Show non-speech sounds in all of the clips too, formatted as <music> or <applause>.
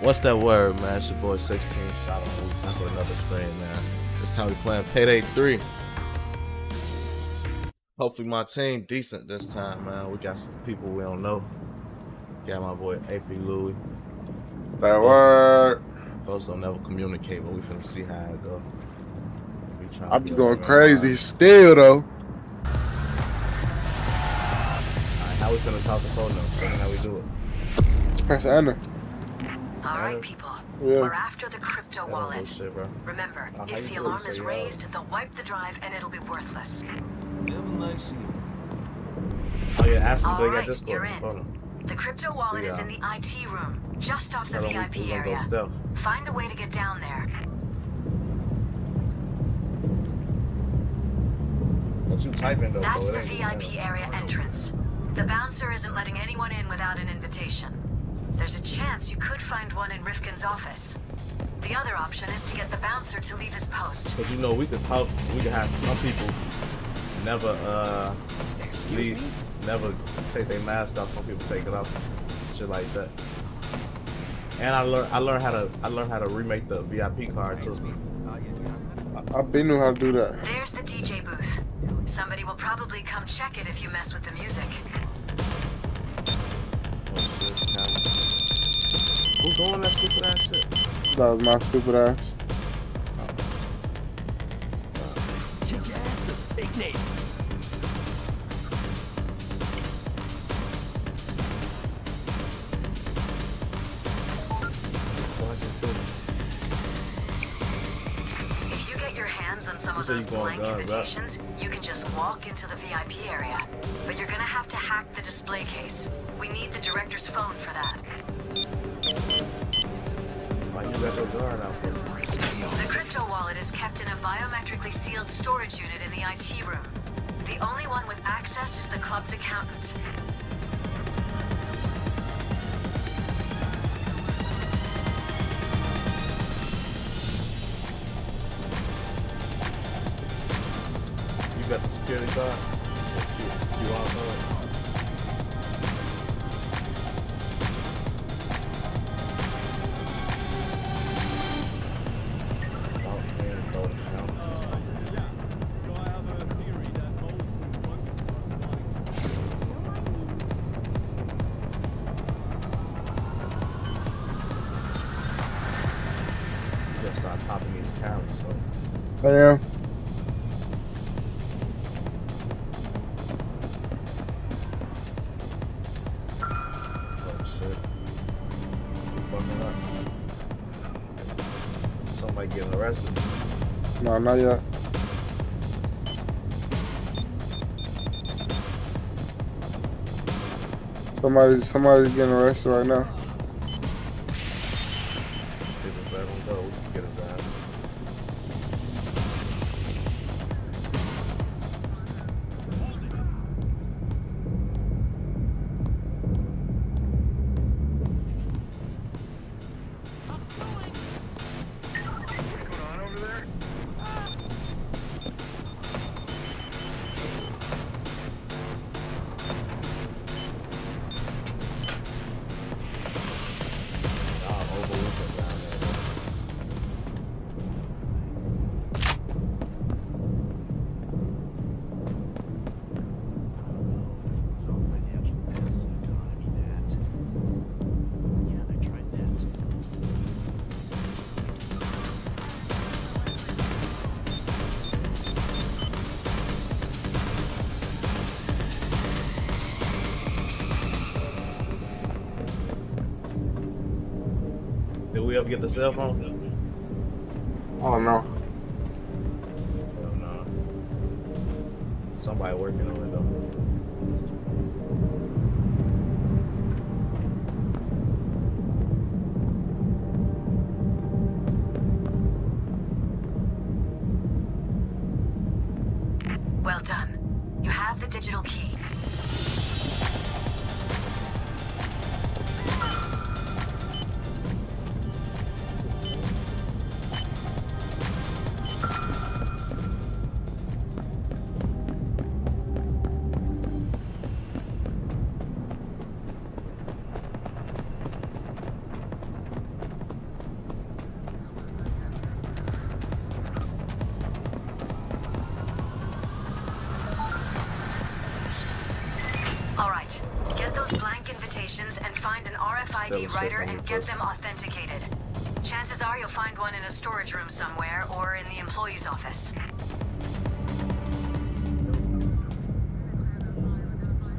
What's that word, man? It's your boy 16 shot on week with another stream, man. This time we playing Payday 3. Hopefully my team decent this time, man. We got some people we don't know. Got my boy AP Louie. That word. Folks don't never communicate, but we finna see how it go. I'm going crazy still though. How we finna talk the phone? Show me how we do it. Just press enter. All Yeah. right, people. Yeah. We're after the crypto wallet. bullshit, bro. Remember, Uh, how you if the alarm is yeah. raised, they'll wipe the drive and it'll be worthless. Nice. Oh yeah, ask them if they Alright, got Discord. you're in. Hold on. The crypto wallet is in the IT room, just off the Tell them we- we VIP area. Find a way to get down there. What you typing though? That's the it ain't just VIP area entrance. The bouncer isn't letting anyone in without an invitation. There's a chance you could find one in Rifkin's office. The other option is to get the bouncer to leave his post. Cause you know we could talk. We could have some people never, uh, Excuse least never take their mask off. Some people take it off, shit like that. And I learned, I learned how to, I learned how to remake the VIP card too. I've been knew how to do that. There's the DJ booth. Somebody will probably come check it if you mess with the music. Who's doing that stupid ass shit? That was my stupid ass. Kick ass and take names. Why just do it? If you get your hands on some of say those blank guns, right? invitations, you can just walk into the VIP area. But you're gonna have to hack the display case. We need the director's phone for that. The crypto wallet is kept in a biometrically sealed storage unit in the IT room. The only one with access is the club's accountant. You got the security guard? QR code? Up. Somebody getting arrested. No, not yet. Somebody, somebody's getting arrested right now. Did we get them authenticated. Chances are you'll find one in a storage room somewhere or in the employee's office.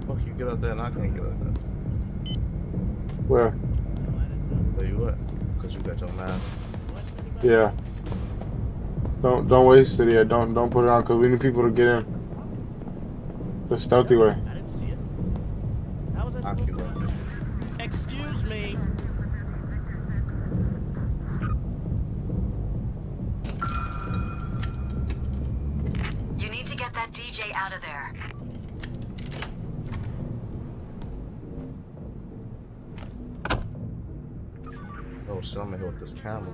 Fuck you get up there and I can't get up there. Where? Where you at? Cause you got your mask. Yeah. Don't don't waste it. Yeah. Don't don't put it on because we need people to get in. The stealthy way. I didn't see it. How was I I supposed keep to? DJ out of there. Oh shit, I'm with this camera.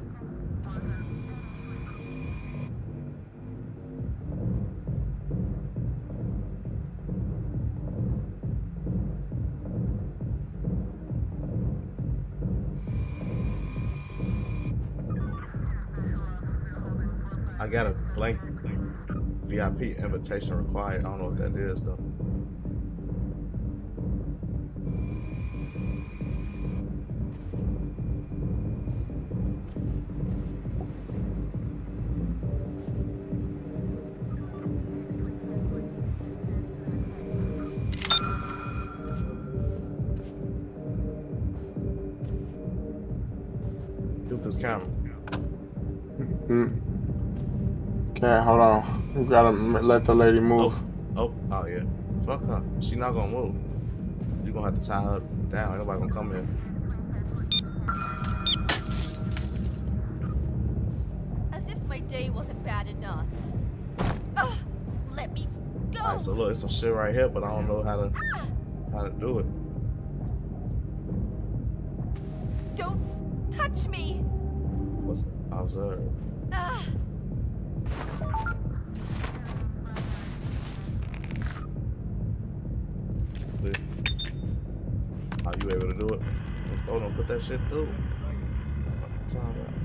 I got a blank VIP invitation required. I don't know what that is though. This camera. Mm. Okay, hold on. We gotta let the lady move. Oh, oh, oh yeah. Fuck her. She not gonna move. You gonna have to tie her down. Ain't nobody gonna come here. As if my day wasn't bad enough. Ugh, let me go. Alright, so look, it's some shit right here, but I don't know how to how to do it. Don't touch me. What's observe? Ugh. Are you able to do it? Oh, don't put that shit through. Fucking time out.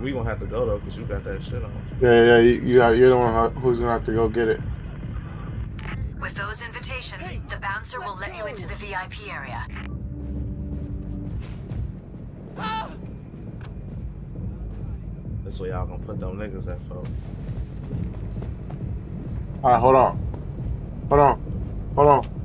We gonna have to go though, cause you got that shit on. Yeah, yeah. You, you got, you're the one who's gonna have to go get it. With those invitations, the bouncer will let you into the VIP area. Ah! That's where y'all gonna put them niggas at, folks. All right, hold on. Hold on.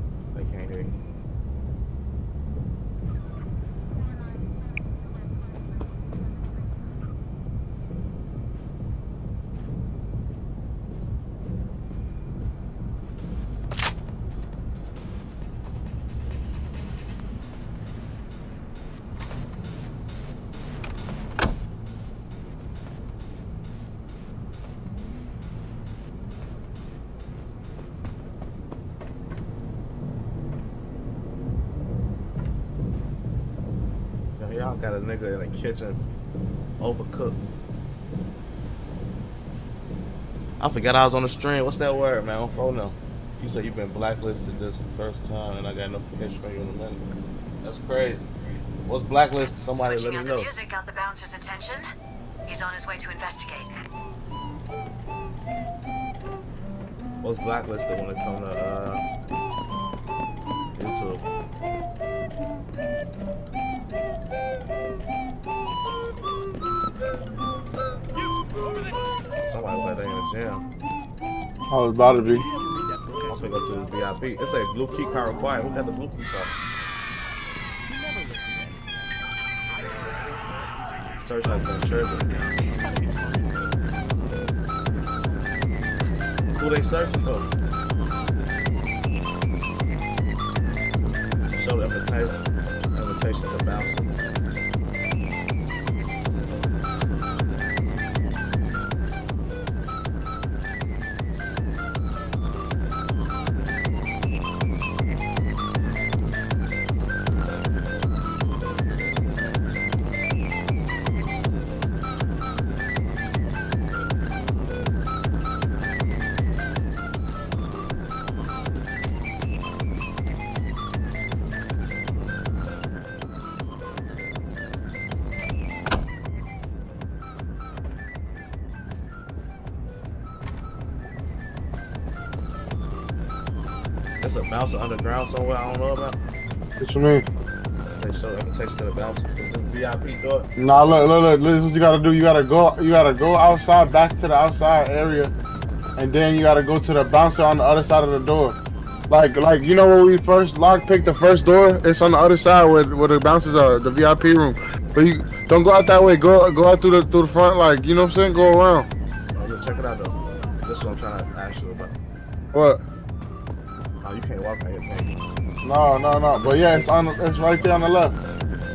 Nigga in the kitchen overcooked. I forgot I was on the stream. What's that word, man? On phone now. You said you've been blacklisted this the first time, and I got notification from you in a minute. That's crazy. What's blacklisted? Somebody Switching let me the know. music got the bouncer's attention. He's on his way to investigate. What's blacklisted when it comes to uh, YouTube? Somebody like that in the gym. I was about to be. Read that book. I'm finna go through the VIP. It's a blue key card required. Who got the blue key card? You never listen to anything. I don't listen to it. Search has been tripping. Who they searching for? Show them the invitation. Invitation to bouncer underground somewhere I don't know about. What you mean? I say show invitation to the bouncer. VIP door? Nah, look, look, look. This is what you gotta do. You gotta go. You gotta go outside, back to the outside area, and then you gotta go to the bouncer on the other side of the door. Like, like you know when we first lock picked the first door, it's on the other side where, where the bouncers are, the VIP room. But you don't go out that way. Go go out through the through the front, like you know what I'm saying. Go around. Oh, yeah, check it out though. This is what I'm trying to ask you about. What? You can't walk out here, can you? No, no, no. But yeah, it's on. It's right there on the left.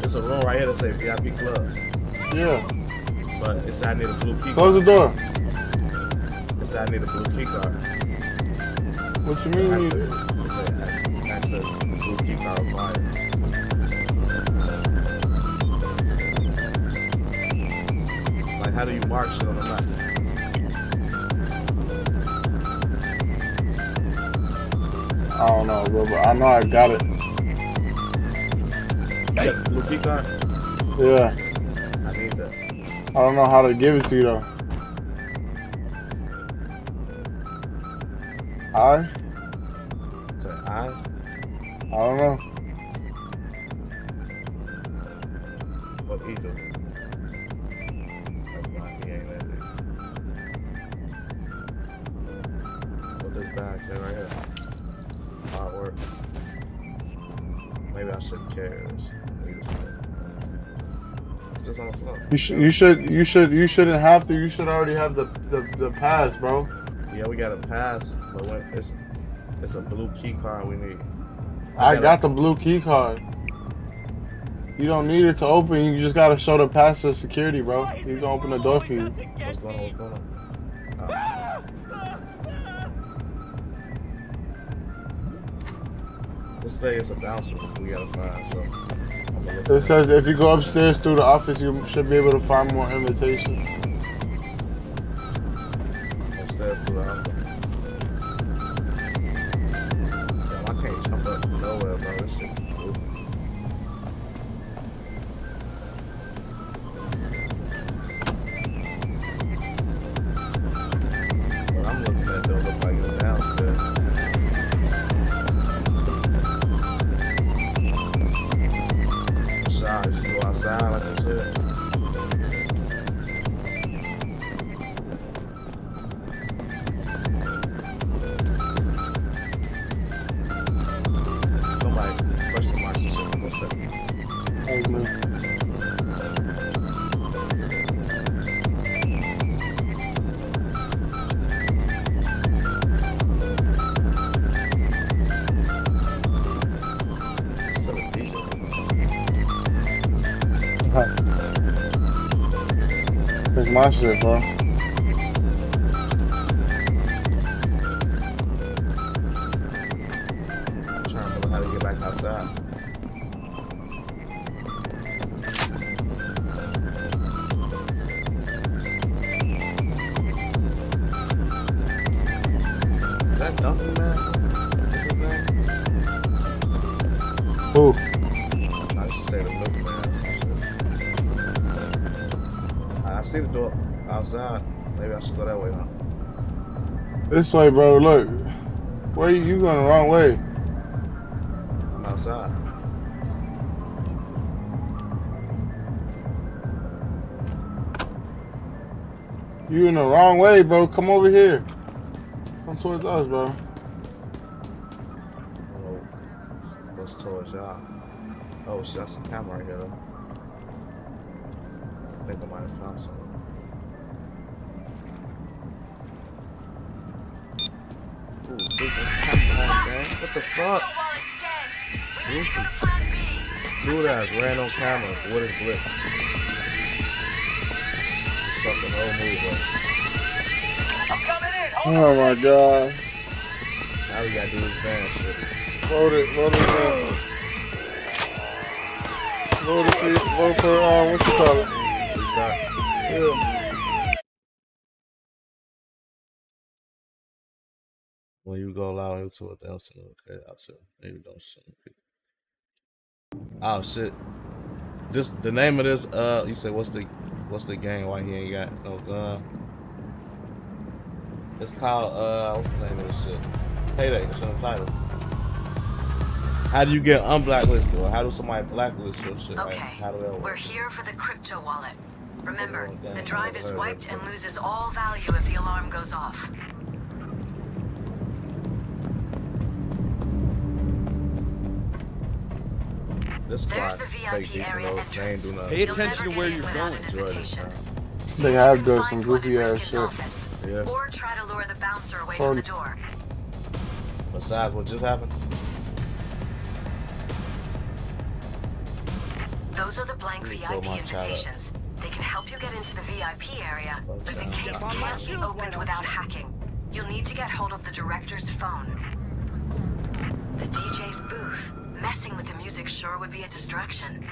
There's a room right here that say VIP club, Yeah. but it said I need a blue key Close the door. It said I need a blue key card. What you mean? Access, you- it said access blue key card required. Like, how do you mark shit on the map? I don't know, bro. But I know I got it. You got the blue key card? Yeah. I need that. I don't know how to give it to you though. I? Say I. I don't know. You should. You should. You should. You shouldn't have to. You should already have the the, the pass, bro. Yeah, we got a pass, but when it's it's a blue key card we need. I gotta- got the blue key card. You don't need it to open. You just gotta show the pass to security, bro. He's gonna open the door for you. What's going on? What's going on? Uh, Let's say it's a bouncer. We gotta find. So I'm gonna look. It says if you go upstairs through the office, you should be able to find more invitations. upstairs the house. Damn, I can't jump up nowhere, bro. My shit, bro. This way, bro. Look. Where you, you going the wrong way? I'm outside. You in the wrong way, bro. Come over here. Come towards us, bro. Know what's towards y'all. Oh shit, that's a camera right here though. I think I might have found something. Man. What the fuck? Dude ass ran on camera with his blip. Fucking whole move, bro. Oh my god. Now we gotta do this van shit. Vote it. Vote it. in. Vote it vote for uh, what you call it? Yeah. When you go allow him to it, they'll send it. Okay, I'll send Maybe don't send. Oh shit. This the name of this uh you say what's the what's the game why he ain't got no gun? It's called uh what's the name of this shit? Payday, it's in the title. How do you get unblacklisted, or how do somebody blacklist your shit? Like, Okay, how do that we're here for the crypto wallet. Remember, Oh, the drive is wiped and loses all value if the alarm goes off. This There's spot the fake decent area though. They ain't do nothing. Pay attention to where you're going, an Jordan. invitation. They See They if you have can done some goofy ass shit. office. Yeah. Or try to lure the bouncer away Sorry. from the door. Besides what just happened, Those are the blank VIP pull my chat up. invitations. They can help you get into the VIP area, but the case Step on my can't be opened without hacking. You'll need to get hold of the director's phone. The DJ's booth. Messing with the music sure would be a distraction.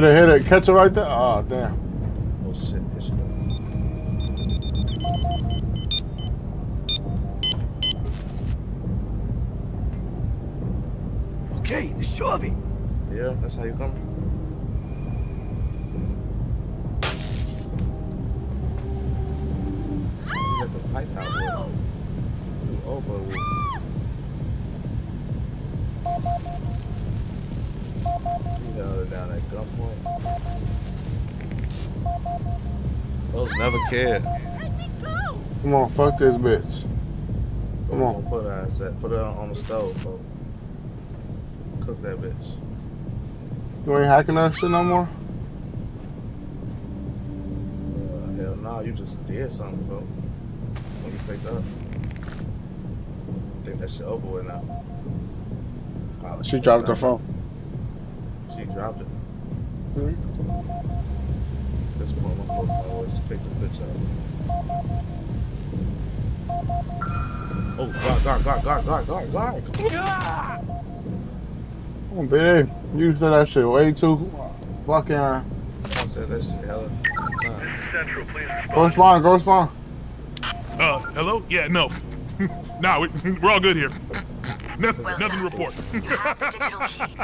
Hit it, hit it, catch it right there. Oh damn. Oh shit, this shit. Okay, the shove it. Yeah, that's how you come. Those never cared. Let me go! Come on, fuck this bitch. Come on. Put her ass at, put her on the stove, folks. Cook that bitch. You ain't hacking that shit no more? Uh, hell no, you just did something, folks. When you picked up. I think that shit over with now. Oh, She dropped the phone. She dropped it. This point, my phone always pick the bitch up. Oh, guard, guard, guard, guard, guard, guard, guard. Come on, baby. You said that shit way too fucking. I said that shit hella times. Central, please Go spawn, go spawn. Uh, hello? Yeah, no. <laughs> nah, we, we're all good here. Nothing, Well nothing to report. You have the digital key.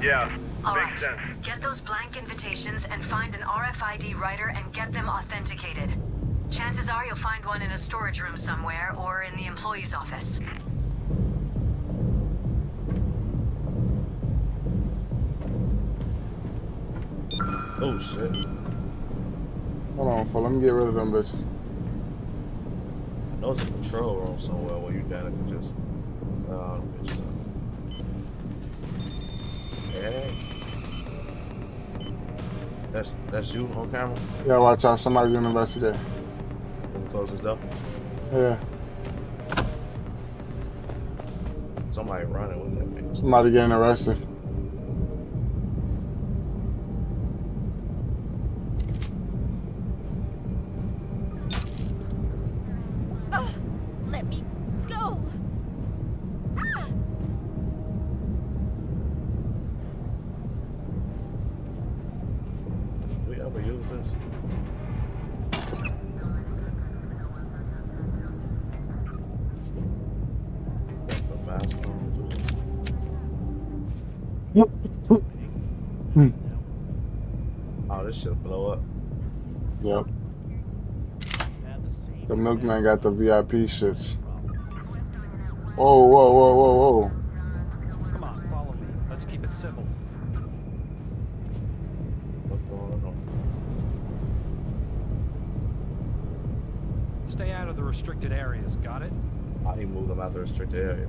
<laughs> Yeah, All right. makes sense. Get those blank invitations and find an RFID writer and get them authenticated. Chances are you'll find one in a storage room somewhere or in the employee's office. Oh shit. Hold on, fool. Let me get rid of them bitches. I know it's a control room somewhere where you down can just uh bitch stuff. Yeah. That's that's you on camera? Yeah, watch out. Somebody's gonna investigate. Let me close this door. Yeah, Somebody running with that bitch. somebody getting arrested. The milkman got the VIP shits. Whoa, whoa, whoa, whoa, whoa. Come on, follow me. Let's keep it civil. What's going on? Stay out of the restricted areas, got it? How he moved them out of the restricted area?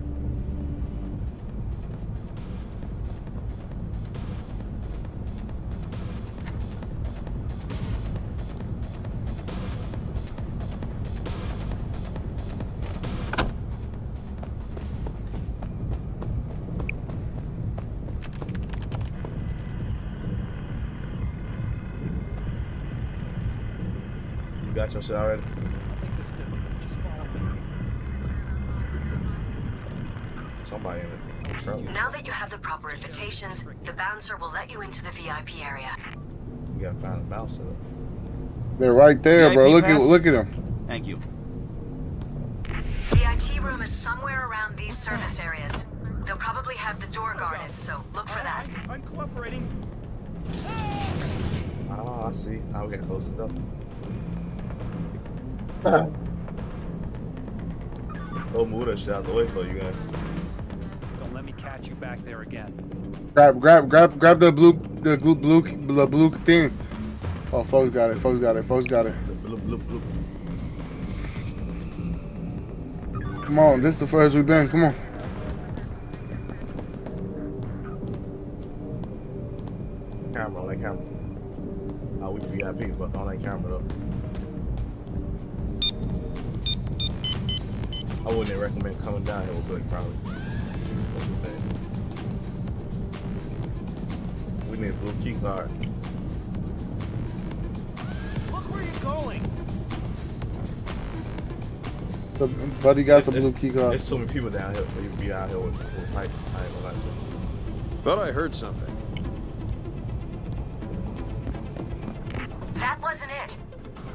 You got your shit already? Somebody in the truck. Now that you have the proper invitations, the bouncer will let you into the VIP area. You gotta find a bouncer. They're right there, VIP bro. Look at look at them. Thank you. The IT room is somewhere around these service areas. They'll probably have the door guarded, so look for that. I'm cooperating. Oh, ah, I see. Now we gotta close the door. Go move that shit out the way for you guys. Don't let me catch you back there again. Grab grab grab grab the blue the blue blue the blue thing. Oh, folks got it. Folks got it. Folks got it. Bloop, bloop, bloop. Come on, this is the first we've been. Come on coming down here with Blake, probably. That's the thing. We need a blue key card. Look where you're going. The buddy got the blue key card. It's too many people down here for you to be out here with, with Mike. I ain't gonna lie to you. Thought I heard something. That wasn't it.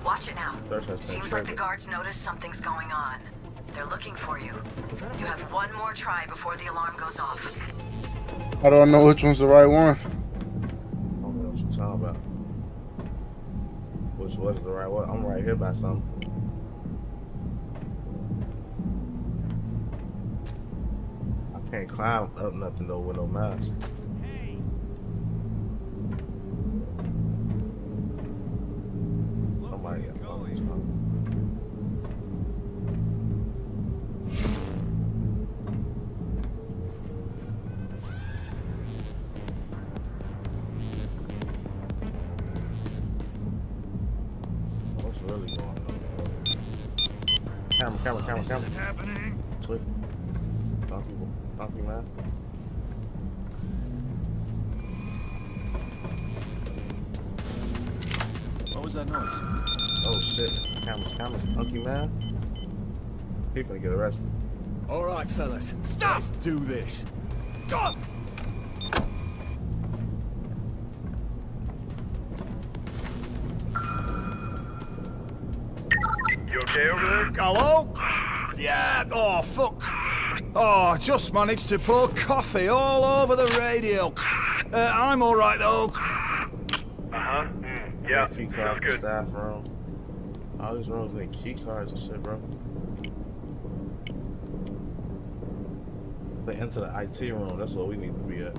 Watch it now. Search has been Seems like the guards noticed something's going on. They're looking for you. You have one more try before the alarm goes off. How do I know which one's the right one? I don't know what you're talking about. Which was the right one? I'm right here by something. I can't climb up nothing though with no mask. Cameras, cameras. Donkey man. People gonna get arrested. All right, fellas. Stop. Let's do this. Go. You okay over there? Hello? Yeah. Oh fuck. Oh, I just managed to pour coffee all over the radio. Uh, I'm all right though. Uh huh. Mm, yeah. Key Sounds card for good. staff room. All these rooms need key cards and shit, bro. So they enter the IT room. That's what we need to be at.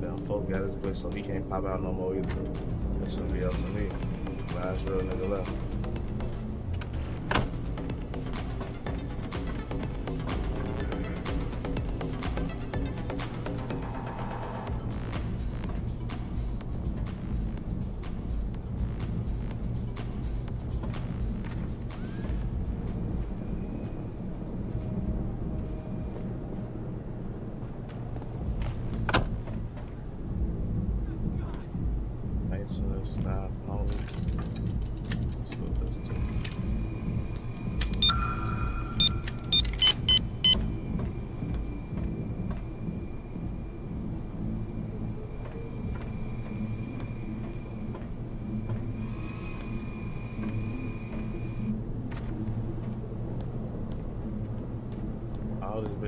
Damn, folk got his bitch, so he can't pop out no more either. That shouldn't be up to me. Last real nigga left.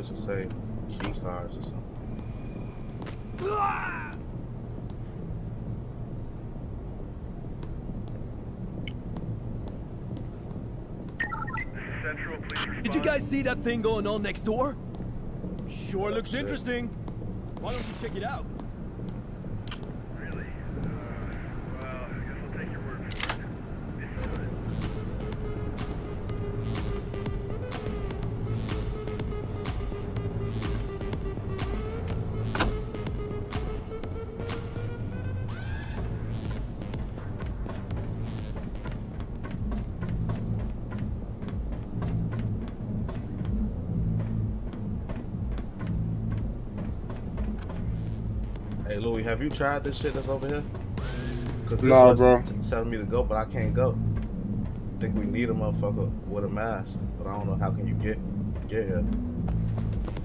All these bitches say key cards or something. Central Did you guys see that thing going on next door? Sure looks interesting. Why don't you check it out? You tried this shit that's over here? Cause this Nah, was bro. telling me to go, but I can't go. I think we need a motherfucker with a mask, but I don't know how can you get get here.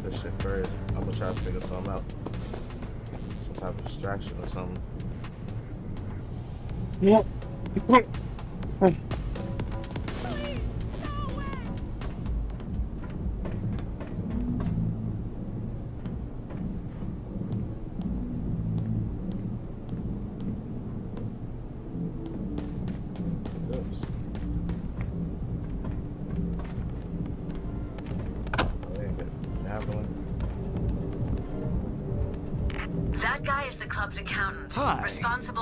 This shit crazy. I'm gonna try to figure something out. Some type of distraction or something. Yes. <laughs>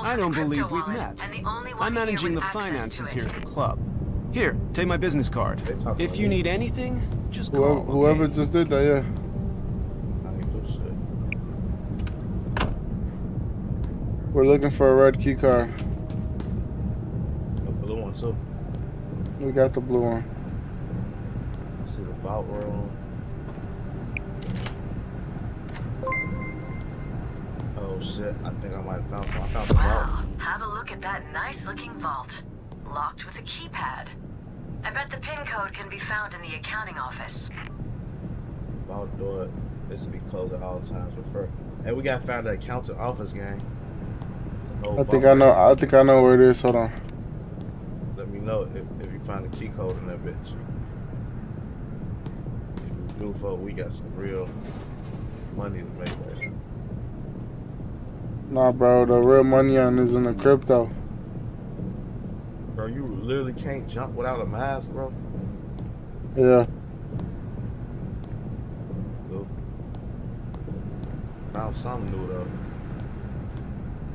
I don't believe we've met. and the only one I'm managing the finances here at the club. Here, take my business card. If you need anything, just Whoever, call. whoever okay? just did that, yeah. I ain't do shit. We're looking for a red key card. A blue one too. We got the blue one. I see the vault room. Shit! I think I might have found some. I found the vault. Wow, have a look at that nice-looking vault. Locked with a keypad. I bet the pin code can be found in the accounting office. Vault door. This will be closed at all times. Refer. Hey, we got found the accountant office gang. It's a whole I think I know. room. I think I know where it is. Hold on. Let me know if, if you find the key code in that bitch. If you do folk, we got some real money to make right now. Nah, bro. The real money on is in the crypto. Bro, you literally can't jump without a mask, bro. Yeah. Found something new though.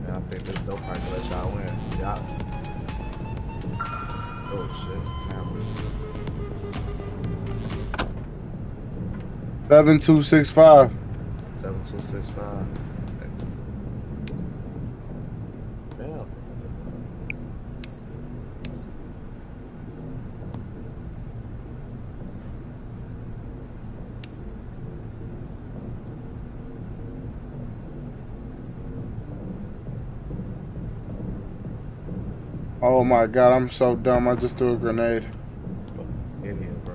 And I think this dope might let y'all win. Yeah. Oh shit. Cameras. Seven two six five. 7265. Damn. Oh my god, I'm so dumb. I just threw a grenade. Fucking idiot, bro.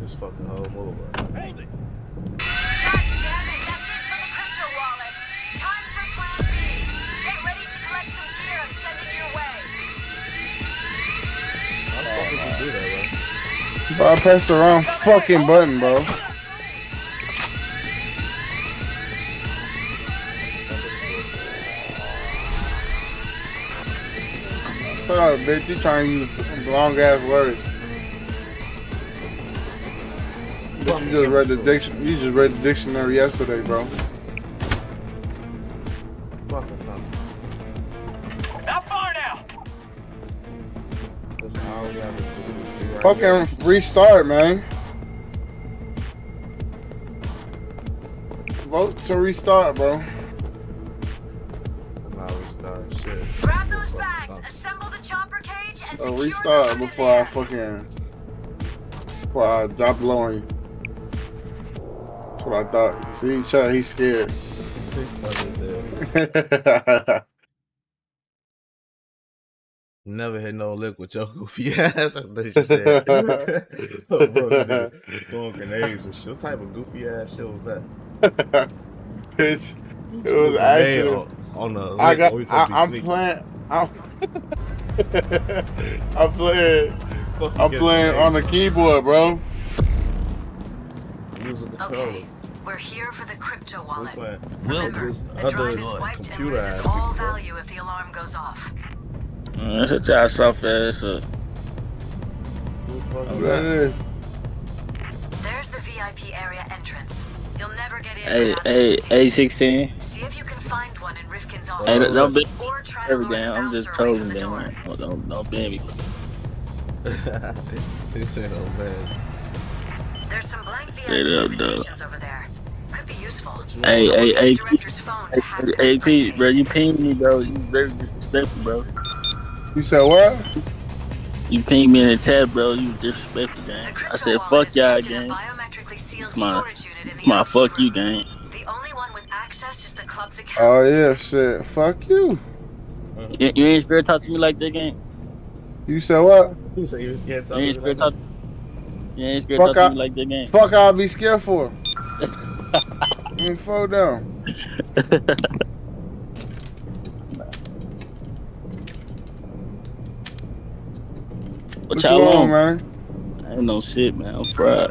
Just fucking whole move, bro. Hold it. Damn it, that's it for the crypto wallet. Time for plan B. Get ready to collect some gear I'm sending your way. How the fuck did you do that, Bro, I pressed the wrong fucking button, bro. Shut up, bitch. You trying to use long ass words. Bitch, you just read the diction. You just read the dictionary yesterday, bro. Fucking huh. Not far now. That's all we have to do. Be right here. Fucking restart, man. Vote to restart, bro. Uh, restart before I fucking before I drop low on. That's what I thought. See, Chad, he's scared. Fuck his <laughs> head. Never had no lick with your goofy <laughs> ass. That's what she said. <laughs> Bro, this nigga throwing grenades and shit. What type of goofy ass shit was that? Bitch, it was accident. On, on the I got. I, supposed to be I'm sneaking? playing. I'm, <laughs> I'm playing. Fuck you I'm get playing grenade. on the keyboard, bro. Use a controller. Okay, we're here for the crypto wallet. playing. Remember, This the other drive is wiped and computer loses ass all people. value if the alarm goes off. Mm, Shut your soft ass up. Who the fuck is There it that? is. There's the VIP area entrance. You'll never get in Hey, hey, invitation. hey, 16. See if you can find Hey, don't, don't be or try to every lure. I'm just trolling from the them. door. Don't, don't, don't be me. this ain't no bad. There's some blank VIP Straight up, though. over there. Could be useful. Hey, hey, hey, director's phone to hack Hey, this hey, Pete, bro, you pinged me, bro. You very disrespectful, bro. You said what? You pinged me in the chat, bro. You disrespectful, gang. I said, fuck y'all, kept in a gang. It's my- storage unit in the My fuck you, gang. The only one with access is the club's Oh yeah, shit. Fuck you. You, you ain't scared to talk to me like that, gang? You said what? Who say you scared to You ain't talk scared to to me? talk. You ain't scared to talk to me like that, gang. Fuck, I'll be scared for. I mean, fall down. What What y'all on, on? man? I ain't no shit, man. I'm fried.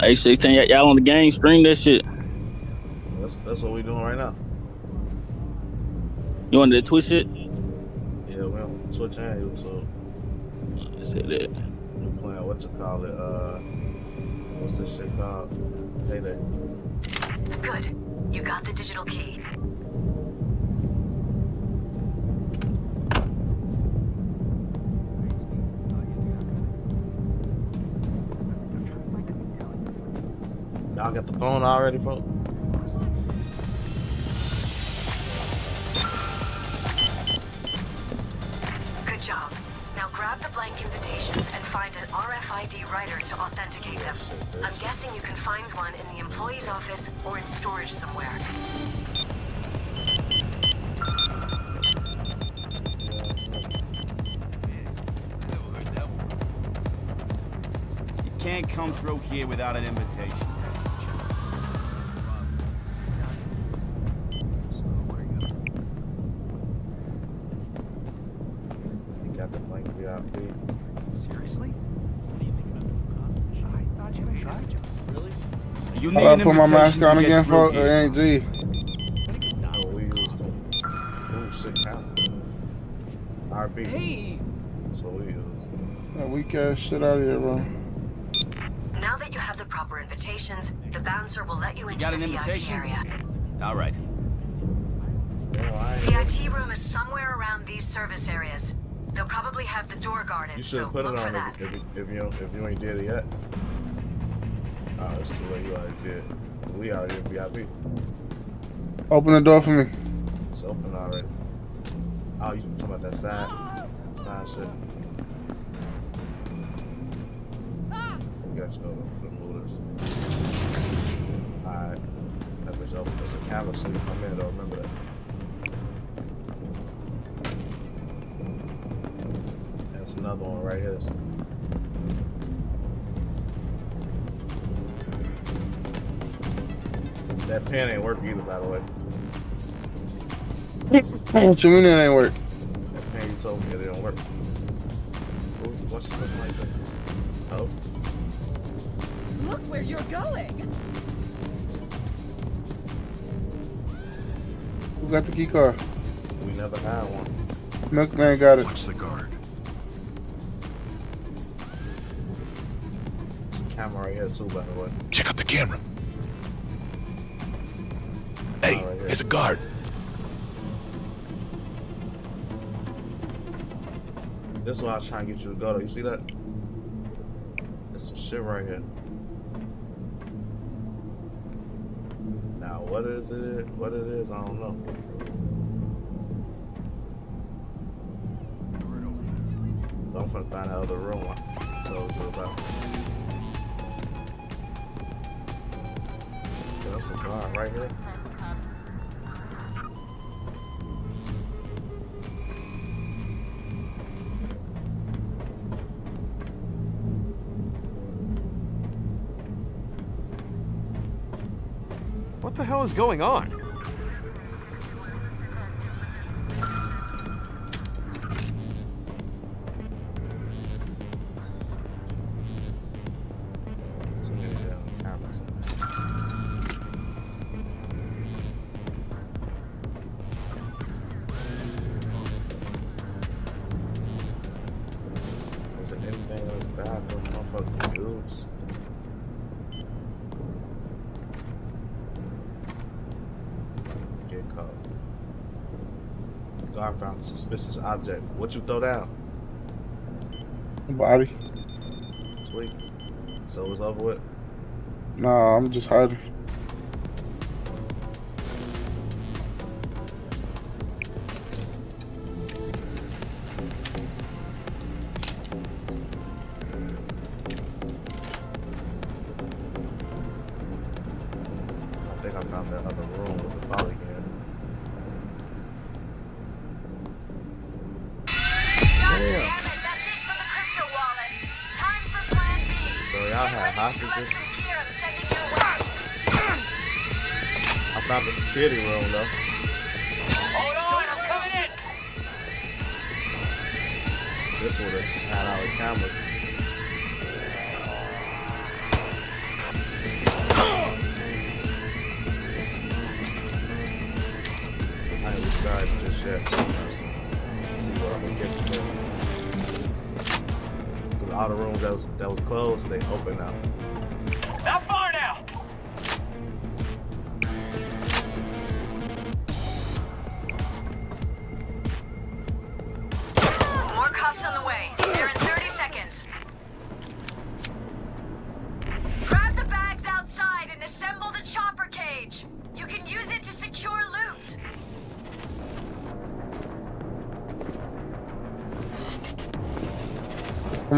Hey, 16, y- y'all on the game? Stream that shit. That's that's what we doing right now. You on the Twitch it? Yeah, we on Twitch and YouTube. Say that. We playing what you call it? Uh, what's this shit called? Hey Payday. Good. You got the digital key. Y'all got the phone already, folks? Good job. Now grab the blank invitations and find an RFID writer to authenticate them. I'm guessing you can find one in the employee's office or in storage somewhere. You can't come through here without an invitation. You I need gotta an put my mask on again through for it uh, ain't G. Oh, we use. Ooh, shit, count. RB. Hey. That's what we use. That weak ass shit out of here, bro. Now that you have the proper invitations, the bouncer will let you into got the an VIP invitation? area. All right. No, I ain't. The IT room is somewhere around these service areas. They'll probably have the door guarded, You so should put it look for on that. if, if, you- if you if you ain't did it yet. Oh, it's too late. You already did. We already in VIP. Open the door for me. It's open already. Oh, you talking about that side? Side shit. We got you over. Let's move. Alright. That bitch open. It's a camera, so you come in though. Remember that. That's another one right here. That pen ain't work either, by the way. What you mean it ain't work? That pen you told me it didn't work. Ooh, What's something like that? Oh, Look where you're going. Who got the key card? we never had one. Milkman got it. Watch the guard. There's a camera right here too, by the way. Check out the camera. Hey, Oh, right there's a guard. This is what I was trying to get you to go to. You see that? There's some shit right here. Now, what is it? What it is? I don't know. I'm finna find out the room. I told you about. That's a guard right here. The hell is going on? Object. What you throw down? Body. Sweet. So it's over with. Nah, I'm just hiding.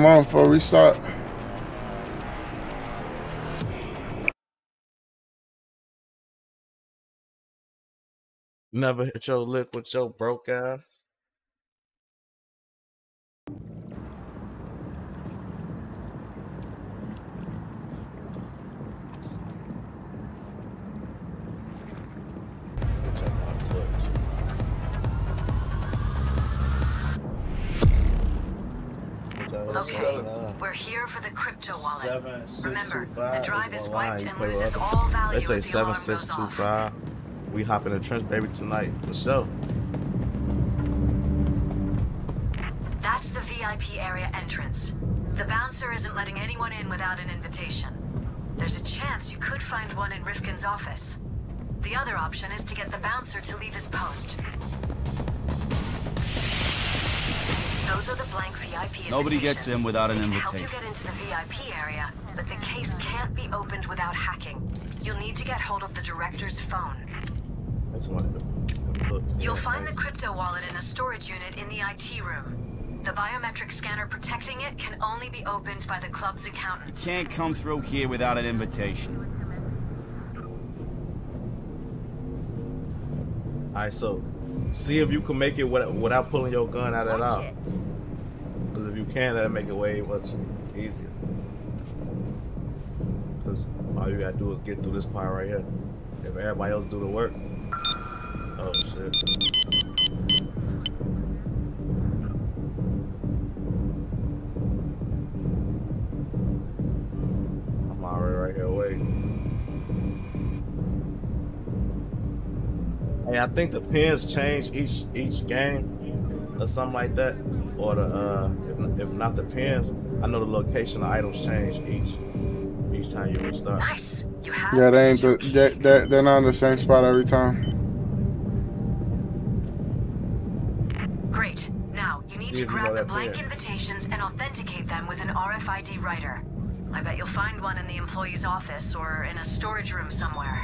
Come on, before we start. Never hit your lick with your broke ass. Check my touch. Okay, we're here for the crypto wallet. Seven six Remember, two the drive is is wiped and loses other- all value They say if the alarm seven goes six two off. five. We hop in the trench, baby, tonight for sure. That's the VIP area entrance. The bouncer isn't letting anyone in without an invitation. There's a chance you could find one in Rifkin's office. The other option is to get the bouncer to leave his post. Those are the blank VIP Nobody gets in without an They can help you invitation. get into the VIP area, but the case can't be opened without hacking. You'll need to get hold of the director's phone. That's what. You'll find the crypto wallet in a storage unit in the IT room. The biometric scanner protecting it can only be opened by the club's accountant. You can't come through here without an invitation. Alright, so see if you can make it without, without pulling your gun out at all. Because if you can, that'll make it way much easier. Because all you gotta do is get through this part right here. If everybody else do the work. Oh shit. Hey, I think the pins change each each game or something like that. Or the uh if, if not the pins, I know the location of items change each each time you restart. Nice. You have Yeah, they ain't the, digital they, key. they, they're not in the same spot every time. Great. Now, you need You to grab the blank pin. invitations and authenticate them with an RFID writer. I bet you'll find one in the employee's office or in a storage room somewhere.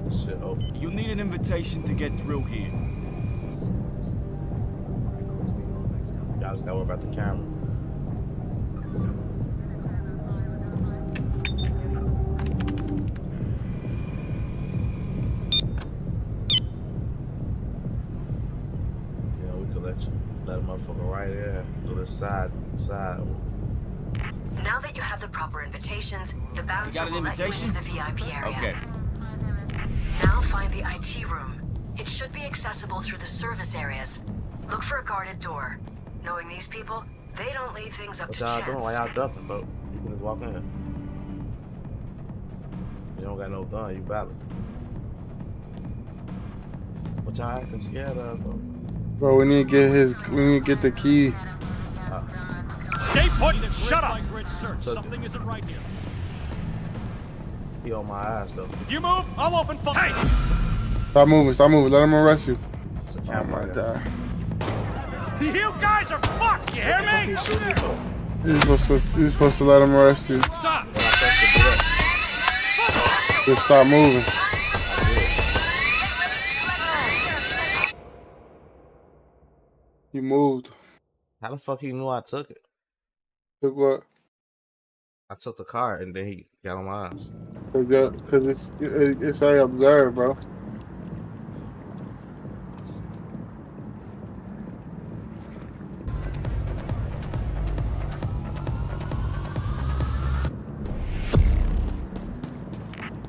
Got the shit oh. open. You need an invitation to get through here. Y'all just gotta about the camera. Yeah, we could let you let a motherfucker right there through the side side. Now that you have the proper invitations, the bouncer got an will let you into the VIP area. Okay. Now find the IT room. It should be accessible through the service areas. Look for a guarded door. Knowing these people, they don't leave things up What to y'all doing? Why chance. y'all ducking, bro? You can just walk in. You don't got no gun, you battle. What y'all acting scared of, bro? Bro, we need to get his. We need to get the key. Ah. Stay put! Shut up! Something isn't right here. He on my ass though. If you move, I'll open fire. Hey! Stop moving. Stop moving. Let him arrest you. It's a Oh camera. my there. god. You guys are fucked! You hear me? You're supposed to. You're supposed to let him arrest you. Stop! When I press the button, Just stop moving. You moved. How the fuck he knew I took it? Took what? I took the car and then he Got on my eyes. Because cause it's, it's I observe, bro.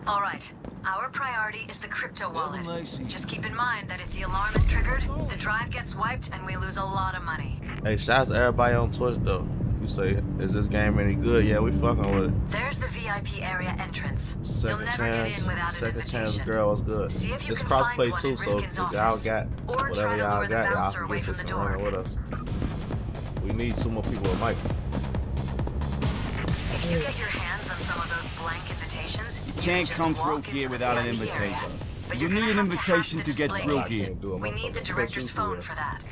All right. Our priority is the crypto wallet. Just keep in mind that if the alarm is triggered, the drive gets wiped and we lose a lot of money. Hey, shouts to everybody on Twitch though. You say, is this game any good? Yeah, we fucking with it. There's the VIP area entrance. You'll Second never chance, get in without an second chance, girl, what's good? See if you it's crossplay too, so y'all got Or whatever y'all got, y'all can get from this the and run it with us. We need two more people with Mike. If you get your hands on some of those blank invitations, You can can't just come through here without an VIP area. invitation. But You need an have to invitation to get through here. We need the motherfucker. director's Put you phone through for that.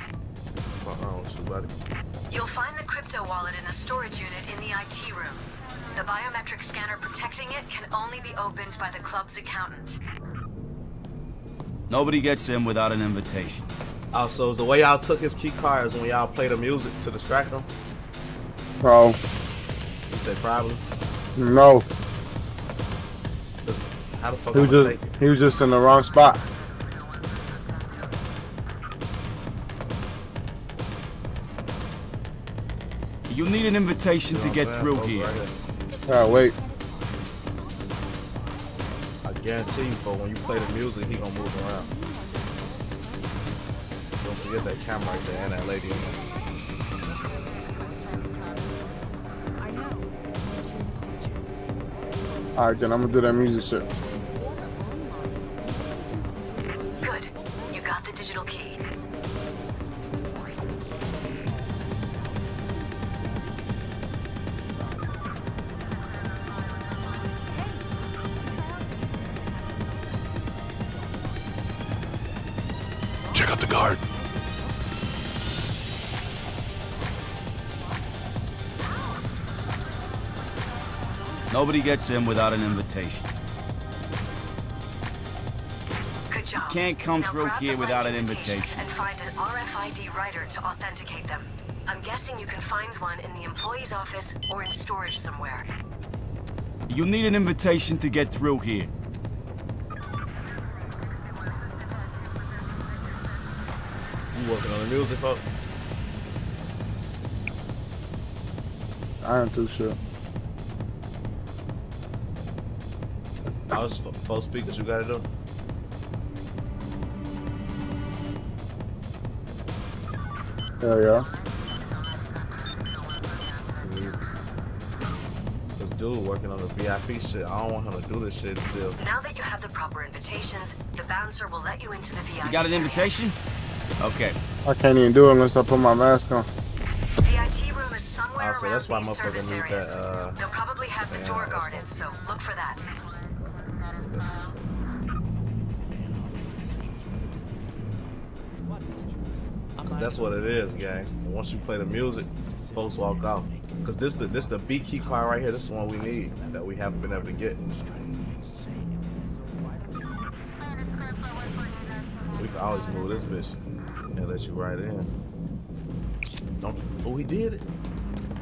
Fuck wrong with you, buddy? You'll find the crypto wallet in a storage unit in the IT room. The biometric scanner protecting it can only be opened by the club's accountant. Nobody gets in without an invitation. Oh, so is the way y'all took his key cards when y'all played the music to distract him? Bro, You said probably. no. How the fuck He was just take it? he was just in the wrong spot. You need an invitation You to get what through saying? here. Those right Yeah, wait. I guarantee you, for when you play the music, he gonna move around. Don't forget that camera right there and that lady in there. Alright, then I'm gonna do that music shit. Good. You got the digital key. The guard. Nobody gets in without an invitation. Good job. can't come Now through here without an invitation invitation. And find an RFID writer to authenticate them. I'm guessing you can find one in the employee's office or in storage somewhere. You need an invitation to get through here. Working on the music, folks? I ain't too sure. I was both speakers. You gotta do. Hell yeah. This dude working on the VIP shit. I don't want him to do this shit until. Now that you have the proper invitations, the bouncer will let you into the VIP. You got an area. Invitation? Okay. I can't even do it unless I put my mask on. The IT room is somewhere Oh, so around that's why these motherfucker service need areas. that, uh, They'll probably have the door that's guarded, so look for that. Cause that's what it is, gang. Once you play the music, folks walk out. Cause this the this the B key card right here. This is the one we need that we haven't been able to get. We can always move this bitch let you right in. Don't. Oh, he did it.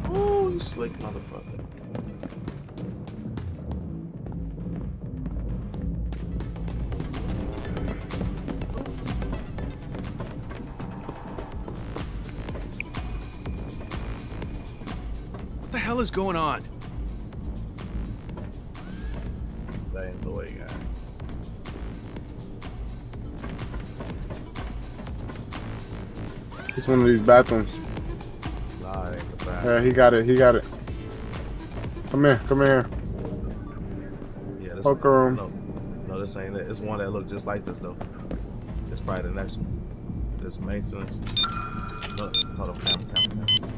Oh, you slick motherfucker. What the hell is going on? That ain't the way, guy. It's one of these bathrooms. Nah, it ain't the back. Yeah, he got it. He got it. Come here. Come here. Yeah, this Poker room. No, no, this ain't it. It's one that look just like this though. It's probably the next one. This maintenance. Look, hold up, camera, camera, camera.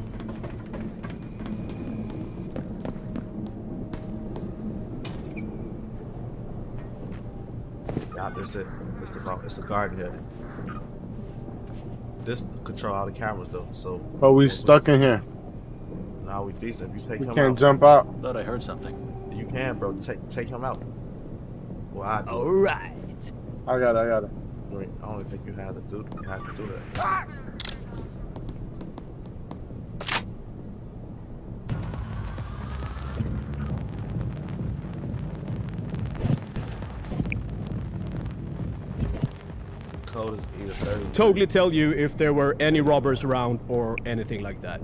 Yeah, this it. It's the it's a garden here. This control all the cameras though, so But we stuck in here. now we decent. If you take We him can't out, jump out. Thought I heard something. you can, bro. Take take him out. Well, I do. All right. I got it. I got it. I mean, I don't think you have to do you have to do that. Code is either 30. Totally tell you if there were any robbers around or anything like that.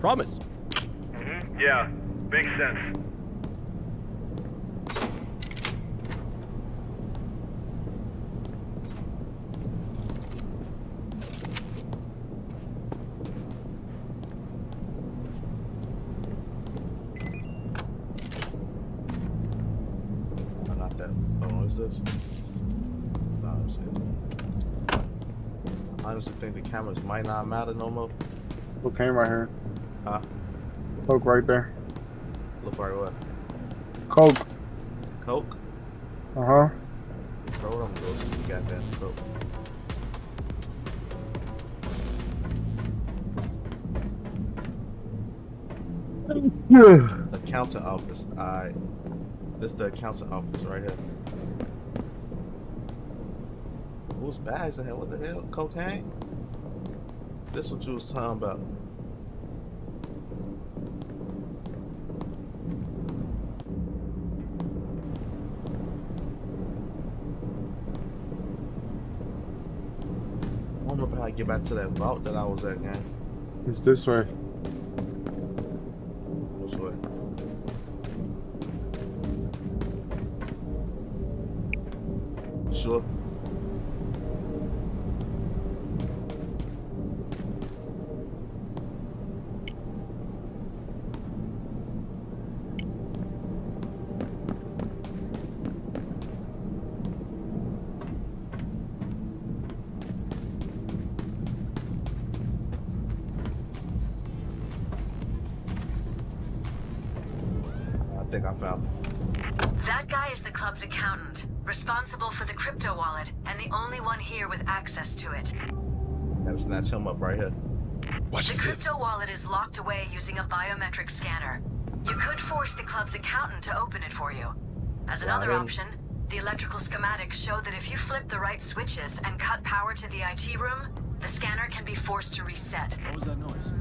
Promise. Mm-hmm. Yeah, makes sense. Okay. Oh, what is this? Nah, that's it. I honestly think the cameras might not matter no more. Cocaine right here. Huh? Coke right there. Look like what? Coke. Coke? Uh huh. Bro, I'm gonna go see the goddamn coke. Yeah. Accountant office. Alright. This the accountant office right here. Whose bags in here? What the hell? Cocaine? This what you was talking about. I wonder if I get back to that vault that I was at, gang. It's this way. Which way? Sure. To it. Gotta snatch him up right here. Watch the crypto wallet is locked away using a biometric scanner. You could force the club's accountant to open it for you. As another Right. option, the electrical schematics show that if you flip the right switches and cut power to the IT room, the scanner can be forced to reset. What was that noise?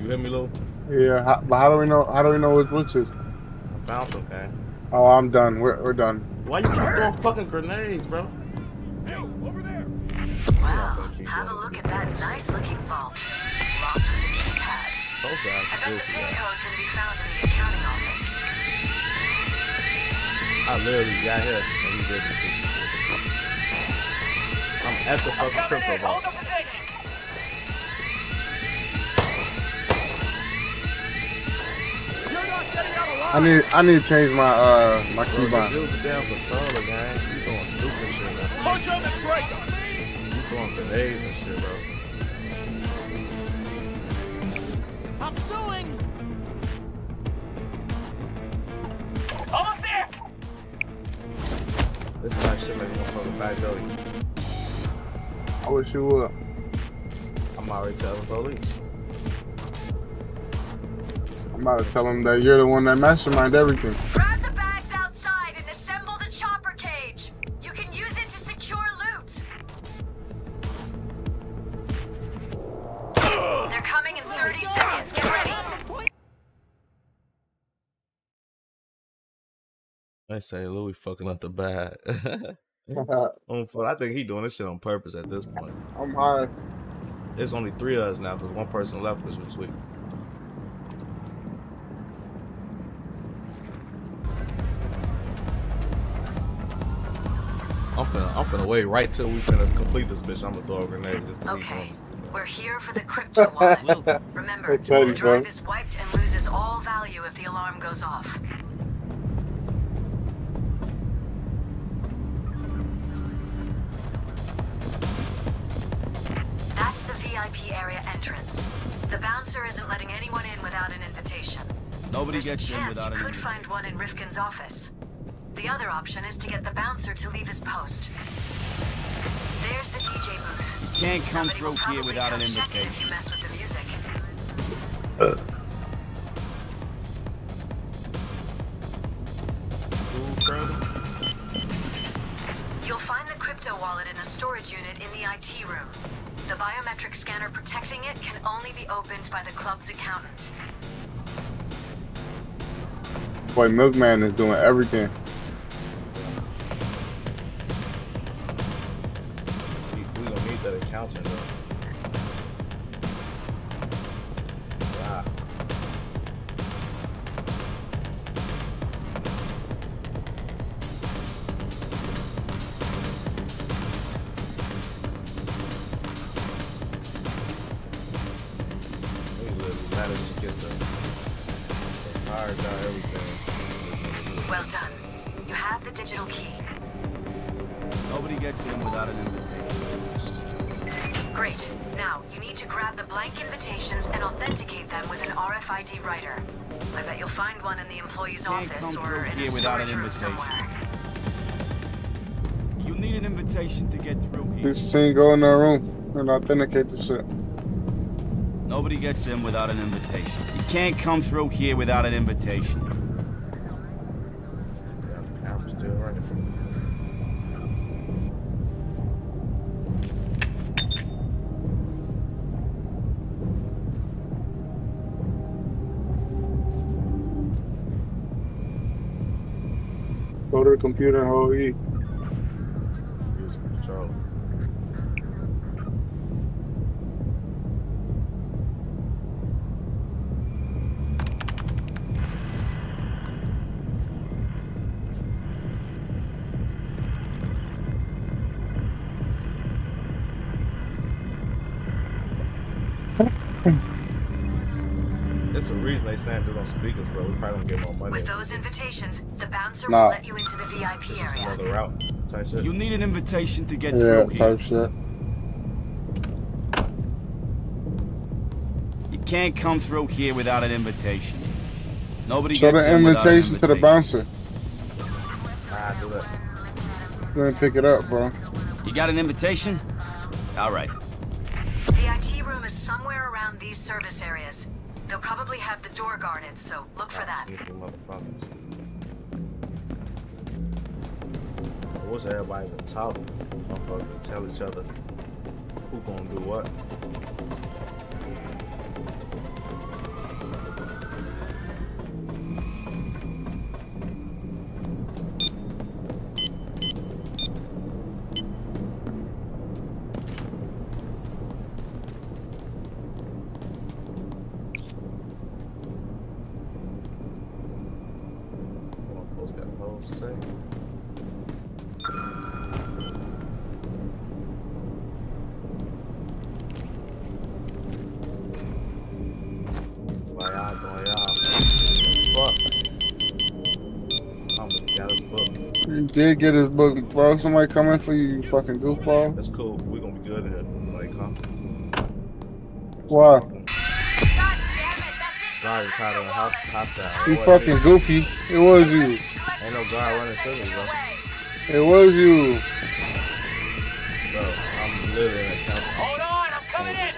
You hear me, Lou? Yeah, how, but how do we know? How do we know which switches? I found him, gang. Oh, I'm done. We're we're done. Why you keep throwing fucking grenades, bro? Wow, have a look at that nice looking vault. Locked with a keypad. Those I bet the pin code can be found in the accounting office. I literally got here and he did this. I'm at the fucking crypto vault. I need I need to change my uh my Bro, keybind. just use the damn controller, gang. You doing stupid shit, man. Push him and break him. You throwing grenades and shit, bro. I'm suing. Almost there! This is like shit like motherfucker back door. I wish you would. I'm already telling the police. I'm about to tell them that you're the one that masterminded everything. They say Louis fucking up the bag. <laughs> <laughs> I think he doing this shit on purpose at this point. <laughs> I'm high. It's only three of us now because one person left this was week. I'm finna, I'm finna wait right till we finna complete this bitch. I'm gonna throw a grenade. Just Okay, going. we're here for the crypto wallet. Remember, I tell the you, drive is wiped and loses all value if the alarm goes off. That's the VIP area entrance. The bouncer isn't letting anyone in without an invitation. Nobody There's gets in without you an could find one in Rifkin's office. The other option is to get the bouncer to leave his post. There's the DJ booth. You can't come Somebody through here without an come check it invitation. If you mess with the music. You'll find the crypto wallet in a storage unit in the IT room. The biometric scanner protecting it can only be opened by the club's accountant. Boy, Milkman is doing everything. We, we gonna need that accountant though. Just seen go in that room and authenticate the shit. Nobody gets in without an invitation. You can't come through here without an invitation. I'm still right. Go to the computer and hold E. they saying do it on speakers, bro. We probably don't get more money. With those invitations, the bouncer Nah. will let you into the VIP This is area. another route type shit. You need an invitation to get Yeah, through here. type shit. You can't come through here without an invitation. Nobody Show gets the in without an invitation to the bouncer. Ah, do that. Let me pick it up, bro. You got an invitation? All right. The IT room is somewhere around these service areas. They'll probably have the door guarded, so look for that. Wish everybody would talk. Motherfuckers tell each other who gonna do what. Did get his book, bro. Somebody coming for you, you fucking goofball. That's cool. We're gonna be good at here. Like, huh? Why? Guard is kind of house hostile. You It fucking me. goofy. It was you. Ain't no guard running to me, bro. It was you. Bro, I'm literally in a council. Hold on, I'm coming in.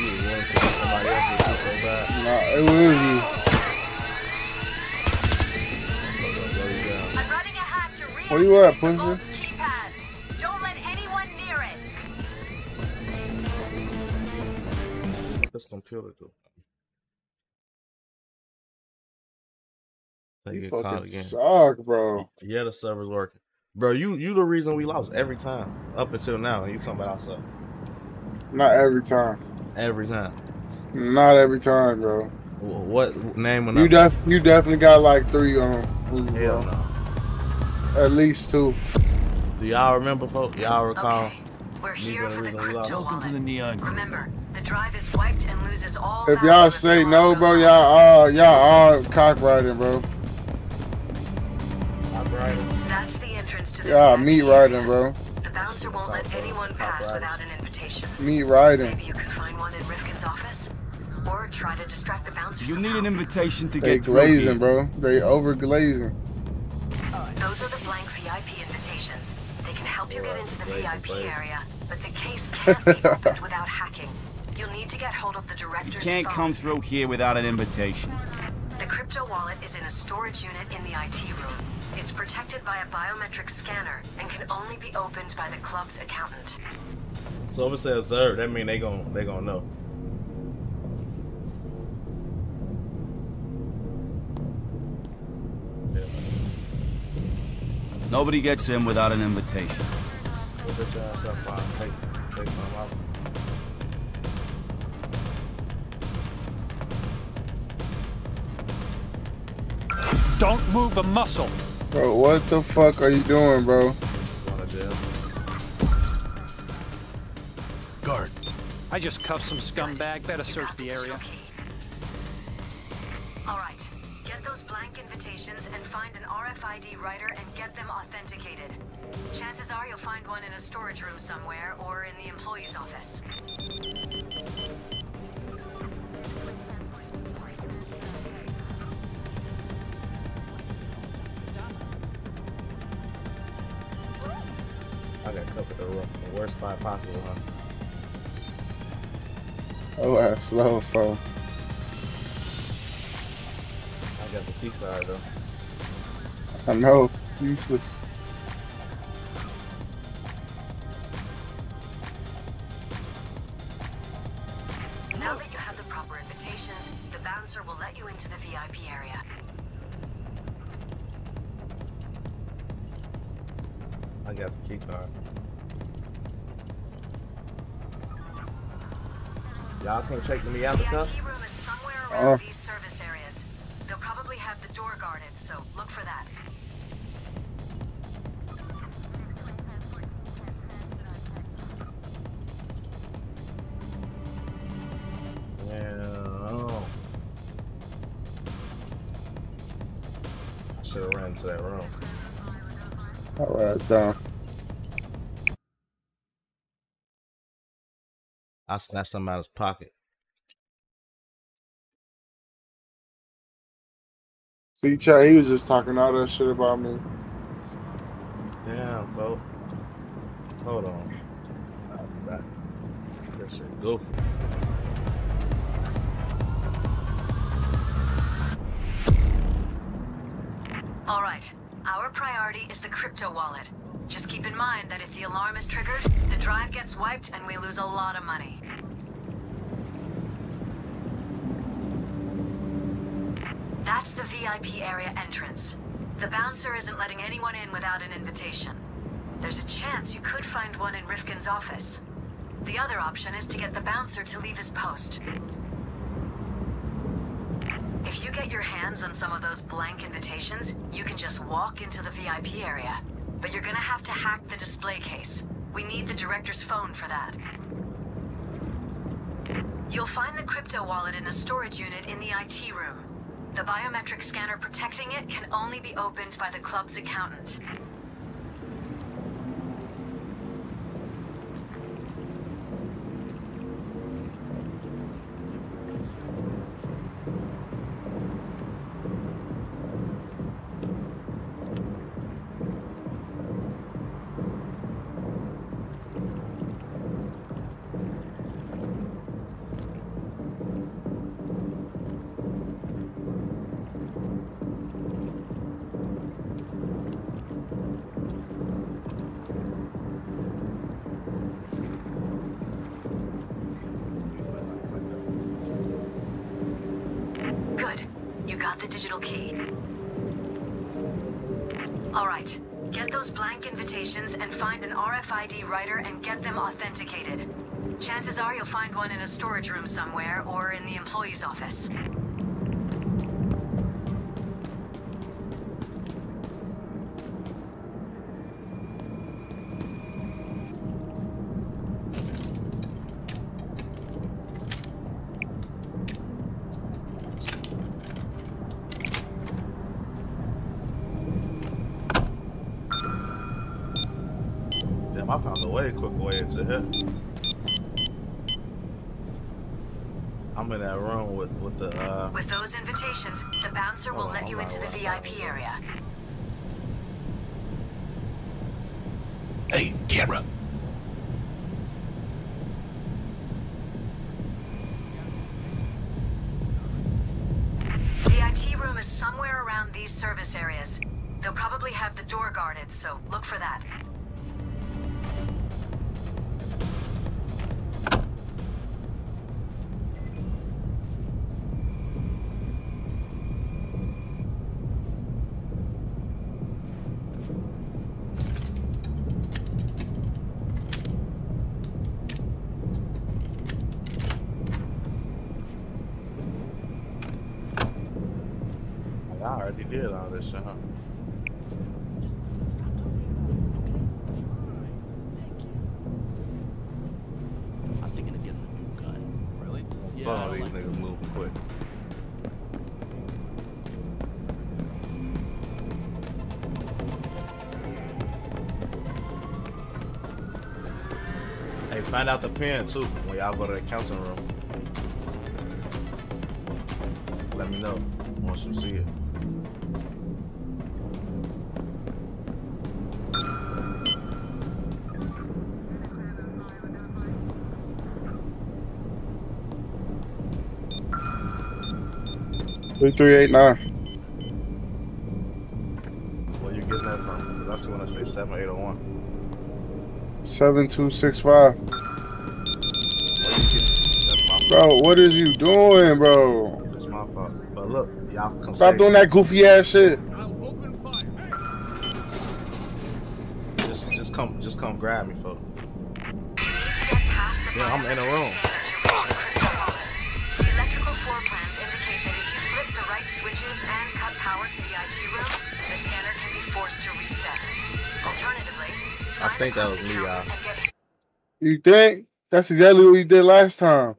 You was willing to let somebody else do shit so bad. Nah, it was you. Hack to re Where you at, the pussy? vault's keypad. Don't let anyone near it. This computer do. Take You your fucking again. suck, bro. Yeah, the server's working. Bro, you you the reason we lost every time. Up until now. You talking about ourselves. Not every time. Every time. Not every time, bro. What name and You def you definitely got like three on. them, Hell bro. no. At least two. Do y'all remember, folks? Y'all recall? Okay. We're here being for the reason we crypto Welcome to the Neon Crew. Remember, the drive is wiped and loses all If y'all say no, bro, y'all all y'all all cock riding, bro. Cock riding. That's the entrance to the Y'all meat riding, bro. The bouncer won't let anyone pass without an invitation. Meat riding. Maybe you can find one in Rifkin's office, or try to distract the bouncer. You need an invitation to They get through They glazing, bro. They over glazing. Those are the blank VIP invitations. They can help you get into the VIP area, but the case <laughs> can't be opened without hacking. You'll need to get hold of the You can't phone. come through here without an invitation. The crypto wallet is in a storage unit in the IT room. It's protected by a biometric scanner and can only be opened by the club's accountant. So if it says observe, that mean they gon' they gonna know. Nobody gets in without an invitation. Put your ass up, fine. Take take some out. Don't move a muscle. Bro, what the fuck are you doing, bro? Going to jail. Guard. I just cuffed some scumbag. Better search the area. All right, get those blank invitations invitations and find an RFID writer and get them authenticated. Chances are you'll find one in a storage room somewhere or in the employee's office. I got covered the, ro- the worst spot possible, huh? Oh, that's slow, fo. Got the key card though. I know. Useless. Now that you have the proper invitations, the bouncer will let you into the VIP area. I got the key card. Y'all can't take me out of the Yeah. Uh, oh. I should have ran into that room. Alright, that's down. I snatched something out of his pocket. See, Chad, he was just talking all that shit about me. Damn, bro. Hold on. I'll be back. This shit goofy. All right. Our priority is the crypto wallet. Just keep in mind that if the alarm is triggered, the drive gets wiped and we lose a lot of money. That's the VIP area entrance. The bouncer isn't letting anyone in without an invitation. There's a chance you could find one in Rifkin's office. The other option is to get the bouncer to leave his post. Get your hands on some of those blank invitations, you can just walk into the VIP area. But you're gonna have to hack the display case. We need the director's phone for that. You'll find the crypto wallet in a storage unit in the IT room. The biometric scanner protecting it can only be opened by the club's accountant. VIP area. this. Uh-huh. I thinking of getting a new gun. Really? Yeah. Move quick. Hey, find out the pin too when y'all go to the counseling room. Let me know once you see it. Three three eight nine. Where you getting that from? 'Cause I see when I say 7801. Seven two six five. Where you getting That's my Bro, what is you doing, bro? That's my fault. But look, y'all come Stop doing me. that goofy ass shit. Just, just come, just come grab me, folks. Yeah, I'm in a room. I think that was me, y'all. You think? That's exactly what we did last time.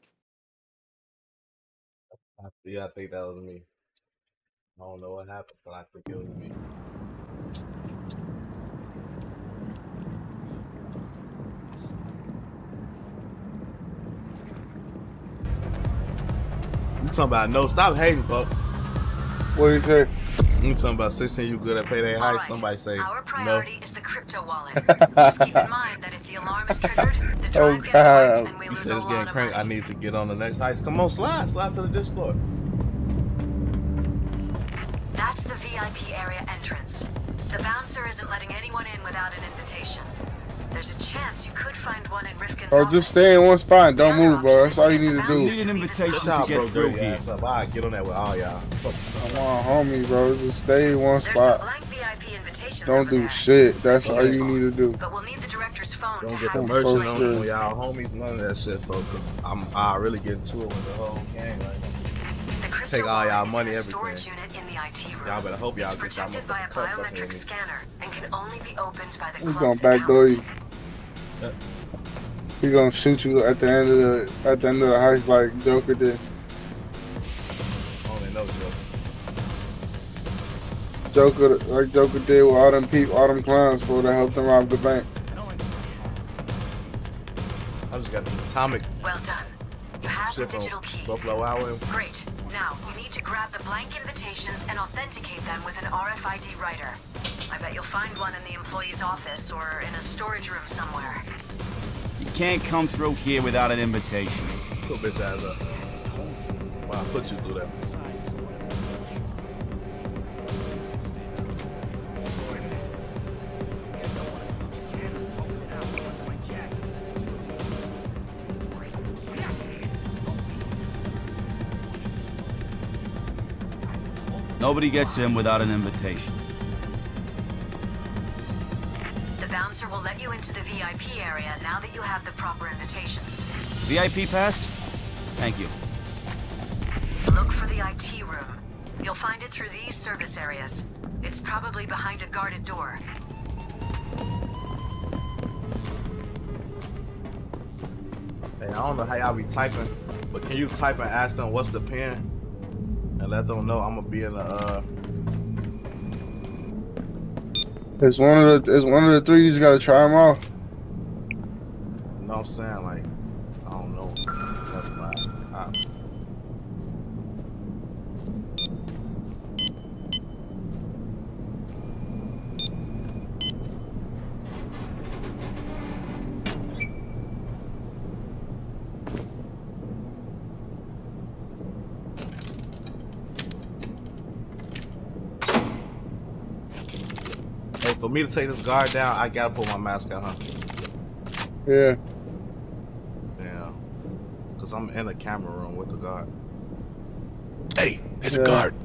Yeah, I think that was me. I don't know what happened, but I think it was me. You talking about no? Stop hating, folks. What do you say? You talking about 16? You good at payday heist? Somebody say our no. priority is the crypto wallet. Just keep in mind that if the alarm is triggered, the <laughs> Oh gets god. and we You lose said it's getting of cranked. I need to get on the next heist. Come on, slide, slide to the Discord. That's the VIP area entrance. The bouncer isn't letting anyone in without an invitation. There's a chance you could find one in Rifkin's Bro, office. just stay in one spot and don't move, bro. That's all you need to You do. need an invitation Stop, to get bro, through here. ass up. I get on that with all y'all. Come on, homie, bro. Just stay in one There's some spot. VIP invitations Don't do there. shit. That's all you need to do. But we'll need the director's phone to Don't get hack the the merchant on y'all homies, none of that shit, folks. Cause I'm I really get into it with the whole gang. Like, The crypto take all y'all money, in a everything. unit in the IT room. Y'all better hope y'all It's get y'all protected by a motherfucking cup fucking biometric scanner and can only be opened by the He's club's gonna backdoor you. Yeah. He gonna shoot you at the end of the at the end of the heist like Joker did. I only know Joe. Joker like Joker did with all them people, all them clowns for to help them rob the bank. I just got this atomic Well done. You have the digital from key. Buffalo Highway. Great. Now, you need to grab the blank invitations and authenticate them with an RFID writer. I bet you'll find one in the employee's office or in a storage room somewhere. You can't come through here without an invitation. Put bitch ass up. Wow, I put you through that. Nobody gets in without an invitation. The bouncer will let you into the VIP area now that you have the proper invitations. VIP pass? Thank you. Look for the IT room. You'll find it through these service areas. It's probably behind a guarded door. Hey, I don't know how y'all be typing, but can you type and ask them what's the pin? And let them know I'm gonna be in the uh It's one of the it's one of the three. You just gotta try them all. you know what I'm saying? Like, I don't know. That's why I, Hey, for me to take this guard down, I gotta put my mask on, huh? Yeah. Yeah. Cause I'm in the camera room with the guard. Hey, there's Yeah. a guard.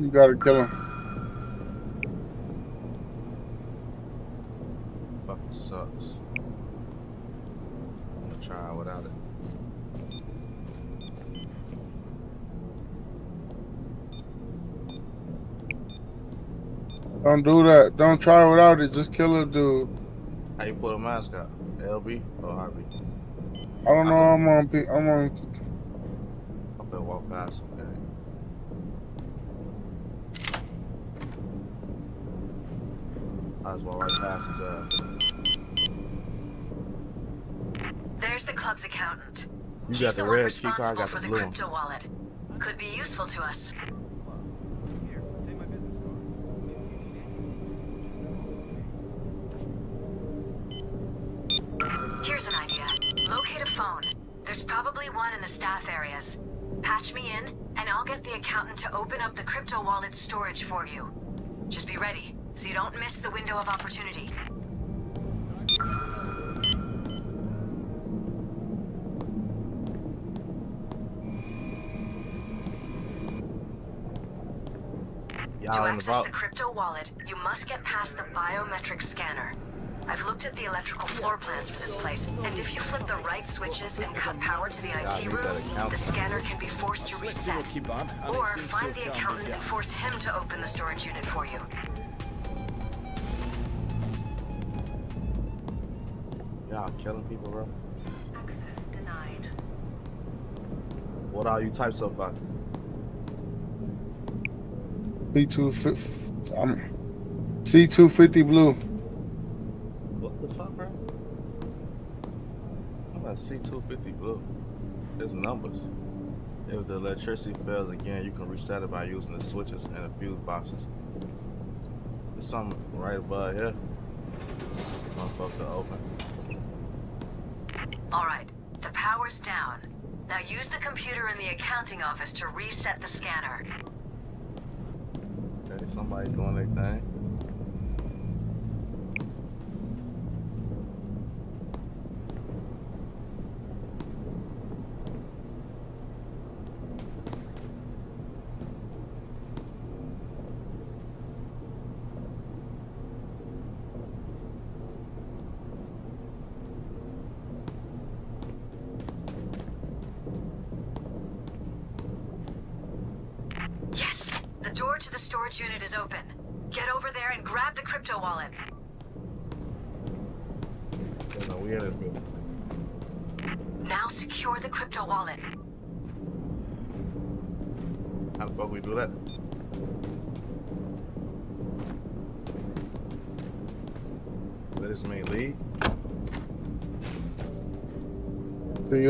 You gotta kill him. Fucking sucks. I'm gonna try without it. Don't do that. Don't try without it. Just kill a dude. How you put a mask out? LB or RB? I don't know. I'm on. P- I'm on. I'm gonna walk past. Okay. Might as well right past his ass. There's the club's accountant. You He's got the the one red key card, I responsible got for the the blue crypto wallet. Could be useful to us. Here, take my business card. Here's an idea. Locate a phone. There's probably one in the staff areas. Patch me in, and I'll get the accountant to open up the crypto wallet storage for you. Just be ready, so you don't miss the window of opportunity. To Y'all in the access the crypto wallet, you must get past the biometric scanner. I've looked at the electrical floor plans for this place, and if you flip the right switches and cut power to the IT room, the scanner can be forced to reset. Or find the accountant and force him to open the storage unit for you. Y'all killing people, bro. Access denied. What are you type so far? Uh? C two fifty. I'm um, C two fifty blue. What the fuck, bro? I'm at C250 blue. There's numbers. If the electricity fails again, you can reset it by using the switches and the fuse boxes. There's something right above here. I'm supposed to open. Alright, the power's down. Now use the computer in the accounting office to reset the scanner. Okay, somebody doing their thing.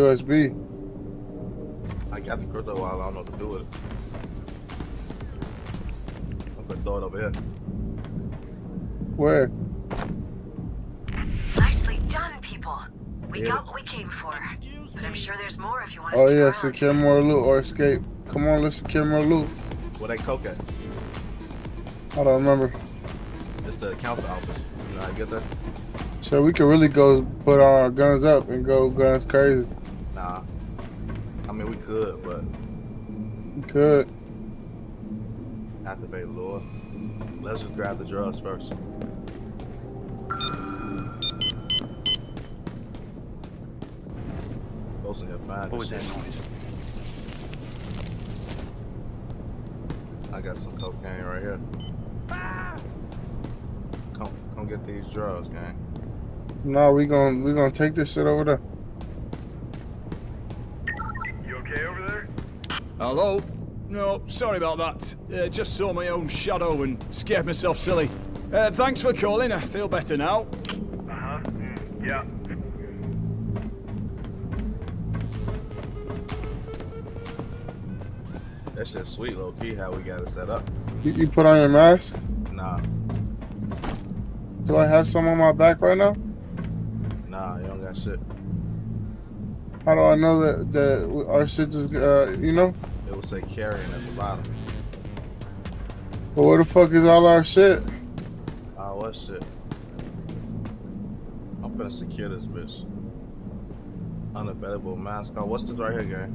USB. I got the crypto wallet. I don't know what to do with it. I'm gonna throw it over here. Where? Nicely done, people. We Yeah. got what we came for. But I'm sure there's more if you want oh, to Oh stick yeah, around. secure more loot or escape. Come on, let's secure more loot. Where they coke at? I don't remember. It's the accountant office. You know how to get that? So we could really go put our guns up and go guns crazy. Nah. I mean, we could, but We could. activate lure. Let's just grab the drugs first. Supposed to have find What was that noise? I got some cocaine right here. Come, come get these drugs, gang. No, we gonna we gonna take this shit over there. Okay over there? Hello? No, sorry about that. Uh, just saw my own shadow and scared myself silly. Uh, thanks for calling. I feel better now. Uh-huh. Mm, yeah. That's shit's sweet, low key. How we got it set up. You, you put on your mask. Nah, Do I have some on my back right now? nah, you don't got shit. How do I know that that our shit just uh you know? It will say carrying at the bottom. But where the fuck is all our shit? Oh, what shit? I'm gonna secure this bitch. Unavailable mask. Oh, what's this right here, gang?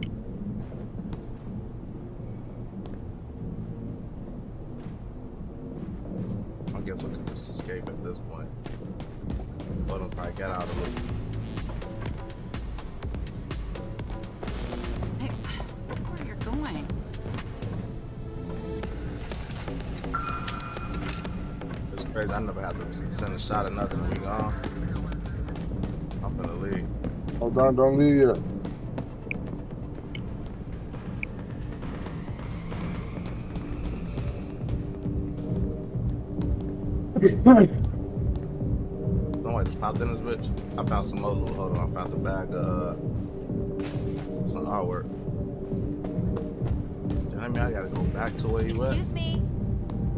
I guess we can just escape at this point. Let them probably get out of it. Look where going. It's crazy. I never had to send a shot or nothing. We gone. I'm finna leave. Hold on, don't leave yet. Don't worry, just popped in this bitch. I found some more loot. Hold on, I found the bag. Uh, some artwork. I mean, I gotta go back to where you at. Excuse me.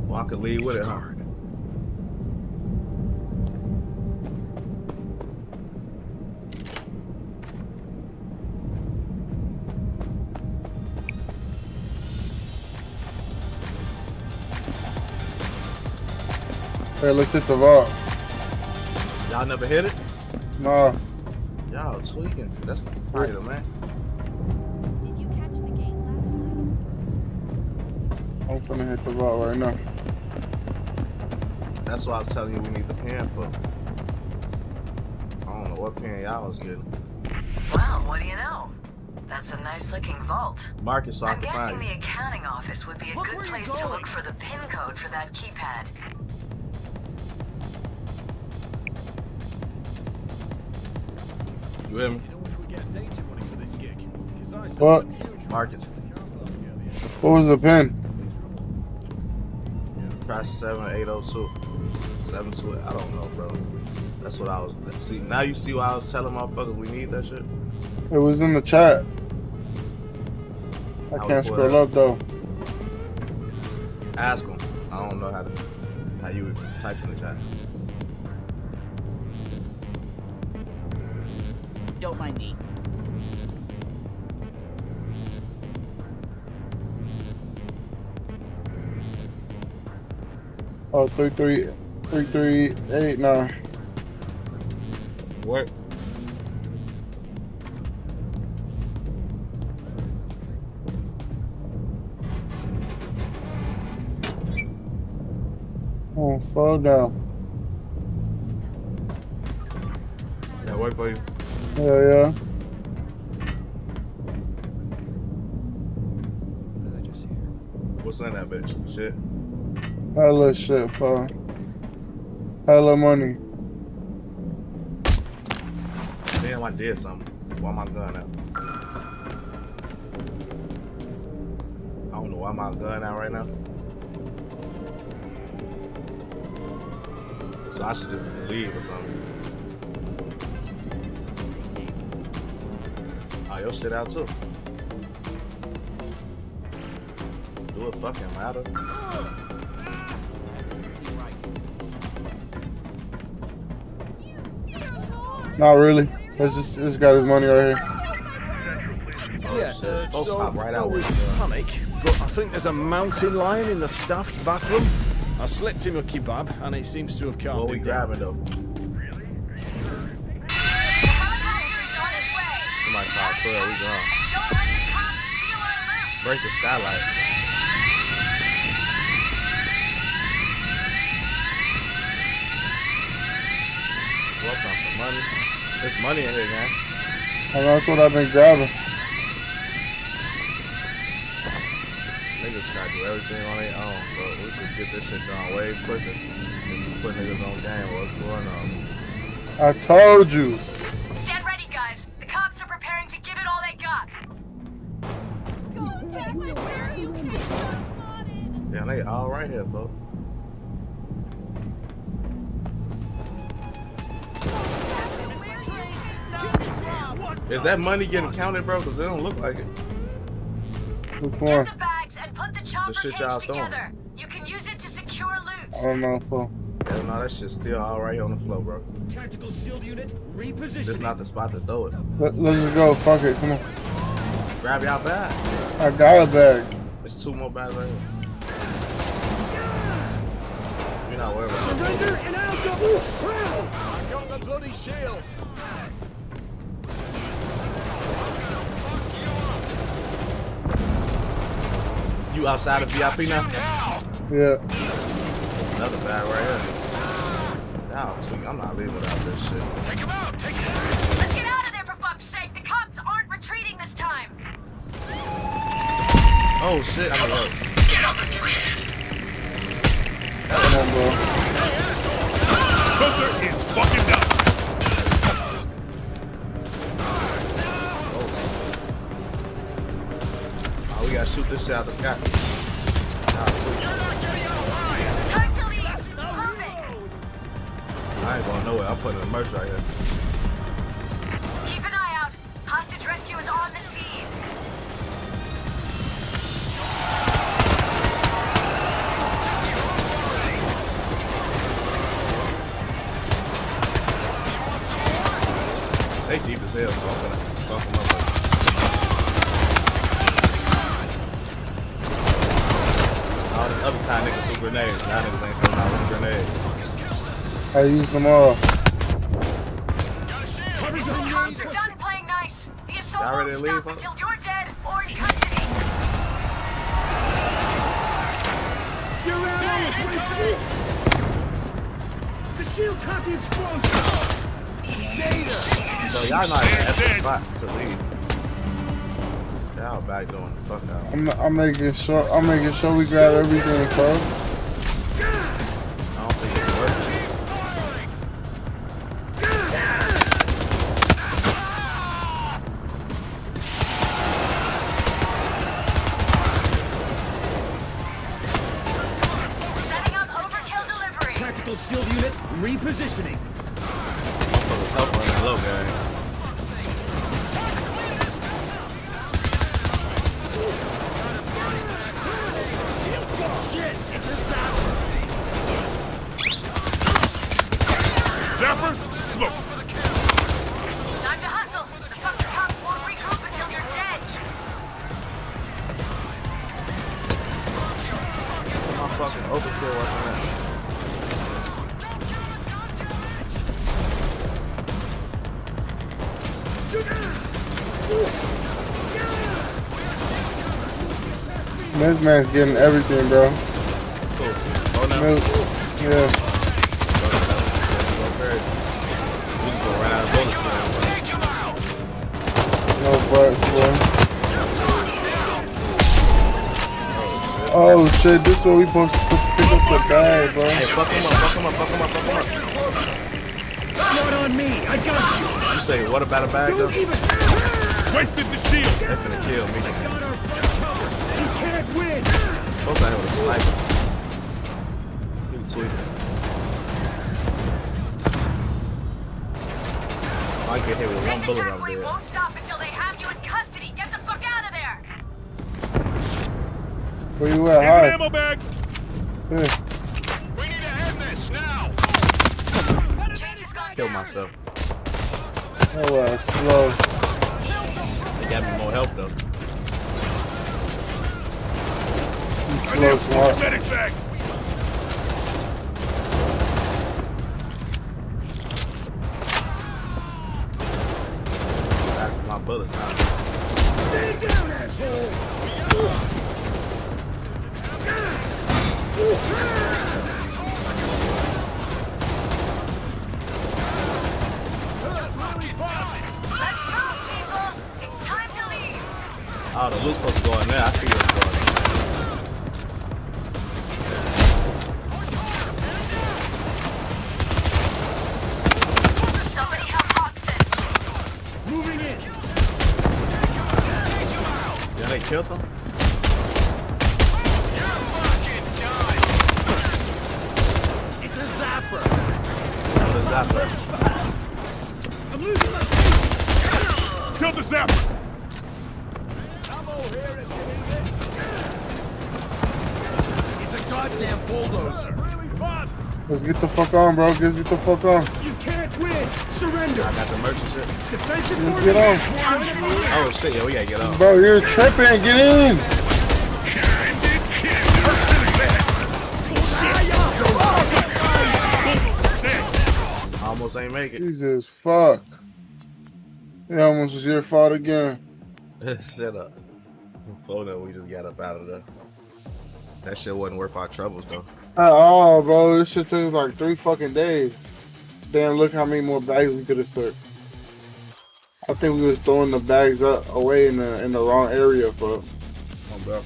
Well, I could leave with it, huh? Hey, let's hit the vault. Y'all never hit it? Nah. Y'all tweaking. That's the title, man. I'm finna hit the vault right now. That's why I was telling you we need the pen for. I don't know what pen y'all was getting. Well, what do you know? That's a nice looking vault. Mark it so I I'm guessing the accounting office would be a good place to look for the pin code for that keypad. You hear me? What? Mark it. What was the pin? Crash 7802. 72. I don't know, bro. That's what I was. See, now you see why I was telling motherfuckers we need that shit? It was in the chat. I How can't scroll up though. Ask them. I don't know how to. How you would type in the chat. Don't mind me. Oh, three three three three eight nine. What? Oh, fall down. That work for you? Yeah, yeah. What's in that bitch? Shit. Hella shit, for hella money. Damn, I did something. Why my gun out? I don't know why my gun out right now. So I should just leave or something. Oh, your shit out too. Do it fucking matter? Not really. Let's just just got his money right here. Yeah, uh, so stop right no out with reason to panic, but I think there's a mountain lion in the staffed bathroom. I slipped him a kebab, and it seems to have calmed What we him down. grabbing though? Somebody called 12, we gone. Break the skylight. Go up on some money. There's money in here, man. And that's what I've been grabbing. Niggas gotta do everything on their own, bro. We could get this shit done way quicker if we put niggas on game. What's going on? I told you. Stand ready, guys. The cops are preparing to give it all they got. Go back to where you came from. Damn, they all right here, bro. Is that money getting counted, bro? Because it don't look like it. Which Get one? the bags and put the chopper shit cage y'all throwing. together. You can use it to secure loot. I don't know, fool. Hell no, that shit's still all right here on the floor, bro. Tactical shield unit, reposition. This not the spot to throw it. Let, let's just go. Fuck it. Come on. Grab y'all bags. I got a bag. There's two more bags right here. You're not worried about Surrender and I'll double crown. I got the bloody shield. You outside of VIP now? Yeah. There's another bag right here. Y'all tweak. I'm not leaving without this shit. Take him out. Take him. Let's get out of there for fuck's sake. The cops aren't retreating this time. Oh shit, I'm gonna Come on, bro. Booker is fucking done. We gotta shoot this out the sky. Y'all tweak. Time to leave. Perfect. I ain't going nowhere. I'm putting the merch right here. Keep an eye out. Hostage rescue is on the scene. They deep as hell, so I'm gonna fuck them up. All this other side niggas threw grenades. Now niggas ain't throwing out with a grenade. I use them all. Cops are done playing nice. The assault Y'all ready to leave, stop huh? until you're dead or in custody. Your ammo is wasted! The shield caught the explosion! Data! So y'all not even at the spot to leave. Y'all back doing the fuck out. I'm, I'm making sure. I'm making sure we grab everything, bro. This man's getting everything, bro. Cool. Oh no. Milk. Yeah. Go crazy. We just gonna run out of bullets. No buts, bro. Oh shit, this is where we supposed to pick up the bag, bro. Hey, fuck him up, fuck him up, fuck him up, fuck him up. Not on me! I got you! You say, what about a bag though? Wasted the shield. They finna kill me. Win! Supposed to have a sniper. You tweaking. I get hit with one This bullet, attack I'm won't stop until they have you in custody. Get the fuck out of there. Where you Here's an ammo bag. Yeah. We need to end this now. Change has gone Kill myself. Oh, uh, slow. They got me more help though. Slow smart. Medic bag. Fuck on, bro. Let's get the fuck on. You can't win! Surrender! I got the merchant shit. Defensive Let's get on. Oh shit, yeah, we gotta get on. Bro, you're tripping. Get in. Almost ain't make it. Jesus fuck. It almost was your fault again. <laughs> Shut up. Phone that we just got up out of there. That shit wasn't worth our troubles though. At all, bro. This shit took us like three fucking days. Damn, look how many more bags we could have took. I think we was throwing the bags up away in the in the wrong area for. Oh, bro.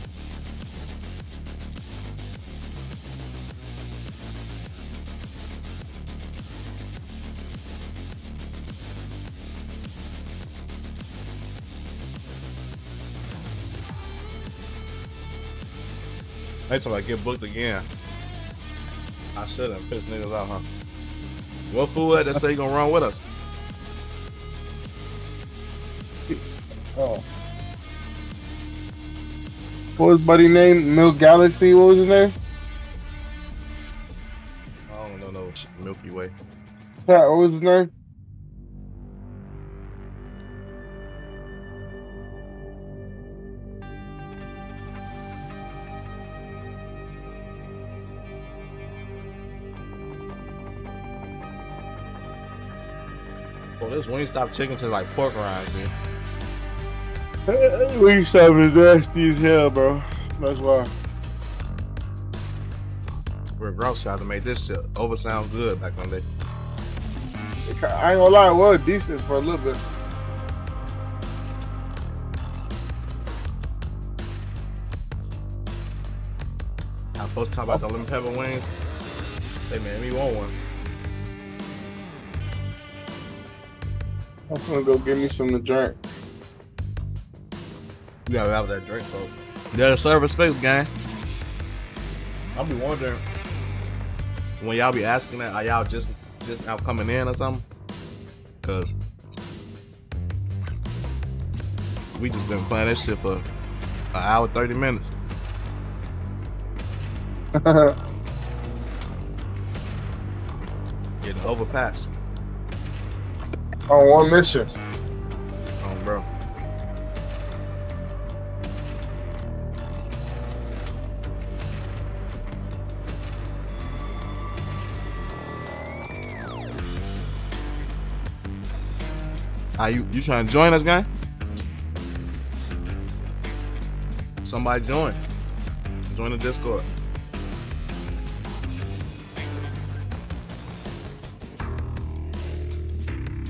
Talking about get booked again. I should have pissed niggas out, huh? What fool that say you gonna run with us? <laughs> Oh. What was buddy name? Milk Galaxy. What was his name? I don't know no Milky Way. Pat, what was his name? This Wingstop chicken tastes like pork rinds, man. We stop is nasty as hell, bro. That's why. Rick Ross tried to make this shit over sound good back on the day. I ain't gonna lie, it was decent for a little bit. I first talk about the lemon pepper wings. They made me want one. I'm gonna go get me some to drink. You gotta have that drink, folks. They're the service fix, gang. I'll be wondering when y'all be asking that, are y'all just just now coming in or something? Cause we just been playing that shit for an hour, 30 minutes. <laughs> Getting overpassed. On one mission. Oh, bro. Are you you trying to join us, guy? Somebody join. Join the Discord.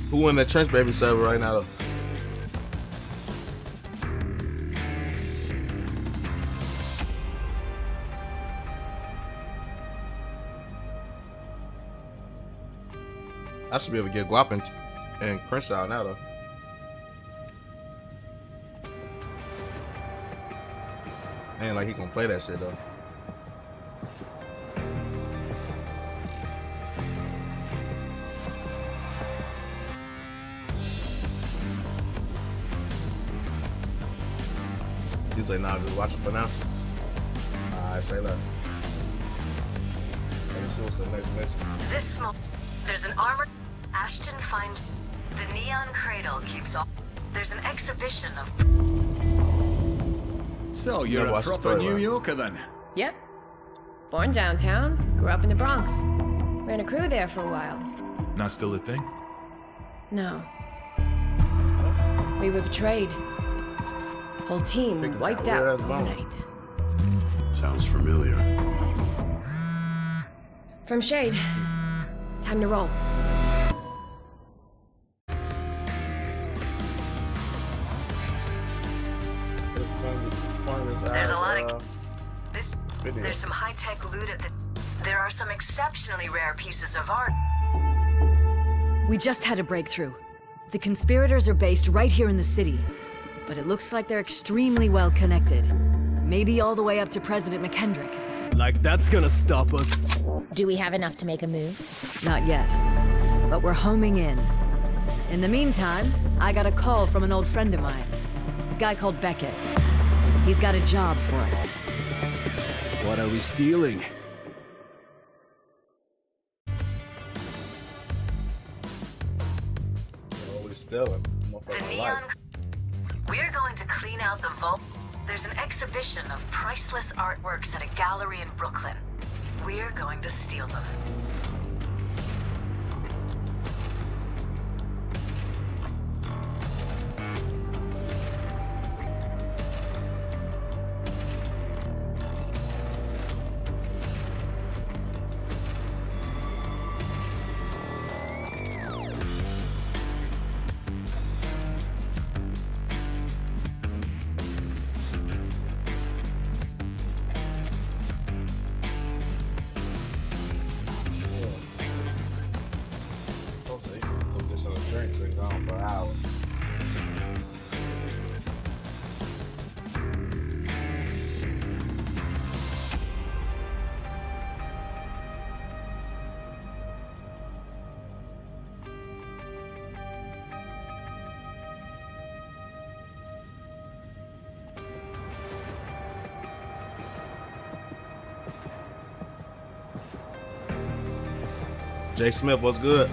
Who in the trench baby server right now? Though? I should be able to get Guap and, and Crenshaw now though. Ain't like he gonna play that shit though. He's like, nah, just watch it for now. I say that. Let me see what's the next mission. This small. There's an armored. Ashton find. The neon cradle keeps off. There's an exhibition of. So you're Never a watched proper. New Yorker then? Yep. Born downtown, grew up in the Bronx. Ran a crew there for a while. Not still a thing? No. Oh. We were betrayed. Whole team wiped out weird-ass overnight. Sounds familiar. From Shade. Time to roll. There's a lot of. This. There's some high tech loot at the. There are some exceptionally rare pieces of art. We just had a breakthrough. The conspirators are based right here in the city. But it looks like they're extremely well connected. Maybe all the way up to President McKendrick. Like that's gonna stop us. Do we have enough to make a move? Not yet. But we're homing in. In the meantime, I got a call from an old friend of mine. A guy called Beckett. He's got a job for us. What are we stealing? what are we stealing? The Motherfucking neon. life. We're going to clean out the vault. There's an exhibition of priceless artworks at a gallery in Brooklyn. We're going to steal them. Jay Smith, what's good?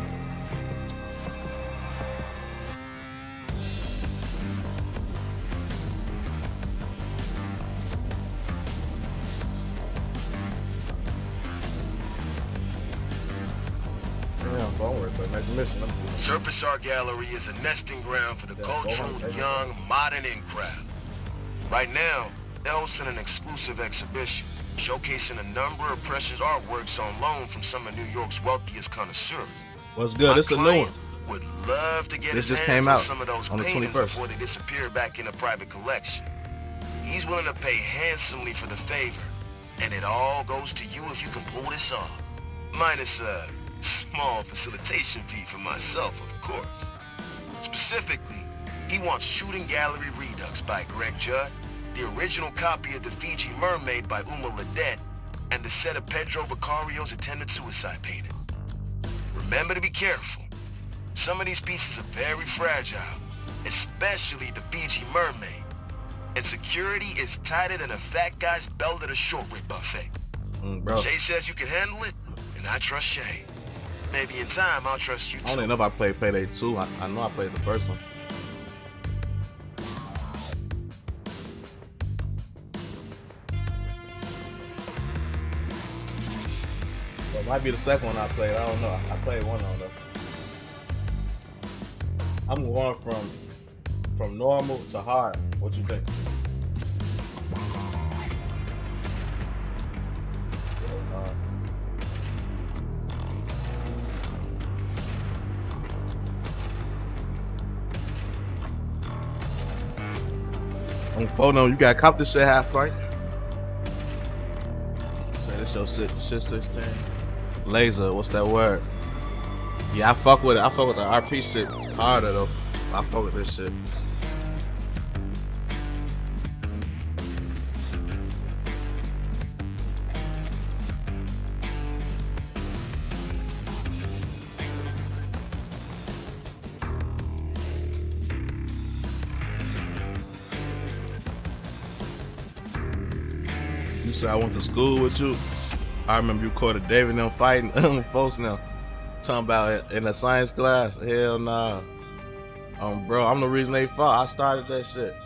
Damn, phone work, but next mission, let me see. Surphaze Art Gallery is a nesting ground for the cultural, young, modern in crowd. Right now, they're hosting an exclusive exhibition showcasing a number of precious artworks on loan from some of New York's wealthiest connoisseurs. What's good? My This a new one. Would love to get This his just hands came on out some of those on the paintings 21st. before they disappear back in a private collection. He's willing to pay handsomely for the favor, and it all goes to you if you can pull this off. Minus a small facilitation fee for myself, of course. Specifically, he wants Shooting Gallery Redux by Greg Judd, the original copy of The Fiji Mermaid by Uma Ledet, and the set of Pedro Vicario's attendant suicide painting. Remember to be careful. Some of these pieces are very fragile, especially the Fiji Mermaid. And security is tighter than a fat guy's belt at a short rib buffet. Mm. Shay says you can handle it, and I trust Shay. Maybe in time I'll trust you too. I don't even know if I played Payday 2. I, I know I played the first one. It might be the second one I played. I don't know. I played one on though. I'm going from from normal to hard. What you think? Uh, On phone, you gotta cop this shit half price. Say this your shit, shit 16. Laser, what's that word? Yeah, I fuck with it. I fuck with the RP shit harder though. I fuck with this shit. You said I went to school with you. I remember you a David them fighting <laughs> folks now. Talking about in a science class. Hell nah. Um, bro, I'm the reason they fought. I started that shit.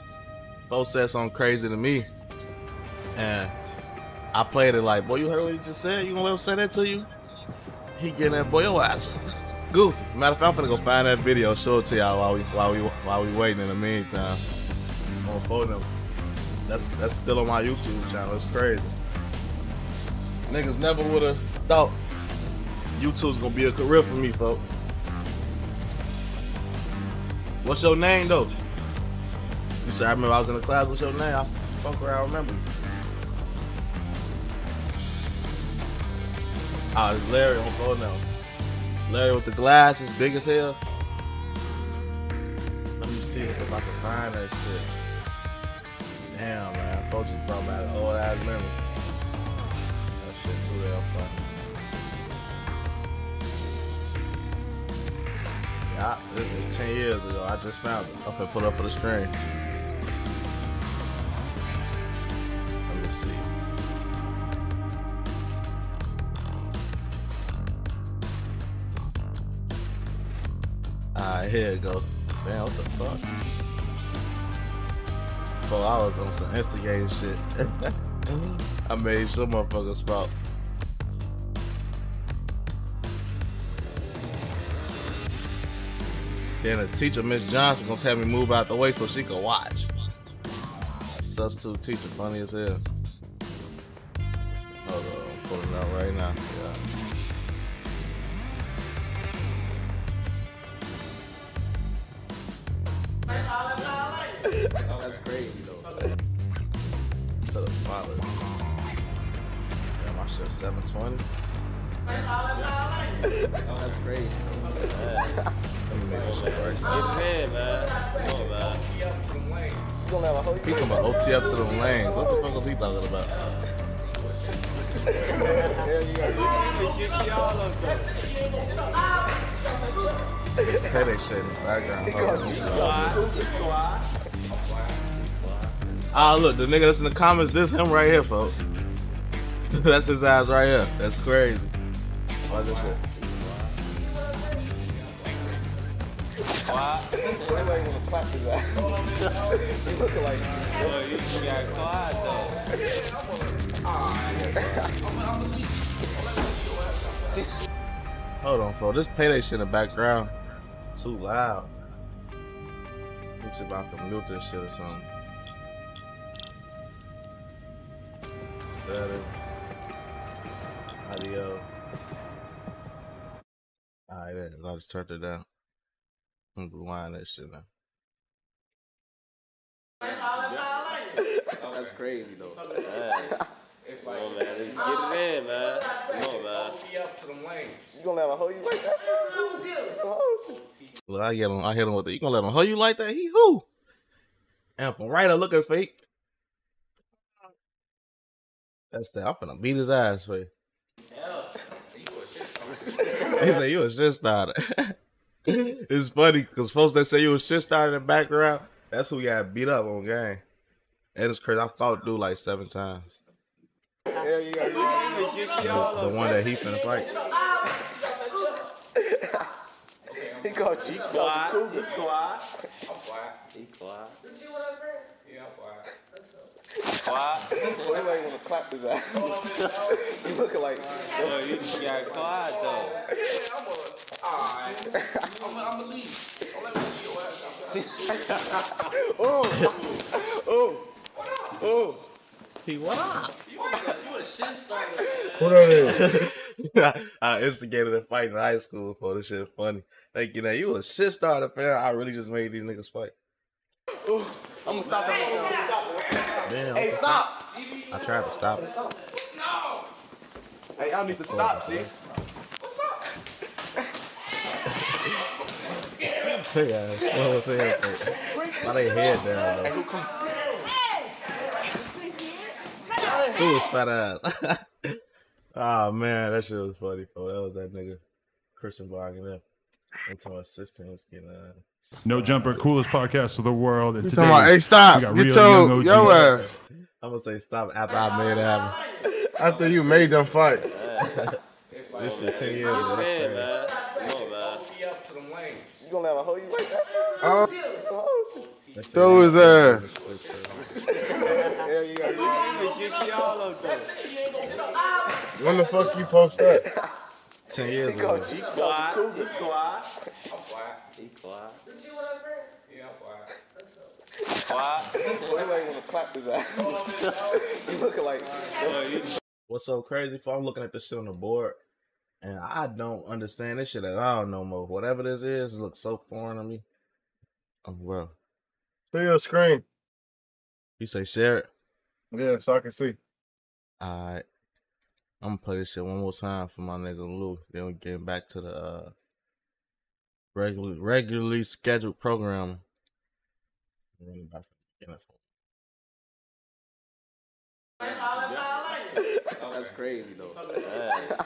Folks said something crazy to me. And I played it like, boy, you heard what he just said? You gonna let him say that to you? He getting that boy your ass. Goofy. Matter of fact, I'm finna go find that video, show it to y'all while we while we while we waiting in the meantime. On phone them. That's that's still on my YouTube channel. It's crazy. Niggas never would have thought YouTube's gonna be a career for me, folks. What's your name though? You said I remember I was in the class. What's your name? I fuck around, remember. you. Oh, it's Larry on phone now. Larry with the glasses, big as hell. Let me see if I can find that shit. Damn, man. Folks just brought back old ass memory. Too damn funny. Yeah, this was 10 years ago. I just found it. I'm gonna put up for the screen. Let me see. Alright, here it goes. Man, what the fuck? Bro, I was on some instigating shit. <laughs> I made some motherfuckers fought. Then the teacher, Miss Johnson, gonna tell me move out the way so she can watch. Substitute teacher, funny as hell. Hold on, I'm pulling out right now. Yeah. Oh, that's crazy though. To the father. Yeah, my shit 720. Oh, that's crazy. Let me make this shit right. Get in, man. Come on, man. He talking about OT up to the lanes. What the fuck was he talking about? Payday shit in the background. Hold on, I'm sorry. Ah, look, the nigga that's in the comments, this him right here, folks. <laughs> that's his ass right here. That's crazy. His ass. you looking like Hold on, folks. This payday shit in the background. Too loud. I'm about to mute this shit or something. Status. Audio. Alright, there. I just turned it down. I'm gonna rewind that shit now. That's crazy though. Man. Come on, man. Let's get it in, man. Come on, man. You gonna let him hold you like that? Look, I get him. I hit him with it. You gonna let him hold you like that? He who? Amp him right up. Look at his face. That's that. I'm finna beat his ass for you. He said you a shit starter. <laughs> it's funny because folks that say you a shit starter in the background, that's who got beat up on game. And it's crazy. I fought dude like seven times. Yeah, you got The, the one that he finna fight. He called you. He called you cougar. Quiet. He quiet. Quiet. Everybody wanna clap his ass. you looking like yo, you should got quiet though. Yeah, I'm a. Alright. I'm gonna leave. Don't let me see your ass. oh, oh, oh. He what? Who that is? I instigated a fight in high school for this shit funny. Like, you know, you a shit starter, fan. I really just made these niggas fight. I'm gonna stop that. Damn. Hey, stop. I tried to stop it. Hey, y'all need to stop, G. Yeah, slow as hell. Why they head down though? Who was fat ass? oh <laughs> man, that shit was funny, bro. That was that nigga Christian bargaining up until my sister was getting uh No jumper, coolest podcast of the world. And today, about, hey, stop. we got Get real your, young your OG. ass. I'm gonna say stop after I made it happen. After you made them fight. This shit ten years ago. That's Man, crazy. man. Come on, man. You gonna let him hold you like that? Uh, They say throw his they- ass. Yeah, you got you get y'all up there. When the fuck you post that? Ten years He ago. called you quiet. He quiet. He quiet. Quiet. <laughs> Everybody wanna clap his ass. <laughs> you looking like What's so crazy for I'm looking at this shit on the board and I don't understand this shit at all no more. Whatever this is, it looks so foreign to me. Oh well. See your screen. You say share it? Yeah, so I can see. Alright. I'm gonna play this shit one more time for my nigga Lou. Then we get back to the uh regularly regularly scheduled program. Running back to the beginning. That's crazy though. Man.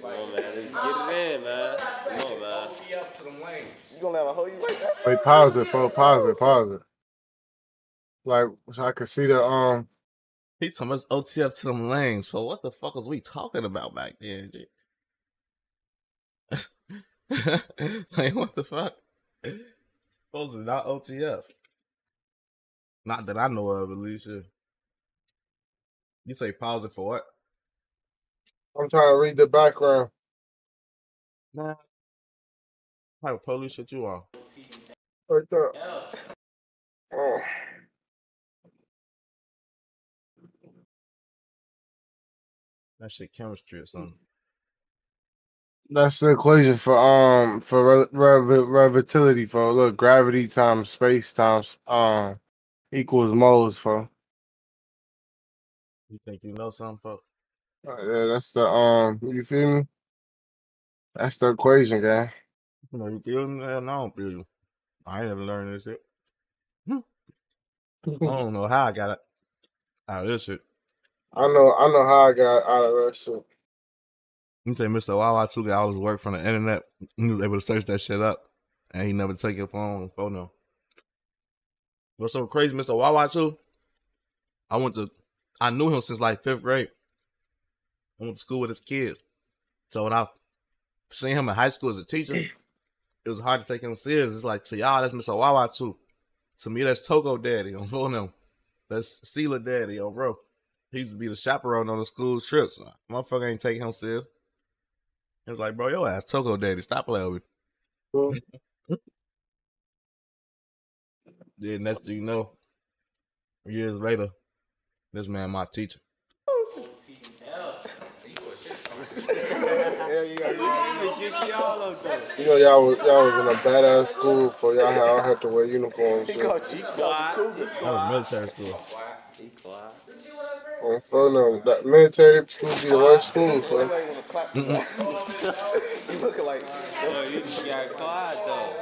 Come on, man. Let's get it in, man. Come on, man. You gonna let him hold you like that? Wait, pause it, for pause it, pause it. Like, so I could see the um. He told us OTF to them lanes. So what the fuck was we talking about back then, G? <laughs> like what the fuck? Supposed to not OTF. Not that I know of, at least. yeah. You say pause it for what? I'm trying to read the background. Nah. What type of police shit you on? Right there. Oh. That shit chemistry or something. That's the equation for um for re- relativity for look gravity times space times um equals moles for You think you know something, folks? Uh, yeah that's the um you feel me that's the equation guy know, you feel me? No, I don't feel you. I ain't never learned this shit. I <laughs> don't know how I got it out of this shit. I know I know how I got out of that shit You say Mr. Wawa too all his work from the internet. He was able to search that shit up, and he never take your phone photo. What's so crazy, Mr. Wawa too? I went to, I knew him since like fifth grade. I went to school with his kids, so when I seen him in high school as a teacher, it was hard to take him serious. It's like to y'all, that's Mr. Wawa too. To me, that's Togo Daddy on phone. That's Sealer Daddy, yo, bro. He used to be the chaperone on the school trips. Motherfucker ain't taking him serious. He was like, bro, your ass Togo Daddy. Stop playing with me. <laughs> Then next thing you know, years later, this man my teacher. <laughs> You know y'all was y'all was in a badass school for y'all had, all had to wear uniforms. He shit. called cheat code. That was military school. He quiet. On phone them. That military school be the worst school, so. Everybody wanna clap for that. <laughs> <laughs> You looking like, yo, you just got quiet though.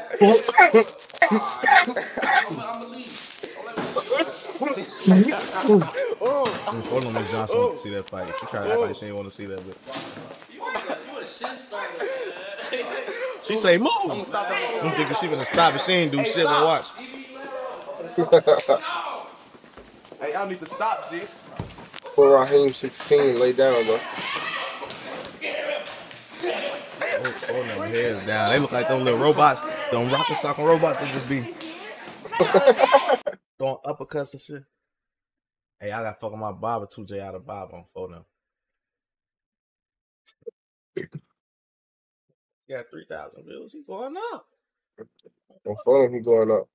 Hold on, Miss Johnson want to see that fight. She tried to act like she didn't want to see that, but she say move. I'm I'ma stop that. I'm thinking she gonna stop it. She ain't do Hey, shit but stop. watch. <laughs> Hey, y'all need to stop, G. For Raheem 16, lay down, bro. Hold them heads down. They look like them little robots. Them rocket socking robots that just be <laughs> throwing uppercuts and shit. Hey, I got fucking my barber 2J out of Bob on phone now. He got 3,000 views. He going up. On phone, he going up.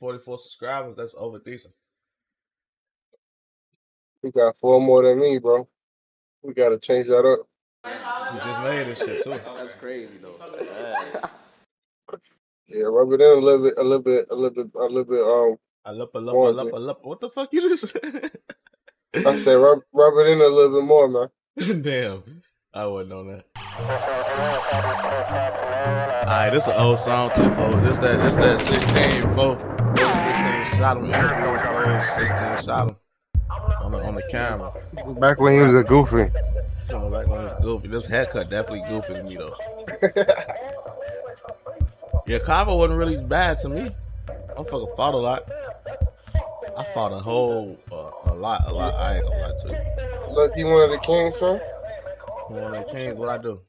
144 subscribers. That's over decent. He got four more than me, bro. We gotta change that up. He just made this shit too. <laughs> That's crazy though. <laughs> Yeah, rub it in a little bit, a little bit, a little bit, a little bit. Um, I love, I love, I more love, than- What the fuck you just? I said rub, rub it in a little bit more, man. <laughs> Damn, I wasn't on that. Alright, this is an old song too, folks. This that, this that 16, folks. 16 shot him. folks. 16 shot him on the on the camera. Back when he was a goofy. Showing back when he was goofy. This haircut definitely goofy to me though. <laughs> Yeah, Carver wasn't really bad to me. I fucking fought a lot. I fought a whole uh, a lot, a lot. I ain't gonna lie to you. Look, he one of the kings, sir. One of the kings, what I do?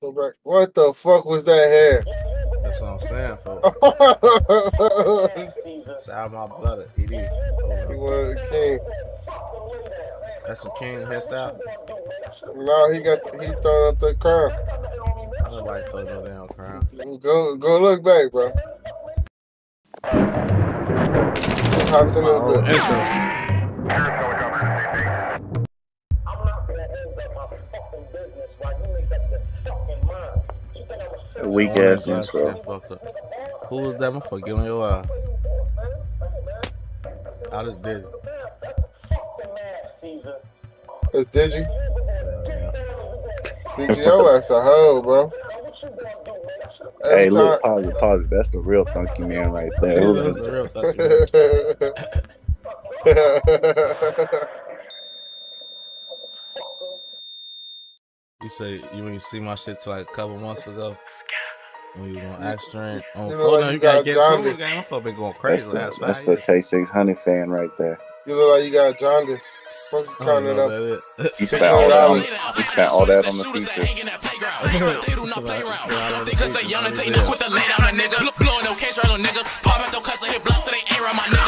What the fuck was that hair? That's what I'm saying, folks. <laughs> Sour my brother, it is. He was of the kings. That's a king hairstyle. No, he got he throwing up the crown. Nobody throw no damn crown. Go go look back, bro. Hops in My this whole bitch. intro. Weak Oh, ass that intro. got fucked up. Who was that motherfucker? Get on your eye. I just did it. It's Digi. Digi, your ass a hoe, bro. Every Hey, look, pause it, pause it. That's the real funky man right there. Yeah, that's the it? real <laughs> fucking <laughs> <laughs> You say you ain't see my shit till like a couple months ago. When you was on Extra on You like now, you you gotta got get to jaundice. it, gang. My fuck been going That's crazy the, last that's five the years. Tay Six Hundred fan right there. You look like you got jaundice. What's I don't counting up? that. He spent all that on. He spent all that on the feature. Because they young and they know what to lay down a nigga. Blowing no case right on nigga. Pop out no cuss and hit blast so they air on my nigga.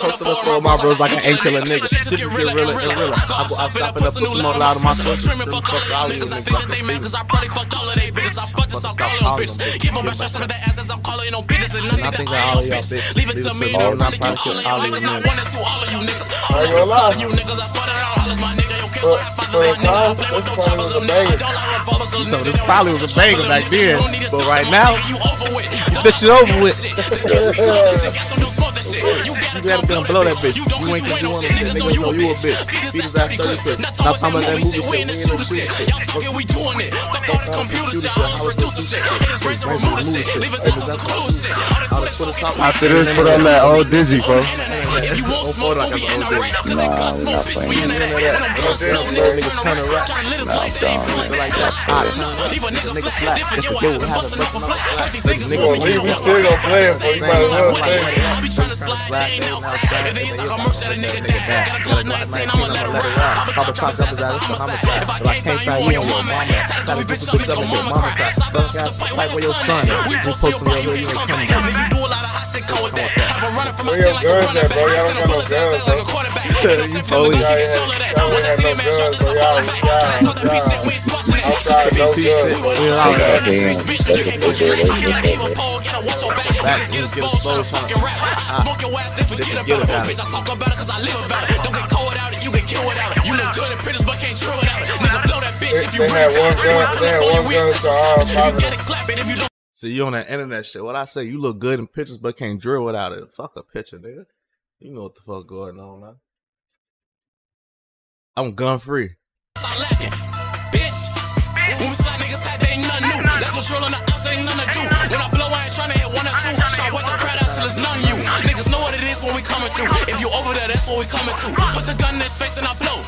Posted up forum. for my bros like an ain't killing nigga. Shit just get realer and realer. I go outside and up, put some more loud in my switch. Fuck all of you niggas. Think that they mad cause I probably fucked all of they bitches. I fucked this, I'm calling on bitches. Give them my shots for the asses, I'm calling on bitches. And And nothing that that I all am bitch. Leave it to me, all and not I'll probably probably kill kill all of all you of y'all niggas. Not niggas. one and two, all of you niggas. I All ain't of gonna lie. you niggas, I swear that I don't hollers my nigga. Yo, kids, For, I find for the my nigga. time, Play this with them probably choppers, was a them niggas. banger. Don't like revolvers, them So niggas. this probably was a banger back then, but right now, You over with. this shit over with. You gotta go blow that bitch. You ain't cause you want to shit. Niggas know you a bitch. Beat his ass 30 piss. Not talking about that movie shit. We ain't no shooting shit. Y'all talking, we doing it. Fuck all the computer shit, all the producer shit. Hit his race to remove the shit. Leave his ass on cool shit. All the Twitter talk. After this, put on that old Digi, bro. If you want smoke, we in the bitch. race. Cause they Nah, smoke, not bitch. playing We in that. that. And I'm blowing Damn, smoke, niggas niggas turn around. Trying to lit us Nah, I'm they ain't done. like that hot turn Leave a nigga Nigga flat. flat. Different, If yo, I dude been have a busting a flat. off these flat. niggas Nigga moving We, you we still gonna play it for you. Might as well play it. I be trying to slide In. outside. If they ain't talking merch, that a nigga die. Got a Glock 19, I'ma let it ride. Papa top drop his ass, it's a homicide. If I can't find you on your mama, tell the bitch up, make your mama cry. Suck ass fight with your son. You posting your video, you ain't coming back. Nigga do a lot of hot shit cold that. Have a running from my team your like a running back. Ain't ain't. We allowed that. Damn, that's a big deal. Back, you get exposed trying to. Didn't get about it. Bitch, I talk about it cause I live about it. Don't get cold without it, you get killed without it. You look good in pictures, but can't chill without it. Nigga, blow that bitch They, if you they really had one got it. gun. They had one gun to all five of them. Clap it if you don't. See, you on that internet shit. What I say, you look good in pictures, but can't drill without it. Fuck a picture, nigga. You know what the fuck going on, man. I'm gun free. Niggas. That's to. Niggas. If you over there, that's what we coming to. Put the gun in his face and I blow.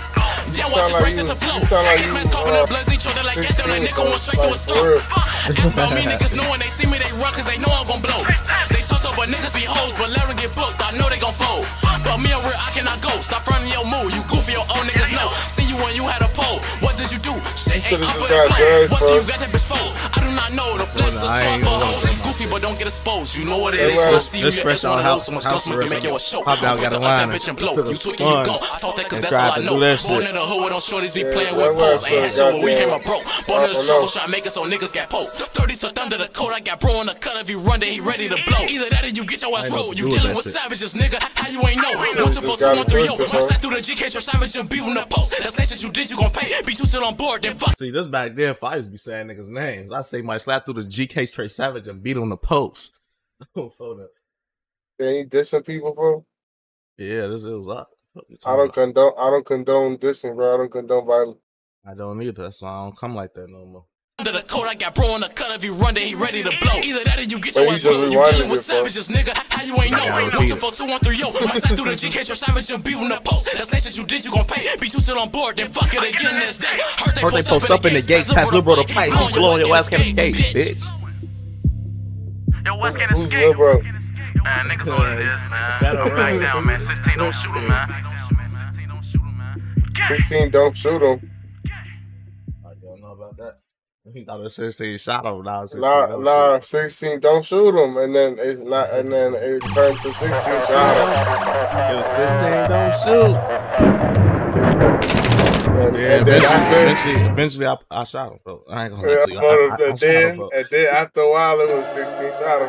Then watch it like break flow. like These man's coughing uh, and bloods each other like. That 16, nigga went straight through his for throat. Ask about me, niggas know when they see me, they run cause they know I'm gon' blow. They talk up, but niggas be hoes, but let them get booked. I know they gon' fold. But me on real, I cannot go. Stop fronting your move. You goofy, your own niggas know. See you when you had a pole. What did you do? Shit ain't should've up with a got What bro. do you got that bitch for? I do not know. The flex is Well, I ain't strong for gonna hoes. Goofy, but don't get exposed. You know what it Hey, is. well, see you, This fresh on of house, those. So much house customer can make you a show. Pop out, got the a line other bitch and blow. to the You tweaking, you go. I talk that cause that's all I know. do that Born shit. in the hood where them shorties be playing with poles. was Ain't had so shit when we came goddamn- up broke. Born in the don't struggle, know. try to make it so niggas got poked. 30 tucked under the coat, I got bro on the cut. If you run, then he ready to blow. Either that or you get your ass rolled. You to with dealing with savages, nigga. How you ain't know? One just two four two gotta one three yo. push it, My bro. through the G case, your savage and beef on the post. That's that shit you did, you gon' pay. Be two still on board, then fuck. See, this back then, if I used to be saying niggas' names, I say my slap through the GK Trey Savage and beat on the post. <laughs> Oh, photo. They ain't dissing people, bro. Yeah, this it was up. I don't about? condone. I don't condone dissing, bro. I don't condone violence. I don't either. So I don't come like that no more. Under the coat, I got bro on the cut. If you run, then he ready to blow. Either that or you get oh, your ass just. You dealing with savages, nigga. How you ain't know? gotta One repeat two it. four two one three yo. My slap through the G case, your savage and beef on the post. That's that shit you did, you gon' pay. Be two still on board, then fuck it again this day. Heard Heard they post up in the gates, past Lil Bro to pipe, you blowing your ass can't escape, bitch. Yo, West can Who's escape. Lil Bro? Man, niggas know what it is, man. Better I'm back run. down, man. 16 don't shoot him, man. 16 don't shoot him. He thought was 16 shot him. It's 16 Nah, don't nah, 16 don't shoot him, and then it's not, and then <laughs> it turned to 16 shot him. It was 16 don't shoot. And, Yeah, and eventually, after, eventually, eventually I, I shot him, bro. I ain't gonna yeah, let you. I, I, I, I shot him, then, bro. and then after a while, it was 16 shot him.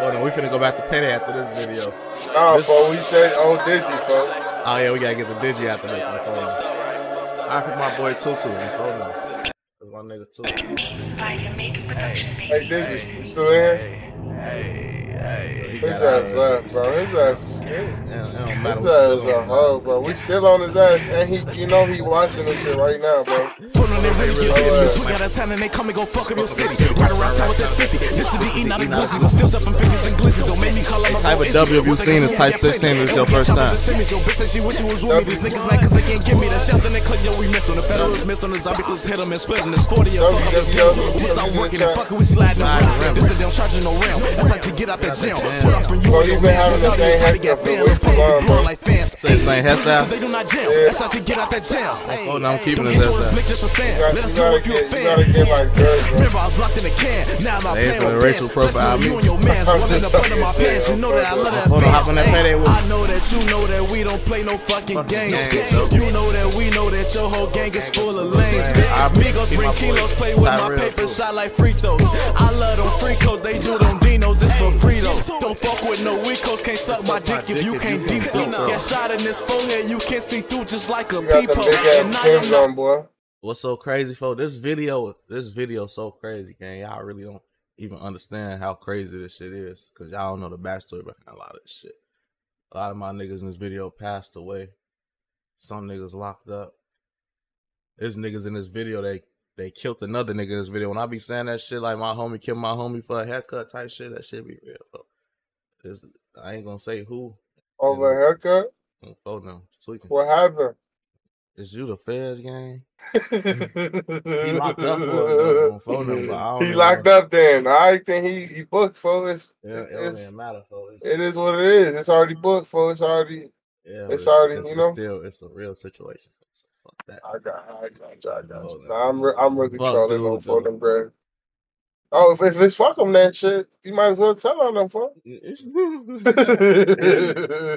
Hold on, we finna go back to payday after this video. Nah, This- fo, we said, oh, did you, fo? Oh yeah, we gotta get the digi after this. one. Hold on. I pick my boy Tutu. You feel me? That's my nigga Tutu. Hey, did you? You still in? He His got out ass left, bro. His ass, Yeah, it his ass still a on hoe, bro. We still on his ass, and he, you know, he watching this shit right now, bro. Put on that really get busy. yeah. You got a talent, they come and go fuck up your city. Right around town with that 50. Listen to E, not a glizzy, but still stuffing fingers and glizzies. Don't make me call him a Type of W if you What they seen can this type 16 plenty. this your first time. tell us the Yo, bitch, say she wish she was with me. These niggas mad cause they can't give me the shells and they click, yo, we missed on the federals, missed on the zombie, let's hit them and split them. It's 40 yo, fuck up the deal. We start working and fucking, we sliding around. This is them charging no round. That's like to get out that jail. Put up from you Bro, and you your been man. having the Now same they try to get for fans. way too long, bro. like fans. Say the same hairstyle? They do not jail. Yeah. That's how to get out that jail. Hold on, I'm keeping Don't his get you a hairstyle. blick just for stand. You got- Let us you know gotta if you a get- you gotta get like drugs, bro. Remember, I was locked in a can. Now I'm out playing for the with racial profile Listen, me. You and your mans <laughs> I'm rolling just up under my talking pants. You know that I love that Hold on, hop on that Hey, payday with. I know that you know that we don't play no fucking games. games, bitch. though. You know that we know that your whole gang is full of lanes. I bitch. Migos see bring kilos, play with my paper, shot like free throws. I love them free codes, they do them dinos, this for Fritos. Don't fuck with no weak codes, can't suck my dick if you can't deep through. Get shot in this forehead, you can't see through just like a You got the peephole. big And ass I am not boy. What's so crazy, folks? This video, this video, so crazy, gang. Y'all really don't even understand how crazy this shit is, cause y'all don't know the backstory behind a lot of this shit. A lot of my niggas in this video passed away. Some niggas locked up. There's niggas in this video they they killed another nigga in this video. When I be saying that shit like my homie killed my homie for a haircut type shit, that shit be real. This, I ain't gonna say who. Over a haircut? Oh, oh no, tweaking. What happened? Is you the Feds gang? <laughs> he locked up for on phone number. I don't He locked know. up then. I think he he booked for it's, Yeah, it it's even matter, folks. it is what it is. It's already booked for it's already Yeah, but it's already it's, you it's know. still it's a real situation. So that. I got I got I got Oh, you. Nah, I'm re- I'm really Fuck trolling on for them, bro. Oh, if, if it's fuck them that shit, you might as well tell on them for. <laughs> <laughs>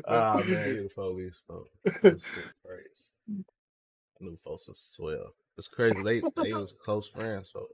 Ah man, you the police, folks. That's. I knew folks was twelve. It's crazy. They they was close friends, so I don't know,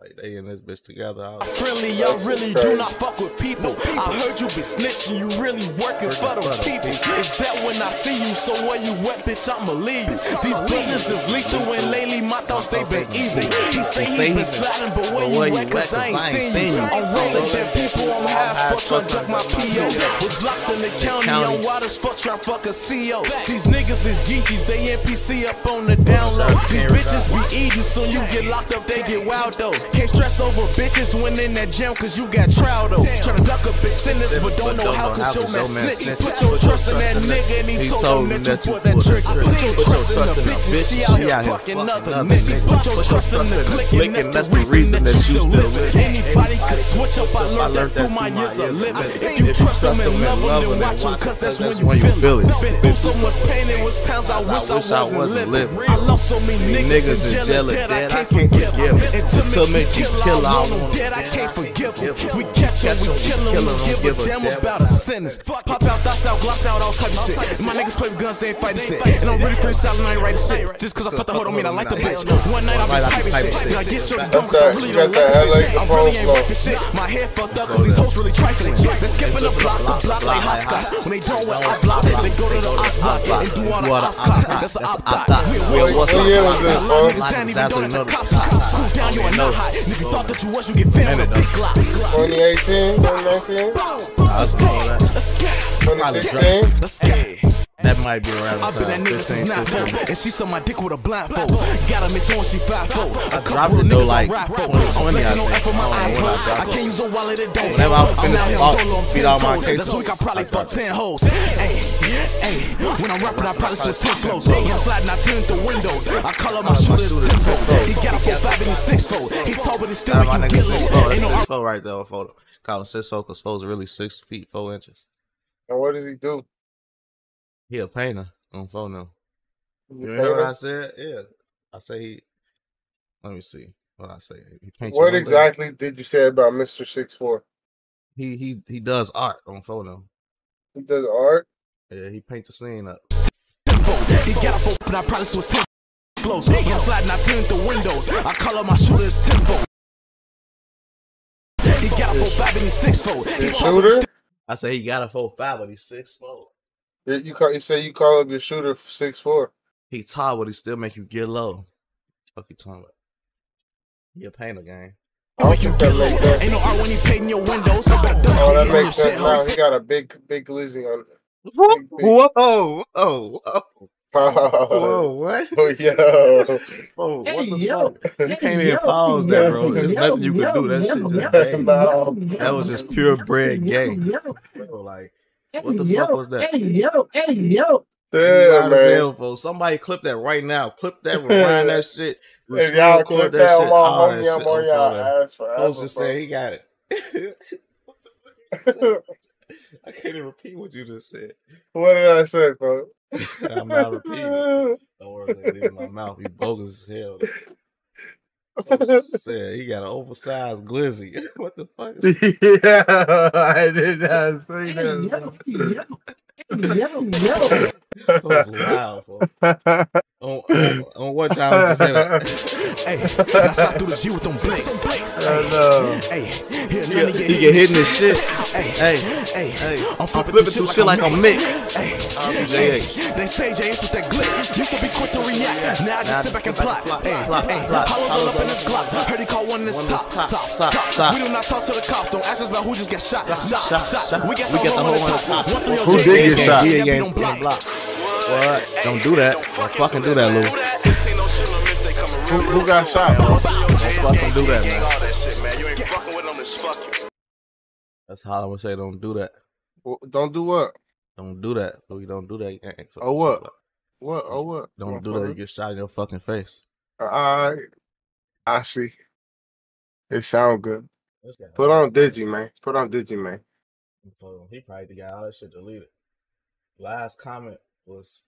like they in this bitch together. I Friendly, I really do not fuck with people. I heard you be snitching, you really working for the people. Is that when I see you? So where you at, bitch? I'ma leave you. These business is lethal, and lately my thoughts they been evil. He say he been sliding, but where you at? Cause I ain't seen you. I'm rolling dead people, I'm high fuck, tryna duck my PO. Was locked in the county, I'm wild as fuck, tryna fuck a CO. These niggas is geekies, they NPC up on the down low. These bitches be eating, so you get locked up, they get wild though. Can't stress over bitches when in that jam, cause you got trial though. Tryna duck a big sentence, but don't know how, cause your man snitch. Put your trust in that nigga, and he told him that you put that trigger. Put your trust in the bitch, she out here fucking other niggas. Put your trust in the click, and that's the reason that you still living. Anybody could switch up, I learned that through my years of living. If you trust them and love them, then watch them, cause that's when you feel it. Been through so much pain, it was times I wish I wasn't living. I lost so many niggas in jail dead, I can't forgive And to make you kill, I want dead, I can't forgive them. We catch them, we kill them, we give a damn about a sentence. Pop out, thoughts out, gloss out, all type of shit. My niggas play with guns, they ain't fighting shit. And I'm really freestyle and I ain't writing shit. Just cause I fucked the hoe don't mean I like the bitch. One night I be pirate shit. And I get short dumb cause I really don't like the bitch. I really ain't rapping shit. My head fucked up cause these hoes really trifling. They skipping the block, the block like hopscotch. When they don't what I block, they go to the ops block. And do all the ops cock. That's a op dot. We What what's year was this, Niggas bro? down even though that the cops cool down, you are not hot. And if you thought that you was, you get found with a big glock. 2018, 2019, Let's go, let's go. 2016. Let's go. That might be around I've been that nigga since 15, 9 16. and she suck my dick with a blindfold. Gotta make sure she 5 4 A dropped couple it though, like, on 2020, I'm I flexing on think. F with my I don't eyes I closed. dropped I can't use a wallet, it don't Whenever I hold. I'm finish out here fault, on dolo on beat all my toes. cases. This week I probably fuck 10 hoes. Hey, hey, when I'm rapping, I probably switch 10 flows. When I'm sliding, I turn the windows. I call up my shooter simple. He got a 4 5 and he's 6 fold. He tall, but he still Nah, my make nigga you six get four. low. Ain't no That's six four right there on photo. Call him six four because four's really six feet four inches. And what did he do? He a painter on photo. He's You heard what? I said? Yeah. I say he. Let me see what I say. He paints What exactly did you say about Mr. Six Four? He he he does art on photo. He does art. Yeah, he paint the scene up. He got a 4 but I promise switch 10 flows. When I'm sliding, I turn the windows. I call up my shooter simple. He got a 4 5 and he's 6 fold. He Your tall, but he shooter? I say he got a four five, but he's six four. Yeah, You call you say you call up your shooter six four. He tall, but he still make you get low. Fuck you talking about? He a painter, gang. I don't think that makes sense. Ain't no art when he painting your windows. No better duck Oh, that makes sense now. He got a big, big glizzy on. Whoa, whoa, whoa, Whoa, <laughs> whoa, what? Oh, yo. Whoa, what Hey, the yo. fuck? You can't even yo. pause that, bro. There's nothing you can do. That shit just gay. That was just purebred gay. Bro, like, what the fuck was that? Hey, yo, hey, yo. You Yeah, loud as man. hell, folks. Somebody clip that right now. Clip that, <laughs> rewind that shit. If screen y'all clip that on my all homie, that I'm on on y'all ass forever, Folks just saying he got it. What the fuck you said? I can't even repeat what you just said. What did I say, bro? <laughs> I'm not repeating. <laughs> Don't worry, let leave my mouth. You bogus as hell. Oh, <laughs> Just said he got an oversized glizzy. <laughs> what the fuck? <laughs> Yeah, I did not say that. <laughs> that was wild, folks. On, on, on what y'all just said? <laughs> Hey, I shot through the G with them blinks. I know. Hey, here, He, get- get he get hit in the shit. shit. Hey, Hey, hey, hey, I'm I'm flipping flipping through shit like a Mick. Hey, I'm hey, they say JS with that glick. Used to be quick to react. Now I just sit back and plot. Hey, hey, hollows all up in this Glock. Heard he called one in his top, top, top, top, top. top. We do not talk to the cops. Don't ask us about who just got shot, shot, Shot, shot. shot. We got the whole whole one one top. top. One through your Who did get shot? J- He that beat ain't on getting block. blocked. What? Don't do that. Don't fucking do that, Lou. Who, who got shot, bro? Don't fucking do that, man. That's how I would say. Don't do that. Well, Don't do what? Don't do that, Louis. Don't do that. gang. Oh, what? What? Oh, what? Don't do that. You get shot in your fucking face. I, I see. It sound good. This guy- Put on Digi, man. Put on Digi, man. He probably got all that shit deleted. Last comment was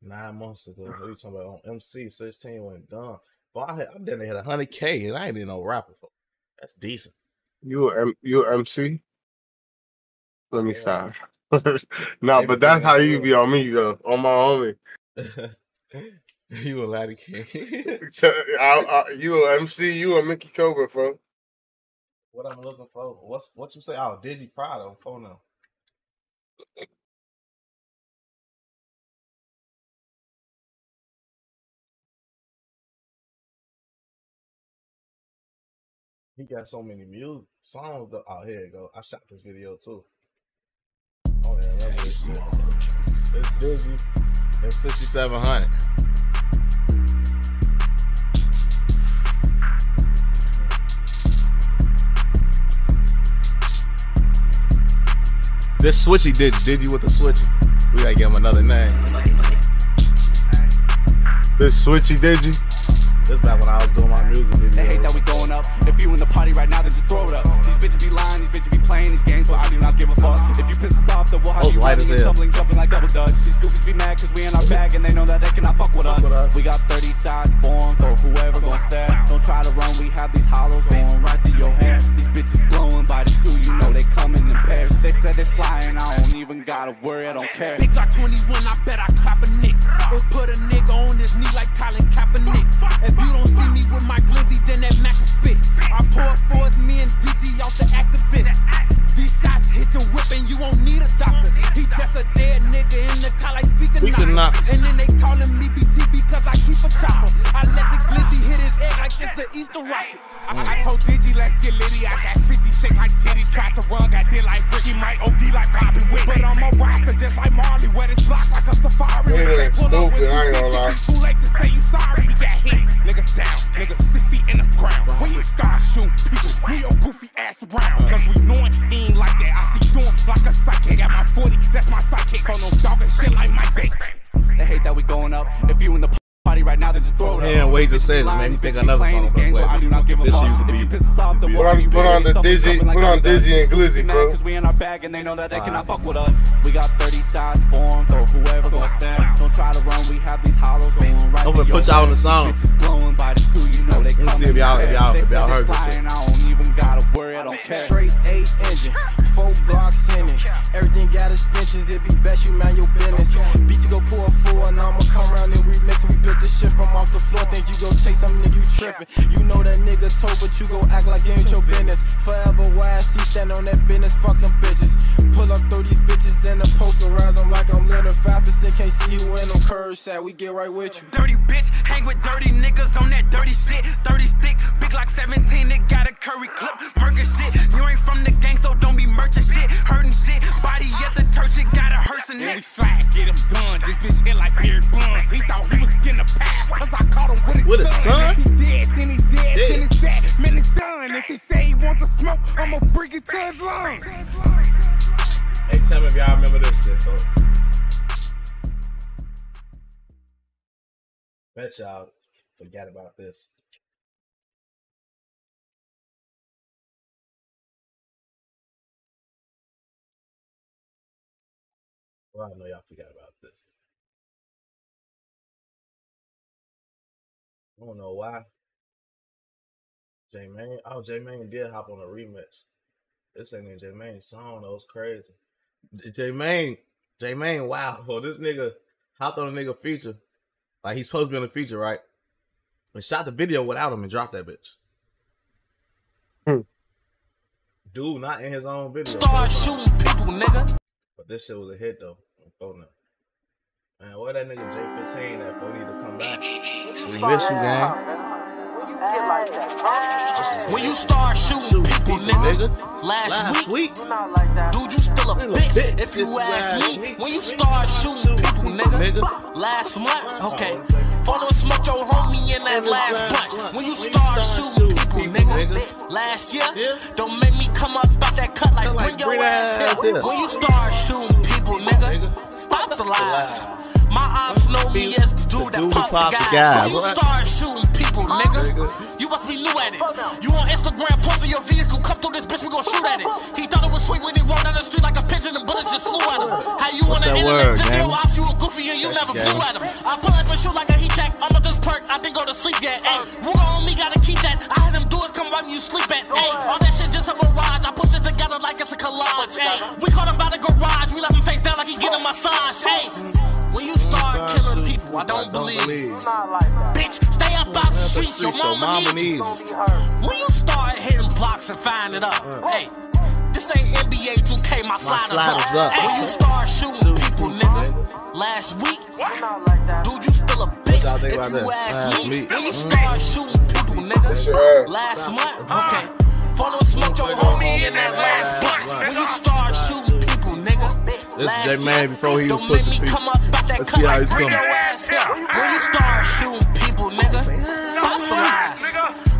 nine months ago. What are you talking about? Um, on MC 16 went dumb. But I, had, I didn't hit 100K and I ain't even no rapper. For. That's decent. You M- you MC? Let me stop. <laughs> no, but that's how you be on me though, on my homie. <laughs> you a laddie king. <laughs> I, I, you a MC? You a Mickey Cobra, bro? what I'm looking for? What's what you say? Oh, Digi Pride on phone now. He got so many music songs. Though. Oh, here you go. I shot this video too. Oh yeah, I love this shit. It's Digi and 6700. This switchy did Digi with the switchy. We gotta give him another name. This switchy Digi. This back when I was doing my music video. They hate that we going up. If you in the party right now, then just throw it up. These bitches be lying, these bitches be playing these games, but I do not give a fuck. If you piss us off, then we'll have Those you light as running and hell. tumbling, jumping like double dutch. These goofies be mad cause we in our bag and they know that they cannot fuck with us. We got 30 shots for 'em, for whoever gon' stare. Don't try to run, we have these hollows going right through your hair. These bitches blowing by the two, you know they coming in pairs. They said it's flying, I don't even gotta worry, I don't care. Big Glock 21, I bet I clap a nick. Or put a nigga on his knee like Colin Kaepernick. If you don't see me with my glizzy, then that Mac will spit. I pour for me and DG out the activist. These shots hit your whip and you won't need a doctor. He just a dead nigga in the car like speaking knocks. And then they calling me BT because I keep a chopper. I let the glizzy hit his egg like it's an Easter rocket. I, I told Digi, let's get litty. I got 50 shake like titty. Tried to run, got did like Ricky. Might OD like Bobby Whitney. But I'm a roster just like Marley. Wet his block like a safari. Yeah, They pull up with stupid, I ain't two gonna lie. bitches, Too late to say you sorry. He got hit. Nigga down. Nigga six feet in the ground. When you start shooting people, move your goofy ass around. Cause we knowin' he ain't like that. I see doing like a psychic. At my 40, that's my sidekick. On no dog and shit like Mike Vick. They hate that we going up. If you in the party right now, then just throw it up. Man, wait to say this made me think another song. But wait, this shit used to be. Put on, put on the Digi, put on Digi and Glizzy, bro. Cause we in our bag and they know that they cannot fuck with us. We got 30 shots for 'em, for whoever gon' stand. Don't try to run, we have these hollows going right I'm gonna put y'all on the song. Bitches blowing by the two, you know they Let me see if y'all- if y'all- pairs. if y'all They heard this shit. I don't even gotta worry, I don't care. Straight eight engine, four Glocks in it. Everything got extensions, it be best you mind your business. Beat to go pull a four, and I'ma come around and remix it. We built this shit from off the floor. Think you go take some nigga, you trippin'. You know that nigga told, but you go act like it ain't your business. Forever why I see stand on that business, fuck them bitches. Pull up, throw these bitches in the posterize them like I'm little 5%. Can't see you in them curves, at we get right with you. Dirty bitch, hang with dirty niggas on that dirty shit. 30 stick, big like 17, it got a curry clip. Murking shit, you ain't from the gang, so don't be merchant shit. Hurting shit, body at the church, it got a hearse in And we it. slide, get him done. This bitch hit like beard buns. He thought he was getting a pass, cause I caught him with his With his son? If he dead, then he's dead, then it's dead. Man, it's done. If he say he wants to smoke, I'ma bring it to his lungs. Hey, tell me if y'all remember this shit, though. Bet y'all forgot about this. Well, I know y'all forgot don't know why. J Main, oh J Main did hop on a remix. This ain't even J Main's song. That was crazy. J Main, J Main, wow, <laughs> bro, this nigga hopped on a nigga feature, like he's supposed to be on a feature, right? And shot the video without him and dropped that bitch. Hmm. Dude, not in his own video. Start shooting people, nigga. But this shit was a hit though. I'm throwing it. Man, where that nigga J15 at for? He need to come back. We miss you, gang. When you start shooting people, nigga, last, week, dude, you still a bitch. If you ask me, when you start shooting people, nigga, last month, okay, follow smoke your homie in that last blunt. When you start shooting people, nigga, last year, don't make me come up out that cut like bring your ass here. When you start shooting people, nigga, stop the lies. My ops ops know me as the dude that dude pop pop the the guys. guys. So you What? start shooting people, nigga. You must be new at it. You on Instagram posting your vehicle, come through this bitch, we gon' shoot at it. He thought it was sweet when he walked down the street like a pigeon and bullets just flew at him. How you on What's the that internet? word, This gang? your ops, you a goofy and you That's never gang. blew at him. I pull up and shoot like a heat check. I'm at this perk, I think go to sleep yet. Hey, Ruger on me, gotta keep that. I had them doors come right when you sleep at. Hey, all that shit just a mirage. I push it together like it's a collage. Hey, we caught him by the garage. We left him face down like he get a massage. Hey, when you start killing people, I don't believe. Bitch, stay up out the streets, your Streets, your mama mama needs needs When you start hitting blocks and find it up, hey, this ain't NBA 2K, my sliders, sliders up. up. Hey, when you start shooting people, nigga, last week, dude, you spill a bitch if you that? ask Last me. week. When you Mm. start shooting people, nigga, last month, okay. Follow smoke your homie in that last block. When you start shooting people, nigga, This is J Man before he was pushing people. come up out that Let's see how he's coming. your ass here. When you start shooting people, nigga, stop the lies.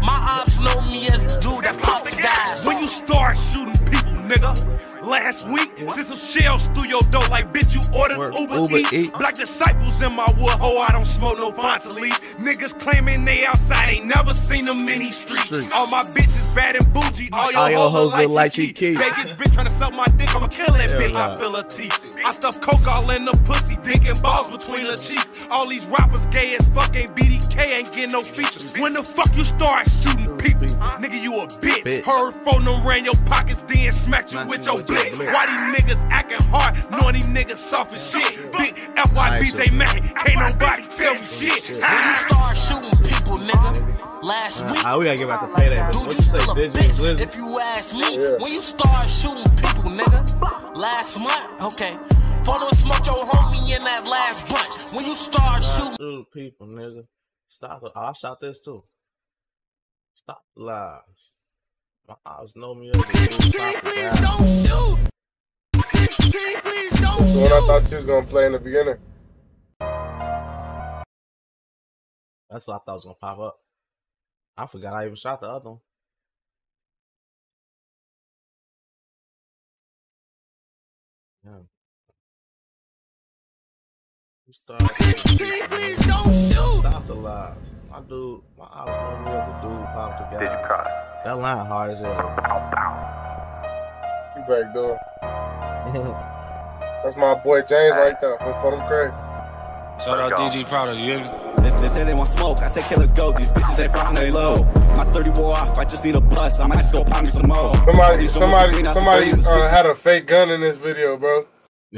My ops know me as the dude that pop the guys. When you start shooting people, nigga. Last week, sent some shells through your door like bitch you ordered Word. Uber, Uber Eats. Eats. Black disciples in my wood, oh I don't smoke no Fontaines. Niggas claiming they outside, ain't never seen them in these streets. Streets. All my bitches bad and bougie, all your, All your hoes look like. Chi Chi. Vegas bitch tryna suck my dick, I'ma kill that bitch. I feel her teeth. I stuff coke all in the pussy, dick and balls between the cheeks. All these rappers gay as fuck, ain't BDK, ain't getting no features. When the fuck you start shooting people, nigga you a bitch. Bitch. Heard phone them ran your pockets, then smacked you Smack with you your with your blick. blick. Why these niggas acting hard, knowing these niggas soft as shit? Big FYBJ Nice. man, can't nobody tell me shit. When you start shooting people, nigga, last week. Ah, we gotta get back to payday. that. Dude, what you you say, still a Digi bitch Glizzy? if you ask me. When you start shooting people, nigga, last month, okay. Follow and smoke your homie in that last blunt. When you start shooting Shoot people, nigga. Stop it. Oh, I shot this too. Stop the lies. My eyes know me as a dude. The don't shoot. 16, please don't That's the one I thought you was gonna play in the beginning. That's what I thought was gonna pop up. I forgot I even shot the other one. Yeah. You start please don't shoot. Stop the lies. My dude, my eyes know me as a dude. Pop the guys. That line hard as hell. You back door. <laughs> That's my boy James right there. I'm for them crazy. Shout out DG Prowder, you hear me? They, they say they want smoke, I say killers go. These bitches they front they low. My 30 wore off, I just need a bus. I might just go pop me some more. Somebody, somebody, green out the somebody uh, had a fake gun in this video, bro.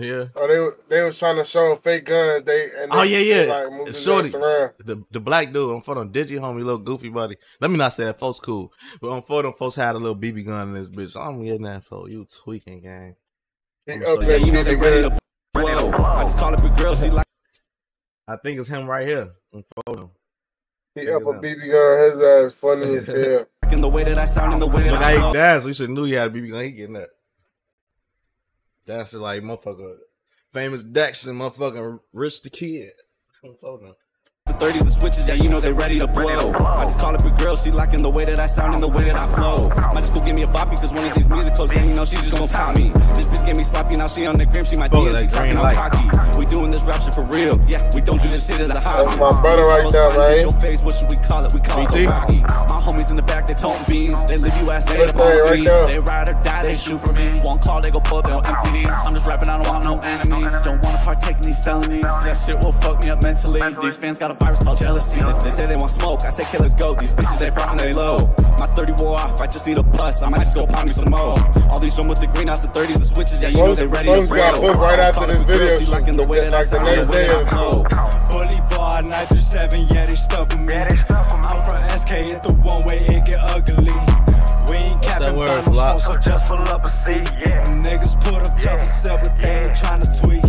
Yeah. Oh, they were- they was trying to show a fake gun. They and Oh yeah, yeah. like, moved Shorty, the the black dude on front of Digi homie, little goofy buddy. Let me not say that folks cool, but on front of them folks had a little BB gun in this bitch. I'm getting that for you tweaking gang. He I'ma up show there, you. you know they ready to blow. I just call up a girl, she like. I think it's him right here. On photo. He up a BB gun. His ass funny as <laughs> hell. In the way that I sound, in the way that Look I how flow. he dance. We should knew he had a BB gun. He getting that. Dancing like motherfucker, famous Dex and motherfucking Rich the Kid. <laughs> On photo. The 30s and switches, yeah, you know they ready to blow. I just call up a girl, she liking the way that I sound and the way that I flow. Might just go give me a boppy, cause one of these music musicals, yeah, you know she just gonna top me. This bitch gave me sloppy, now she on the grim, she my DM, she talking all cocky. We doing this rap shit for real, yeah, we don't do this shit as a hobby. That's my brother right there, man. Your face, what should we call it? We call it rocky. My homies in the back, they tone beans. They leave you ass Right up on the street. They ride or die, they shoot for me. One call, they go pull up, they empty these. I'm just rapping, I don't want no enemies. Don't wanna partake in these felonies. That shit will fuck me up mentally. These fans got a virus called jealousy. They, they say they want smoke, I say killers go. These bitches, they front and they low. My 30 wore off, I just need a bus. I might just go pop me some more. All these run with the green out the 30s and switches, yeah, you know they ready to folks got blow. booked right I just after call this up video she liking the way that I like the sound, next the way day that I or flow. Boulevard 937, yeah, they stuck with me. I'm from SK, hit the one way, it get ugly. We ain't capping word, by no Block? smoke, so just pull up and see. Niggas put up tough as ever, they ain't trying to tweak.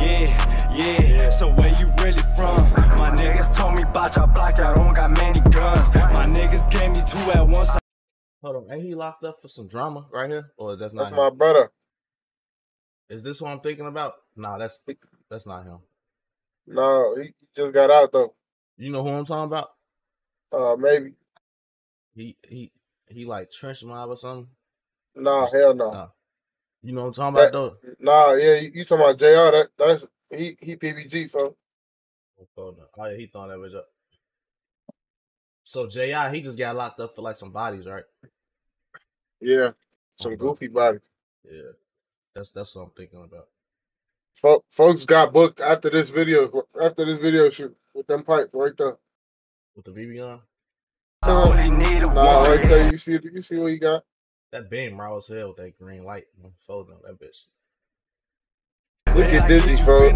Yeah, yeah, so where you really from? My niggas told me, botch, I blocked, I don't got many guns. My niggas gave me two at once. Hold on, ain't he locked up for some drama right here, or that's not That's him? my brother. Is this what I'm thinking about? Nah, that's that's not him. No, he just got out though. You know who I'm talking about? Uh, maybe. He he he like trench mob or something. Nah, hell no. Nah. You know what I'm talking about though? Nah, yeah, you, you talking about Jr. That that's he he PBG folks. Oh no. Oh, yeah, he throwing that bitch up. So JR, he just got locked up for like some bodies, right? Yeah, some oh, goofy body. Yeah. That's that's what I'm thinking about. Fo- folks got booked after this video. After this video shoot with them pipes right there. With the BB gun? Um, nah, right there. You see? You see what he got? That beam raw as hell with that green light. I'm folding on that bitch. Look at Dizzy, bro. <laughs>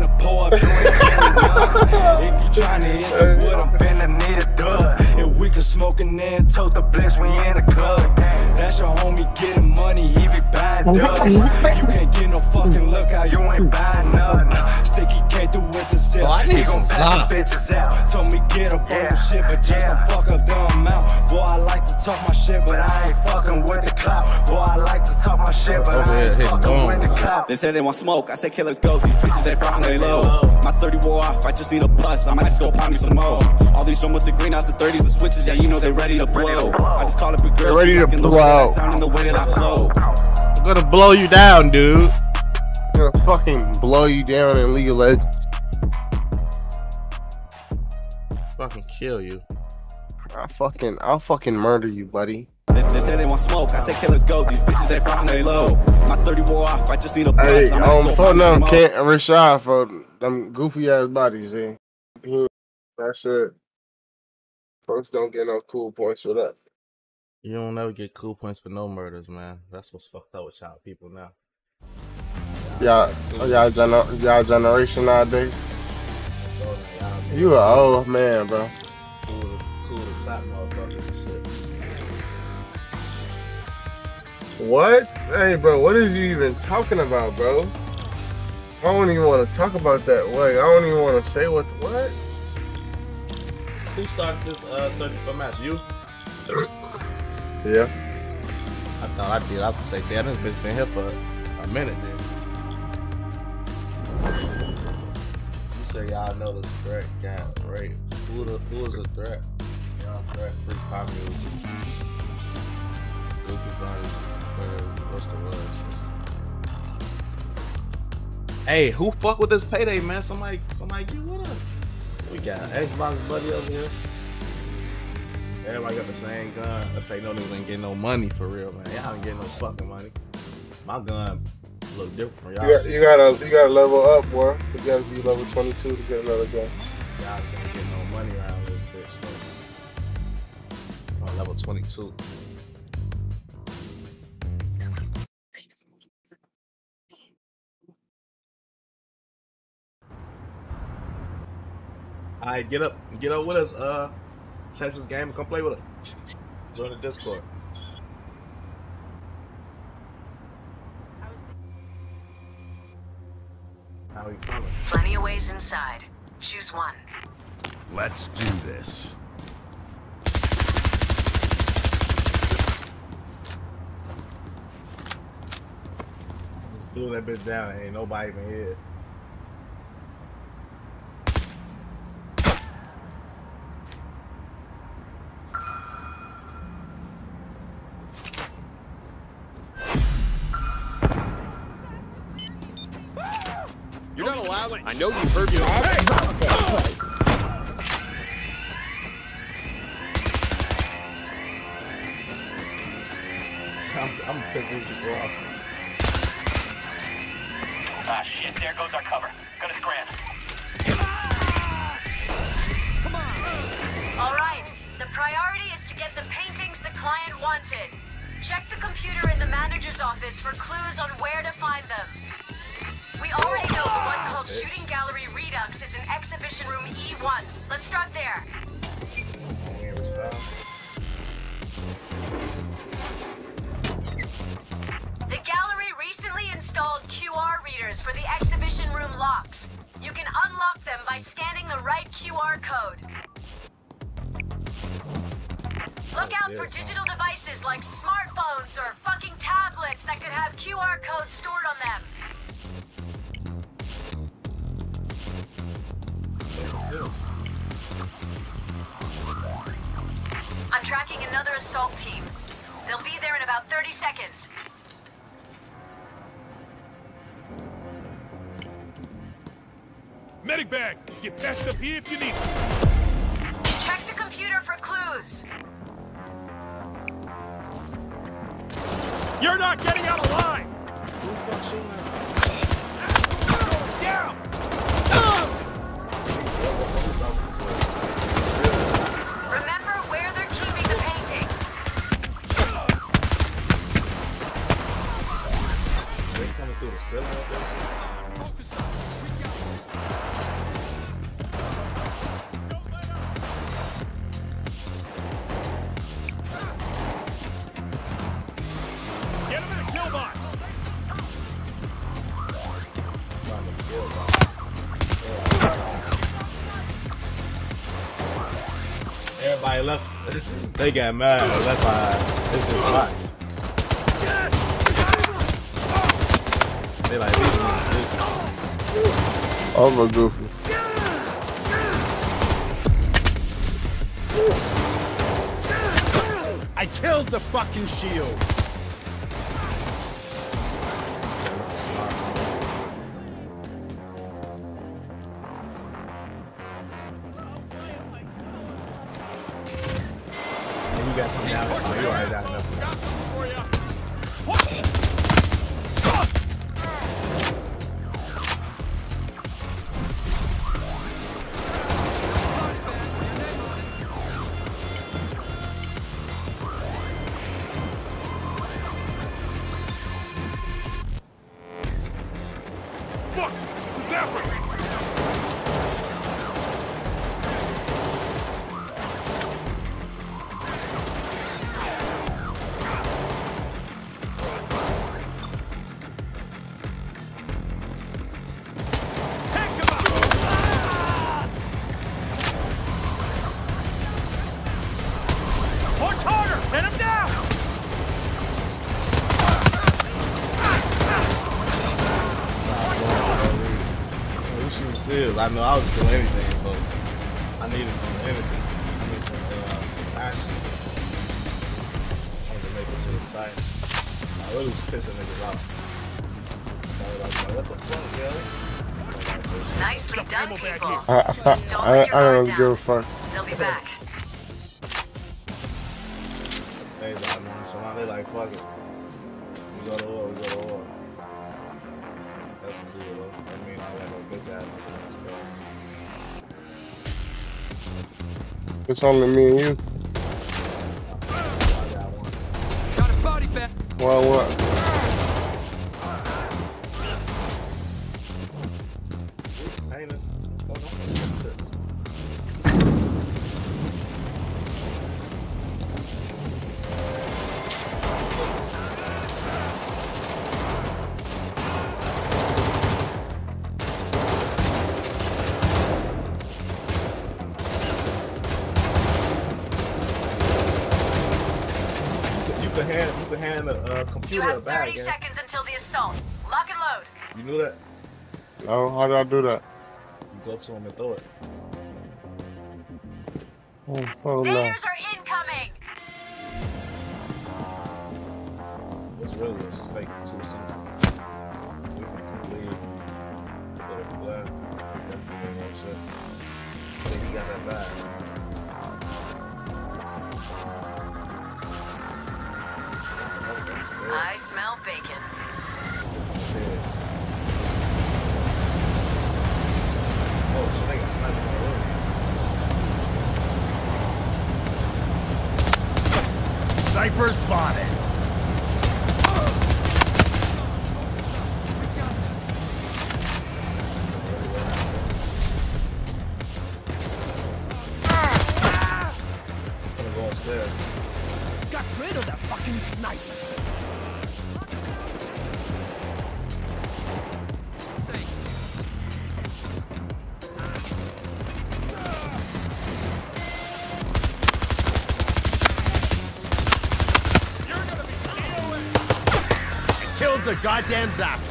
If you tryna hit the wood, I'm finna need a dub. If we can smoke and then tote the blitz, we in the club. That's your homie getting money, he be buying dubs. You can't get no fucking look out, you ain't buying nothing. Sticky came through with the zip, Oh, I need he some gon' pass the bitches out. Told me get up on the shit, but just don't fuck up the amount. Boy, I like to talk my shit, but I ain't fucking with the clout. Boy, I like to talk my shit, but Over I ain't hitting fucking with the bones. clout. They say they want smoke. I say, okay, let's go. These bitches, they front, they low. My 30 wore off. I just need a bus. I might just go pop me some more. All these show with the green the 30s and switches. Yeah, you know they ready to blow. I just call up a girl. They're ready she to liking the way that blow. sound and the way that I flow. I'm gonna blow you down, dude. I'm gonna fucking blow you down in League of Legends. Fucking kill you. I fucking, I'll fucking murder you, buddy. They, they say they want smoke. I say, okay, let's go. These bitches, they front, they low. My 30 wore off. I just need a bus. Hey, I might just um, go for pop me them, some more. can't Rashad for them goofy ass bodies, eh? That's it. Folks don't get no cool points for that. You don't never get cool points for no murders, man. That's what's fucked up with y'all people now. Y'all, y'all, gener- y'all generation nowadays. You a old man, bro. Cool, cool to clap shit. What? Hey, bro, what is you even talking about, bro? I don't even want to talk about that way. I don't even want to say what. What? Who started this uh searching for match? You? Yeah. I thought I did. I was gonna say, damn, this bitch been here for a minute then. You say y'all know the threat got right. Who the who is the threat? Young threat, free pop music. Goofy what's the words? Hey, who fuck with this payday, man? Somebody somebody get with us. We got Xbox buddy over here. Everybody got the same gun. Let's say no niggas ain't getting no money for real, man. Y'all ain't getting no fucking money. My gun look different from You, y'all. got, you gotta, you gotta level up, boy. You gotta be level 22 to get another gun. Y'all just ain't getting no money around this bitch. though. It's on level 22. All right, get up, get up with us. Uh, Texas game, come play with us. Join the Discord. How we coming? Plenty of ways inside. Choose one. Let's do this. Blew that bitch down. Ain't nobody even here. I know you've heard your. I'm, I'm pissed these people off. Ah, shit, there goes our cover. Gonna scram. Ah! Come on. All right. The priority is to get the paintings the client wanted. Check the computer in the manager's office for clues on where to find them. We already know the one called Shooting Gallery Redux is in Exhibition Room E1. Let's start there. The gallery recently installed QR readers for the exhibition room locks. You can unlock them by scanning the right QR code. Look out for digital devices like smartphones or fucking tablets that could have QR codes stored on them. I'm tracking another assault team. They'll be there in about 30 seconds. Medic bag. Get patched up here if you need it. Check the computer for clues. You're not getting out of line. Down. Remember where they're keeping the paintings. They coming through the ceiling of this? Get him in the kill box. Everybody left. <laughs> they got mad. Left behind. This shit box. They like niggas Over goofy. I killed the fucking shield. I know I was doing anything, but I needed some energy. I need some uh, action. I wanted to make this shit exciting. I really was pissing niggas off. So I was like, what the fuck, yo? Nicely done, people. I, I, Just don't I, let your I guard don't give a fuck. They'll be back. They like, man, so now they like, fuck it. We go to war, we go to war. That's cool, though. That mean I got no bitch ass It's only me and you. Got a body bag. What, what? Did I do that? You go to him and throw it. Oh, fuck no. Are incoming. It's really is fake too soon. We can leave. Put a flag. Everything and shit. Say he got that bag. I smell bacon. Snipers botted. Goddamn zapper.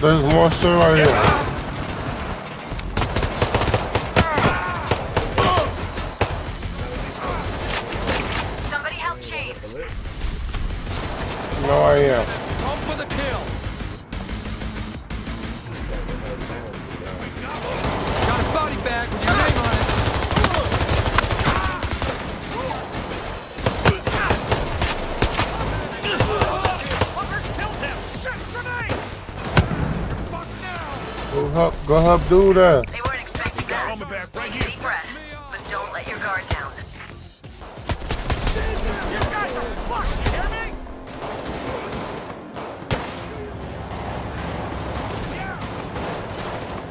There's more right here. Do that. They weren't expecting that. Take a deep breath, but don't let your guard down. You guys are fucked, you hear me?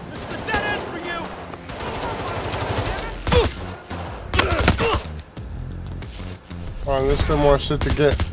This is the dead end for you! Alright, there's still more shit to get.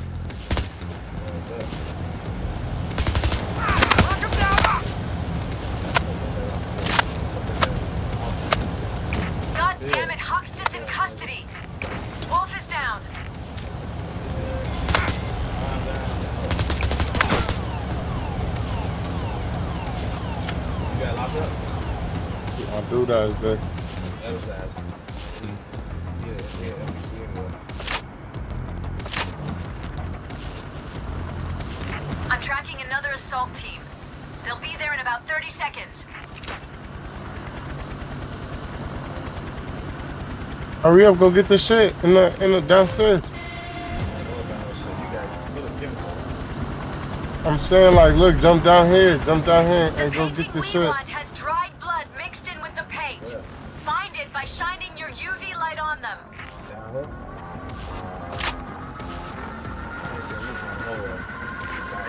Hurry up, go get the shit in the in the downstairs. I'm saying like, look, jump down here, jump down here, and go get the shit. has dried blood mixed in with the paint. Find it by shining your UV light on them. Uh-huh.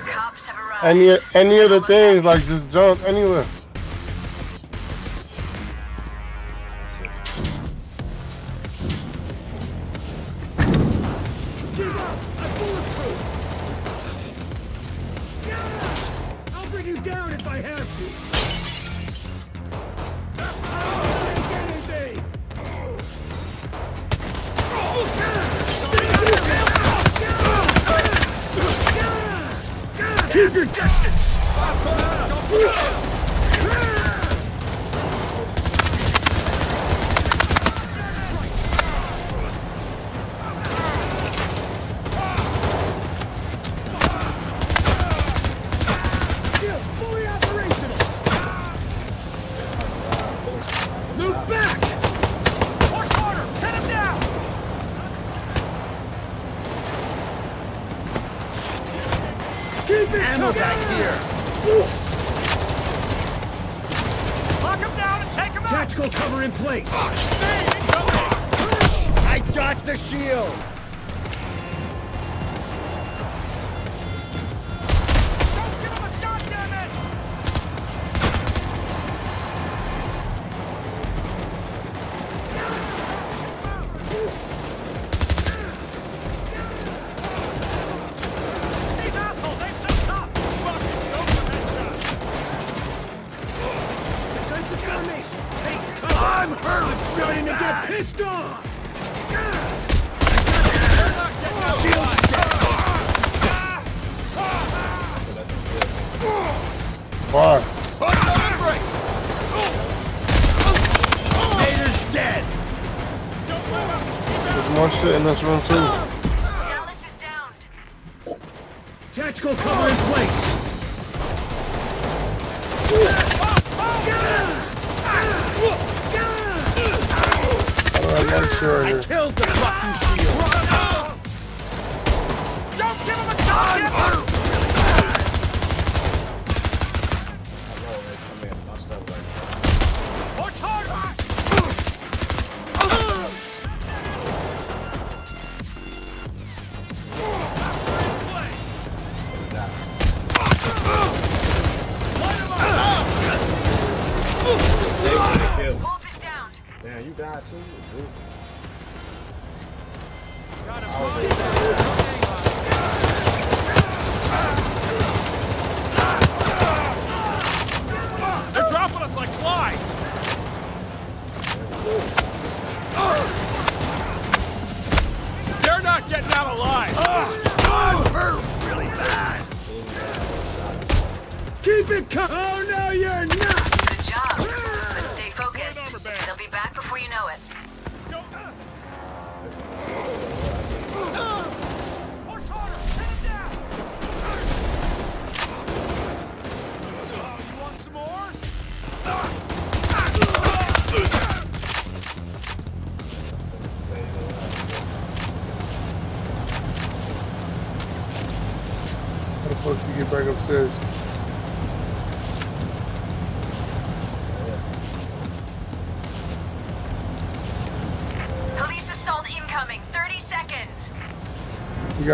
Cops have arrived. Any any of the things, like just jump anywhere. Tactical cover in place! I got the shield.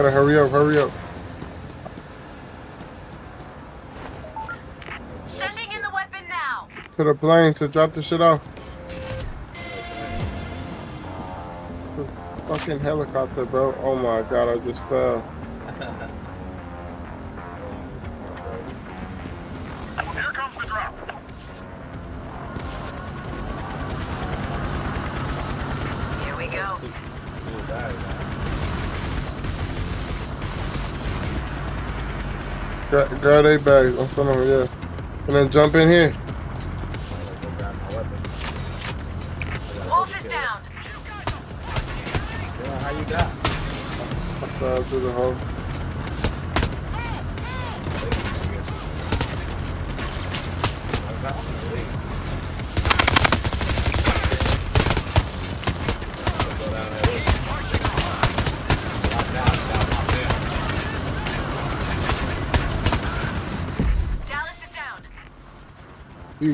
Gotta hurry up, hurry up. Sending in the weapon now. To the plane to drop the shit off. The fucking helicopter, bro. Oh my god, I just fell. Grab they bags. I'm filming, yeah. And then jump in here.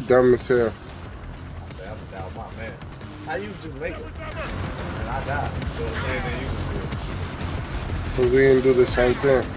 Dumb as hell. I say I'm down my man. How you just make it? And I died. So the same thing you was doing. Cause we didn't do the same thing.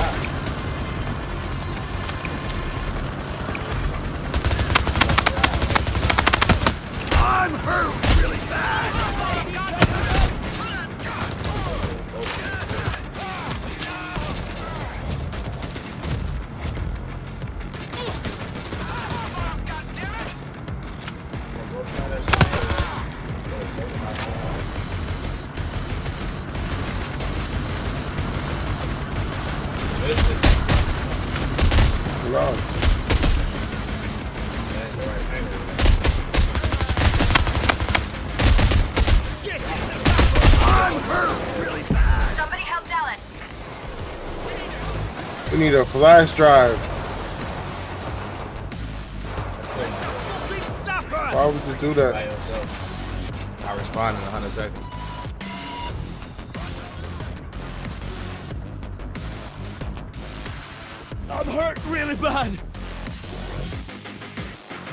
We need a flash drive. Why would you do By that? yourself. I respond in 100 seconds. I'm hurt really bad.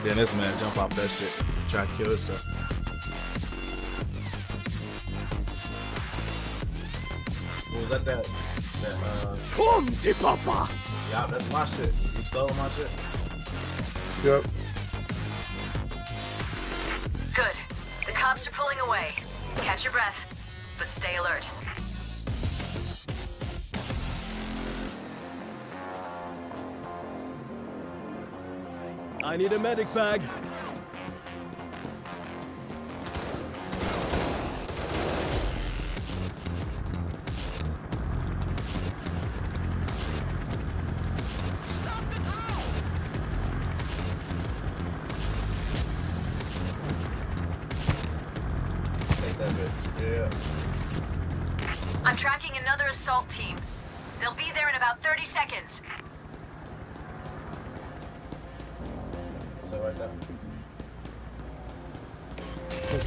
Then this man jump off that shit, try to kill himself. What was that? That, that uh, Come, de papa. Yeah, that's my shit. You stole my shit. Yep. Good. The cops are pulling away. Catch your breath, but stay alert. I need a medic bag.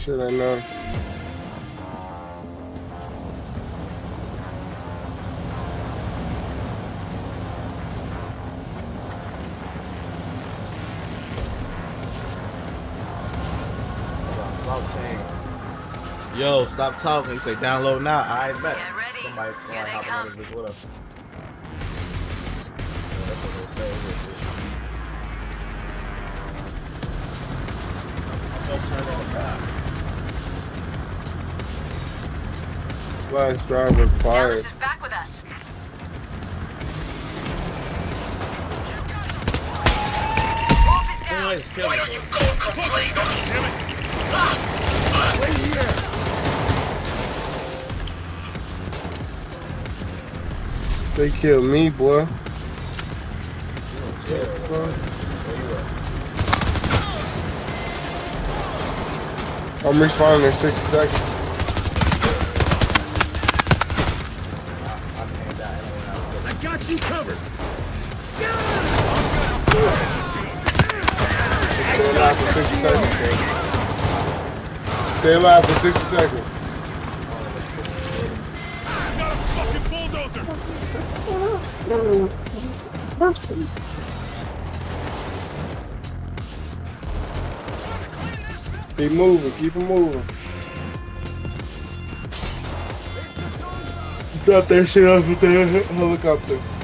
Shit, I know. Yo, stop talking. He say download now. I bet. Somebody, somebody hopping on this bitch with us. Flash driver fired. Dallas is back with us. Wolf is down. Why don't you go complete? Damn it. Wait here. They killed me, boy. I'm respawning in 60 seconds. Stay alive for 60 seconds. Keep moving, keep it moving. Drop that shit off with the helicopter.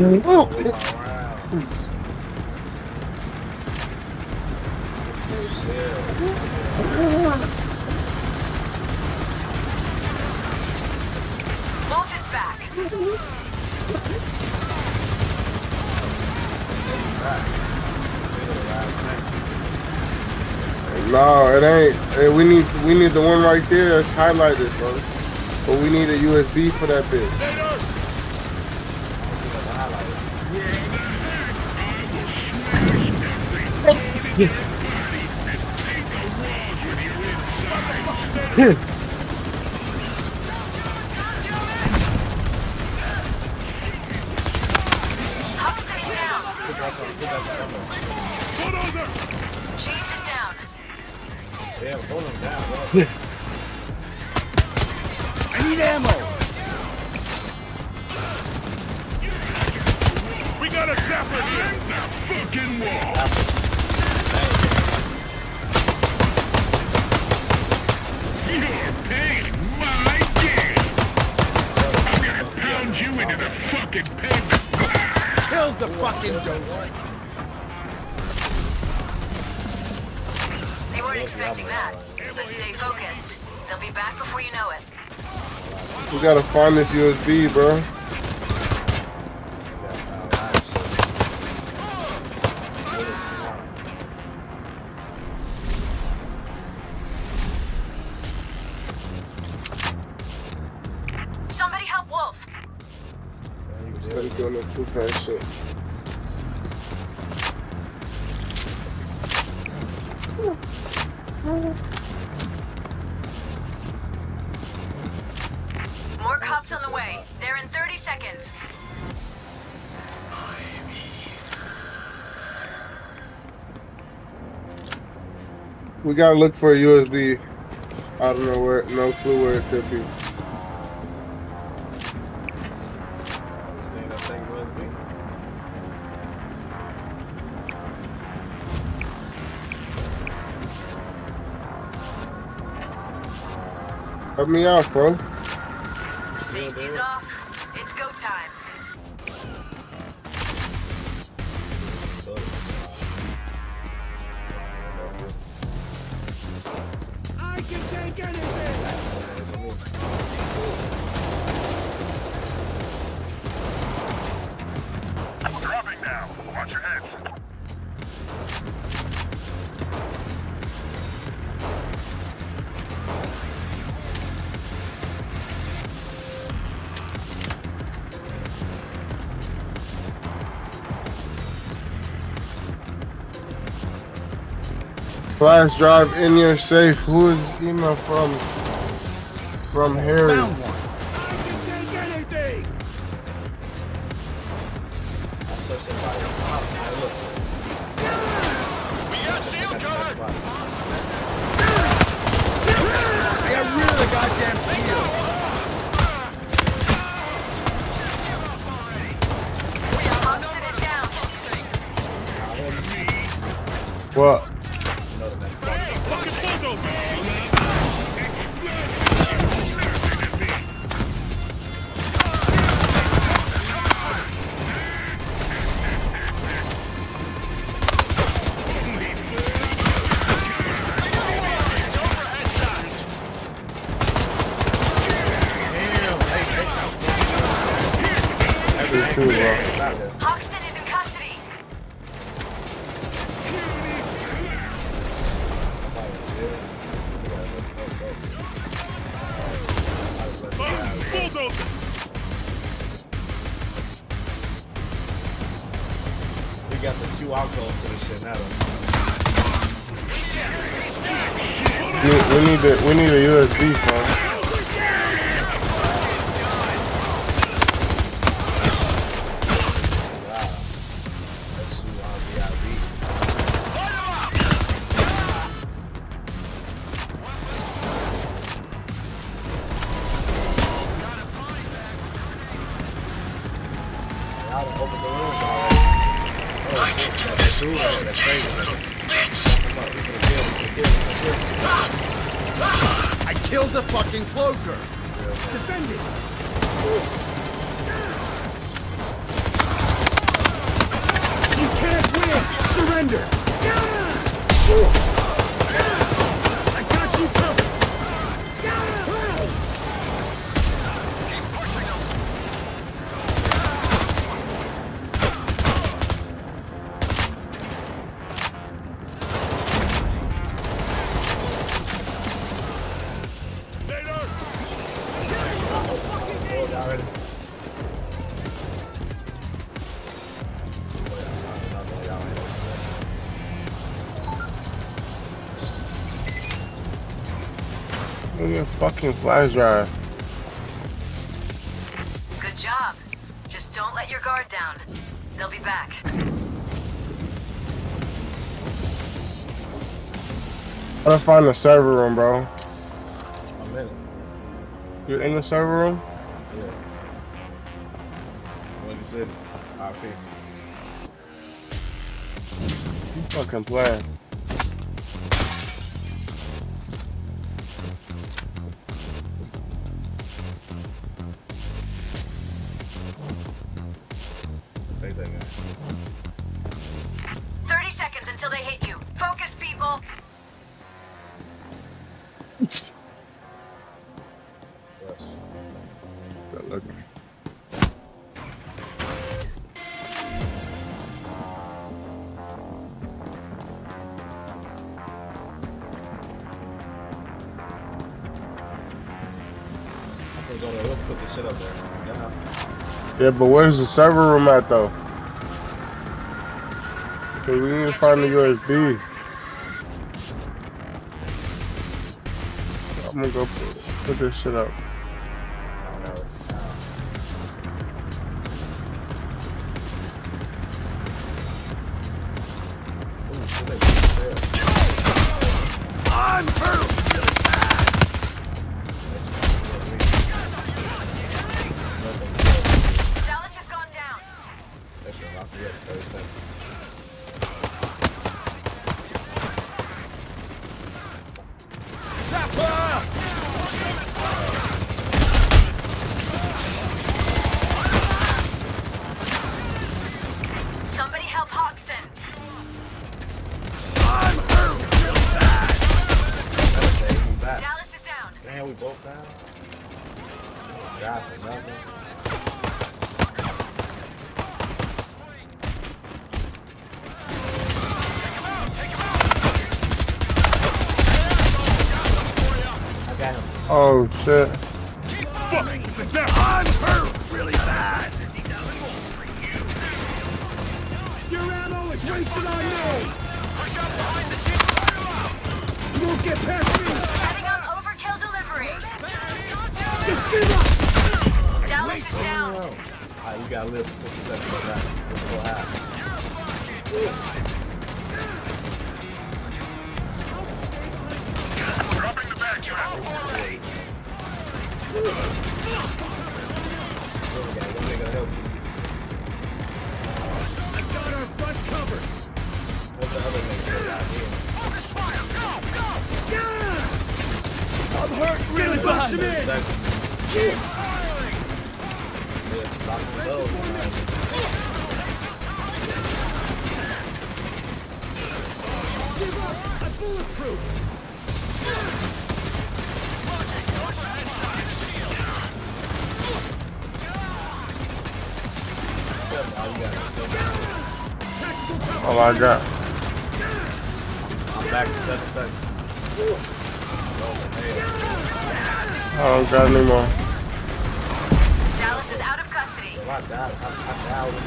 Wolf is back. No, it ain't. Hey, we need we need the one right there that's highlighted, bro. But we need a USB for that bitch. Huckstead the fucking dozer. They weren't expecting that. But stay focused. They'll be back before you know it. We gotta find this USB, bro. Somebody help Wolf. Instead of doing that poof ass shit. Gotta look for a USB. I don't know where, no clue where it could be. Cut me off, bro. Safety's off. Flash drive in your safe. Who is email from? From Harry. fucking flash drive. Good job. Just don't let your guard down. They'll be back. Let's find the server room, bro. I'm in it. You're in the server room? Yeah. Windy City. IP. You fucking playing. Yeah, but where's the server room at though? Cause we need to find the USB. I'm gonna go put, put this shit up. I got. I'm back to seven seconds. Oh, God, any more. Dallas is out of custody. I died, I, I died when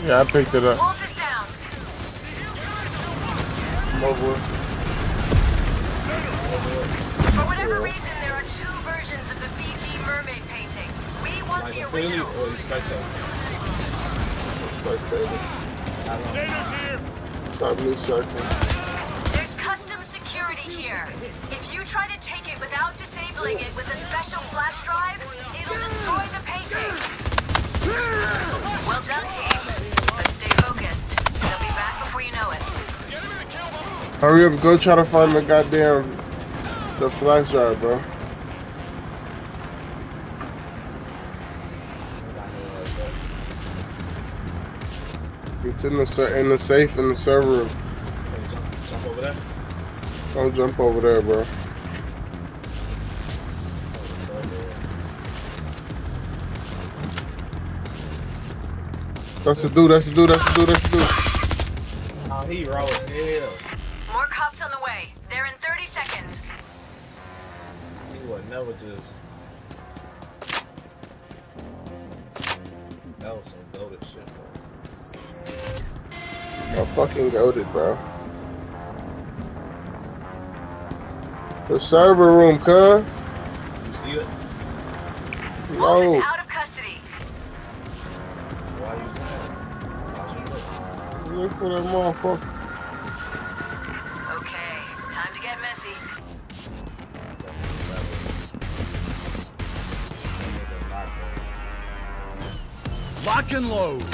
man. Yeah, I picked it up. Go try to find the goddamn the flash drive, bro. It's in the in the safe in the server room. Jump, over there. Don't jump over there, bro. That's the dude. That's the dude. That's the dude. That's the dude. Oh, he raw bro. The server room, cuz. You see it? Wolf is No. out of custody. Why you saying? Look for that motherfucker. Okay, time to get messy. Lock and load.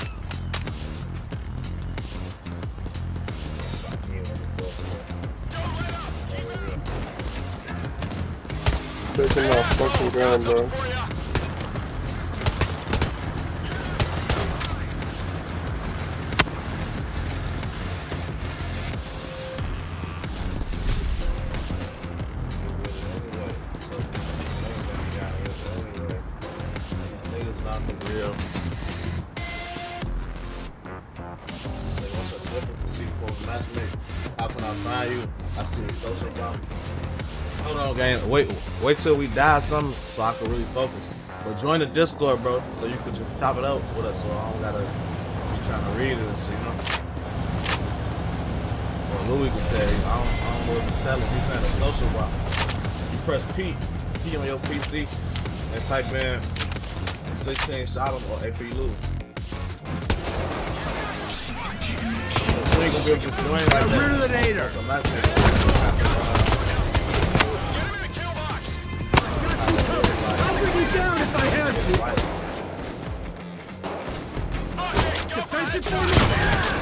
Taking my fucking gun, bro. How can I find you? I see the. Hold on, gang. Wait, wait till we die something so I can really focus. But join the Discord, bro, so you can just chop it out with us, so I don't gotta be trying to read it shit, you know. Or Louis can tell you. I don't, I don't know what to tell him. He's saying a social block. You press P, P on your PC, and type in 16 shot him or AP Lou. So you gonna be able to join like that. If I have to.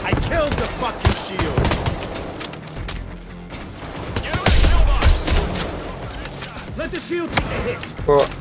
I killed the fucking shield. Let the shield take a hit. Fuck.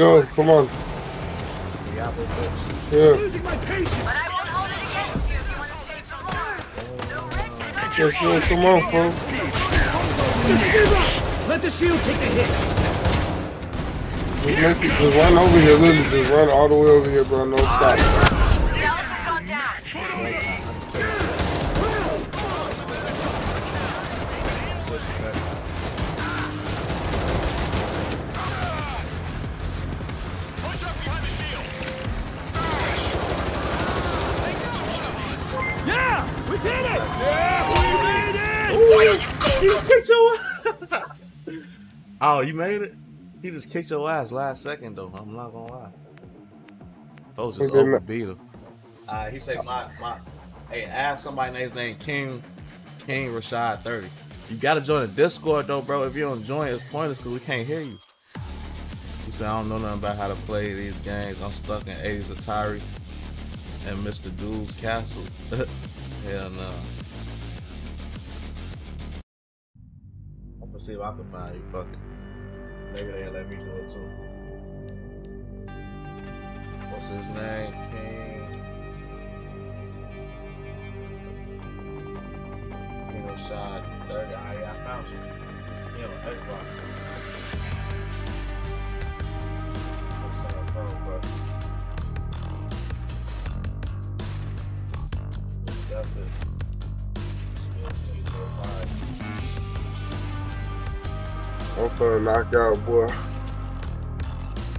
More. No risk, no Let's go. Come on, folks. Let the shield take the hit. Just, make it, just run over here, literally. Just run all the way over here, bro. No stop. Oh, you made it? He just kicked your ass last second though. I'm not gonna lie. Folks just He did not- overbeat him. Uh, he said my my hey ask somebody name's name King King Rashad 30. You gotta join the Discord though, bro. If you don't join, it's pointless because we can't hear you. He said I don't know nothing about how to play these games. I'm stuck in 80s Atari and Mr. Do's Castle. <laughs> Hell no. I'm gonna see if I can find you. Fuck it. Maybe they let me do it too. What's his name? King. King of Shot 30. Ah, yeah, I found you. He on Xbox. I'm a friend request. Accept it. I'm finna knock out, boy.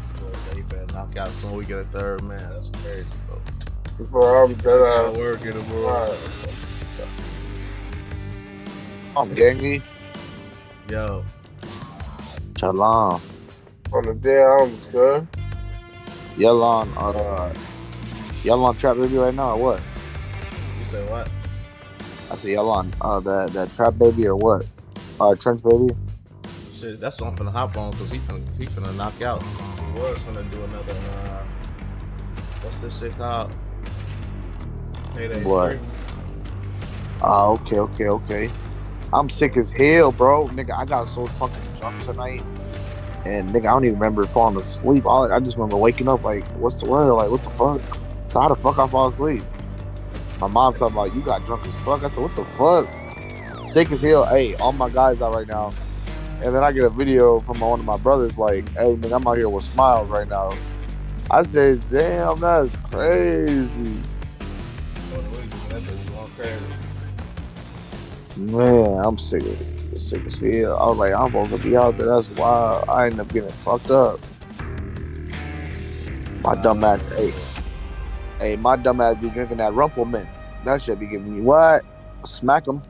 Still say you better knock out soon we get a third man. That's crazy, bro. Bro, I'm dead Gotta ass. work it, bro. Right. I'm gangy. Yo, Shalom. On the day, I'm good. Y'all on uh y'all on trap baby right now or what? you say what? I said y'all on uh that that trap baby or what? Uh trench baby? Shit, that's what I'm finna hop on because he finna, he finna knock out. He was finna do another, uh, what's this shit called? Payday What? 3. Ah, okay, okay, okay. I'm sick as hell, bro. Nigga, I got so fucking drunk tonight. And nigga, I don't even remember falling asleep. All I just remember waking up like, what's the word? Like, what the fuck? So how the fuck I fall asleep? My mom talking about you got drunk as fuck. I said, what the fuck? Sick as hell. Hey, all my guys out right now. And then I get a video from one of my brothers like, hey man, I'm out here with smiles right now. I said, damn, that's crazy. Man, I'm sick of it. Sick as hell. I was like, I'm supposed to be out there. That's wild. I end up getting fucked up. My dumb ass, hey, hey, my dumb ass be drinking that Rumple Minze. That shit be giving me what? Smack them.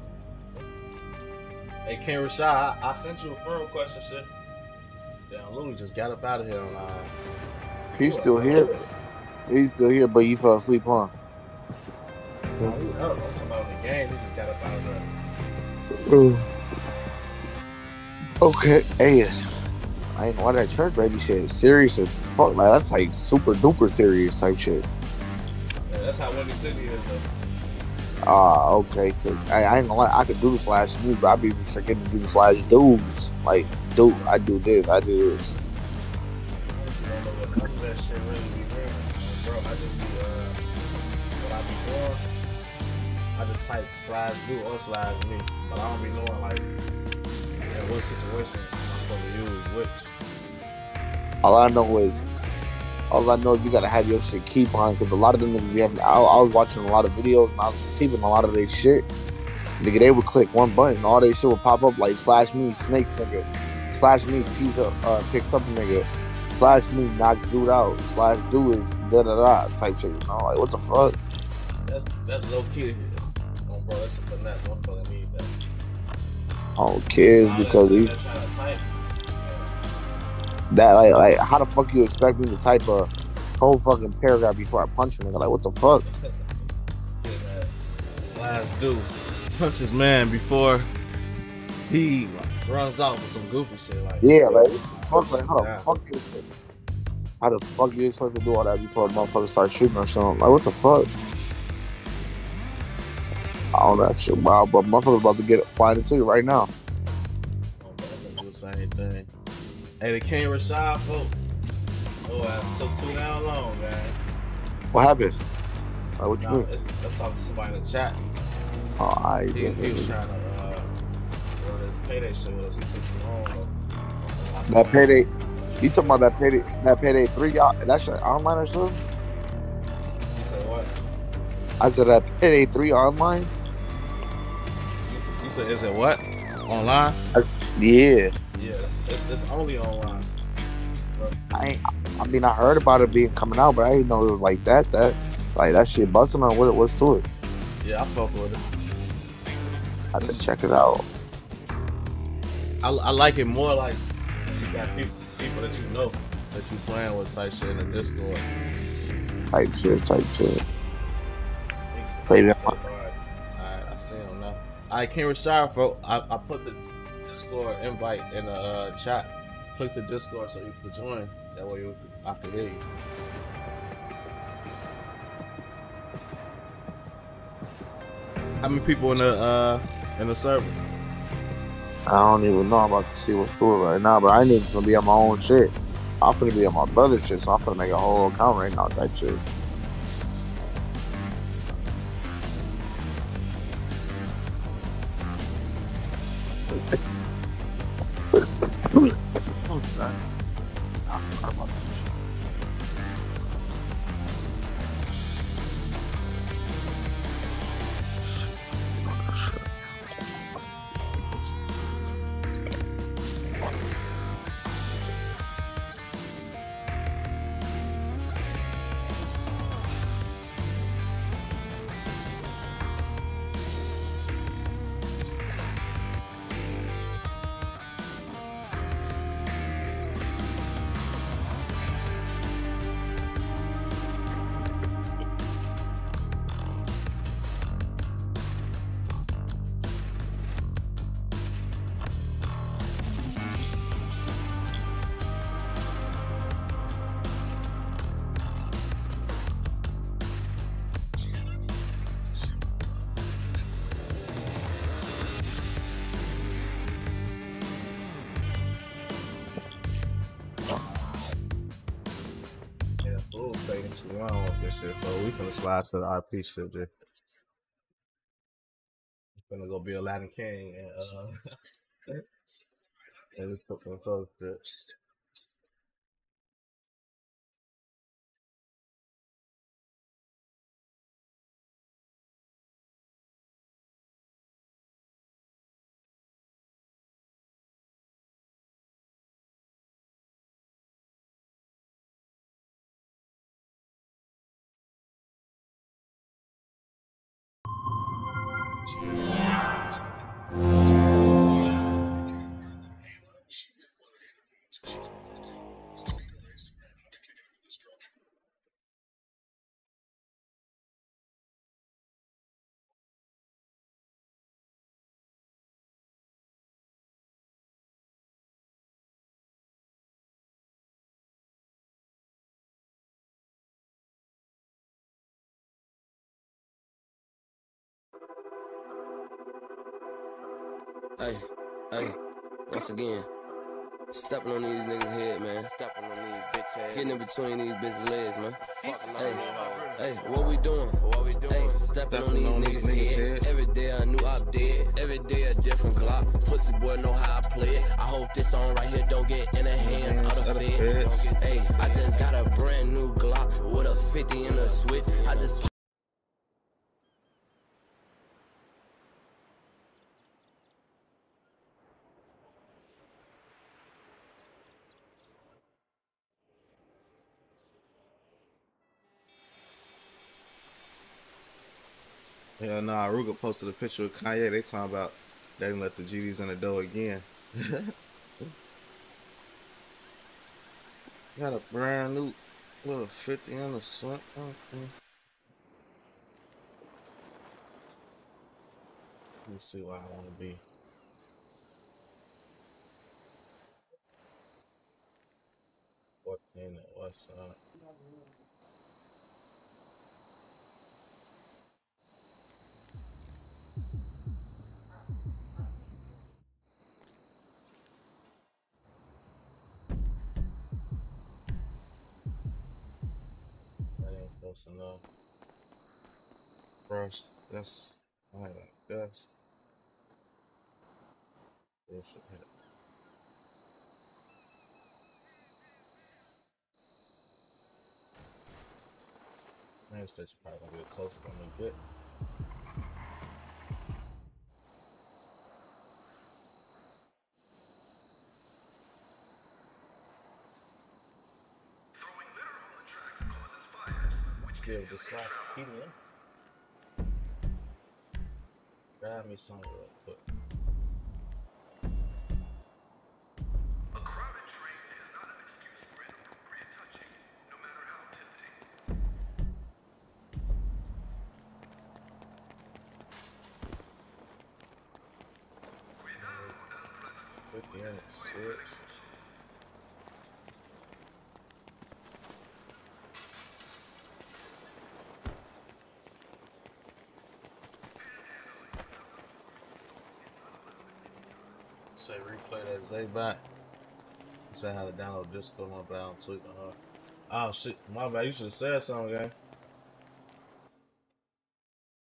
Hey, Ken Rashad, I, I sent you a friend request and shit. Damn, Louis just got up out of here on uh, He's still here. He's still here, but he fell asleep, huh? Oh, he up. I'm talking about the game. He just got up out of there. Okay, hey, I ain't gonna lie, that trench baby shit is serious as fuck. Like that's like super duper serious type shit. Yeah, that's how Windy City is, though. Ah, okay. Cause I, I ain't gonna lie, I could do the slash news, but I be forgetting to do the slash dudes. Like, dude, I do this, I do this. Uh, I just type slash do or slash me. But I don't be knowing, like, in what situation I'm supposed to use which. All I know is, all I know is you gotta have your shit keep on, cause a lot of them niggas be having. I, I was watching a lot of videos and I was keeping a lot of their shit. Nigga, they would click one button, all they shit would pop up like slash me snakes nigga, slash me up, uh, picks up nigga, slash me knocks dude out, slash do is da da da type shit. You know, like what the fuck? That's that's low key. Oh, bro, that's a finesse. I'm feeling need that. Oh, kids, because he, that trying to type. that like like how the fuck you expect me to type a whole fucking paragraph before I punch a nigga? Like what the fuck? <laughs> Yeah, man. Slash do punch his man before he runs off with some goofy shit. Like Yeah, like fuck, like how the Yeah. fuck you how the fuck you supposed to do all that before a motherfucker start shooting or something? Like what the fuck? I don't know that shit wild, but motherfuckers about to get fly in the city right now. do the same thing. Hey, the King Rashad folk. Oh, I took too damn long, man. What happened? Like what you Nah, it's, I'm talking to somebody in the chat. Oh, I He, he was trying to uh, his payday shit with us. He took too long. though. That payday. You talking about that payday? That payday three? Y'all, that shit online or something? You said what? I said that payday three online. You said, you said is it what? Online? Yeah. Yeah, it's, it's only online. I ain't, I mean, I heard about it being coming out, but I didn't know it was like that. That like that shit busting on what what's to it. Yeah, I fuck with it. I have to check it out. I, I like it more like you got people people that you know that you playing with type shit in the Discord. Type shit, type shit. It. Alright, I see him now. I can't Rashad, bro. I, I put the Discord invite in the uh, chat. Click the Discord so you can join. That way you, I can hear you. How many people in the uh in the server? I don't even know. I'm about to see what's cool right now, but I ain't even gonna be on my own shit. I'm finna be on my brother's shit, so I'm finna make a whole account right now, type shit. Shit, so we finna slide to the RP shit, J. Finna go be Aladdin King and uh <laughs> and this fucking shit. Hey, hey, once again, stepping on these niggas' head, man. Stepping on these bitch ass. Getting in between these bitches' legs, man. Hey, hey, what we doing? What we doing? Hey, stepping on these on these niggas' niggas' head. head. Every day I knew I'm dead. Every day a different Glock. Pussy boy know how I play it. I hope this song right here don't get in the hands of the of the feds. feds. Hey, I just got a brand new Glock with a 50 in the switch. I just Yeah, nah, Ruga posted a picture of Kanye. They talking about they didn't let the GDs in the door again. <laughs> Got a brand new little 50 in the swing. Okay. Let me see where I want to be. Fourteen at West Side. Close enough. First, that's I guess. It should hit. Man, station probably gonna be than we get. Be able to slap helium. Grab me some real quick. Fifty and switch. Say replay that Zay back. You said how to download Discord, my bad, I'm tweaking hard. Oh shit, my bad, you should have said something, gang.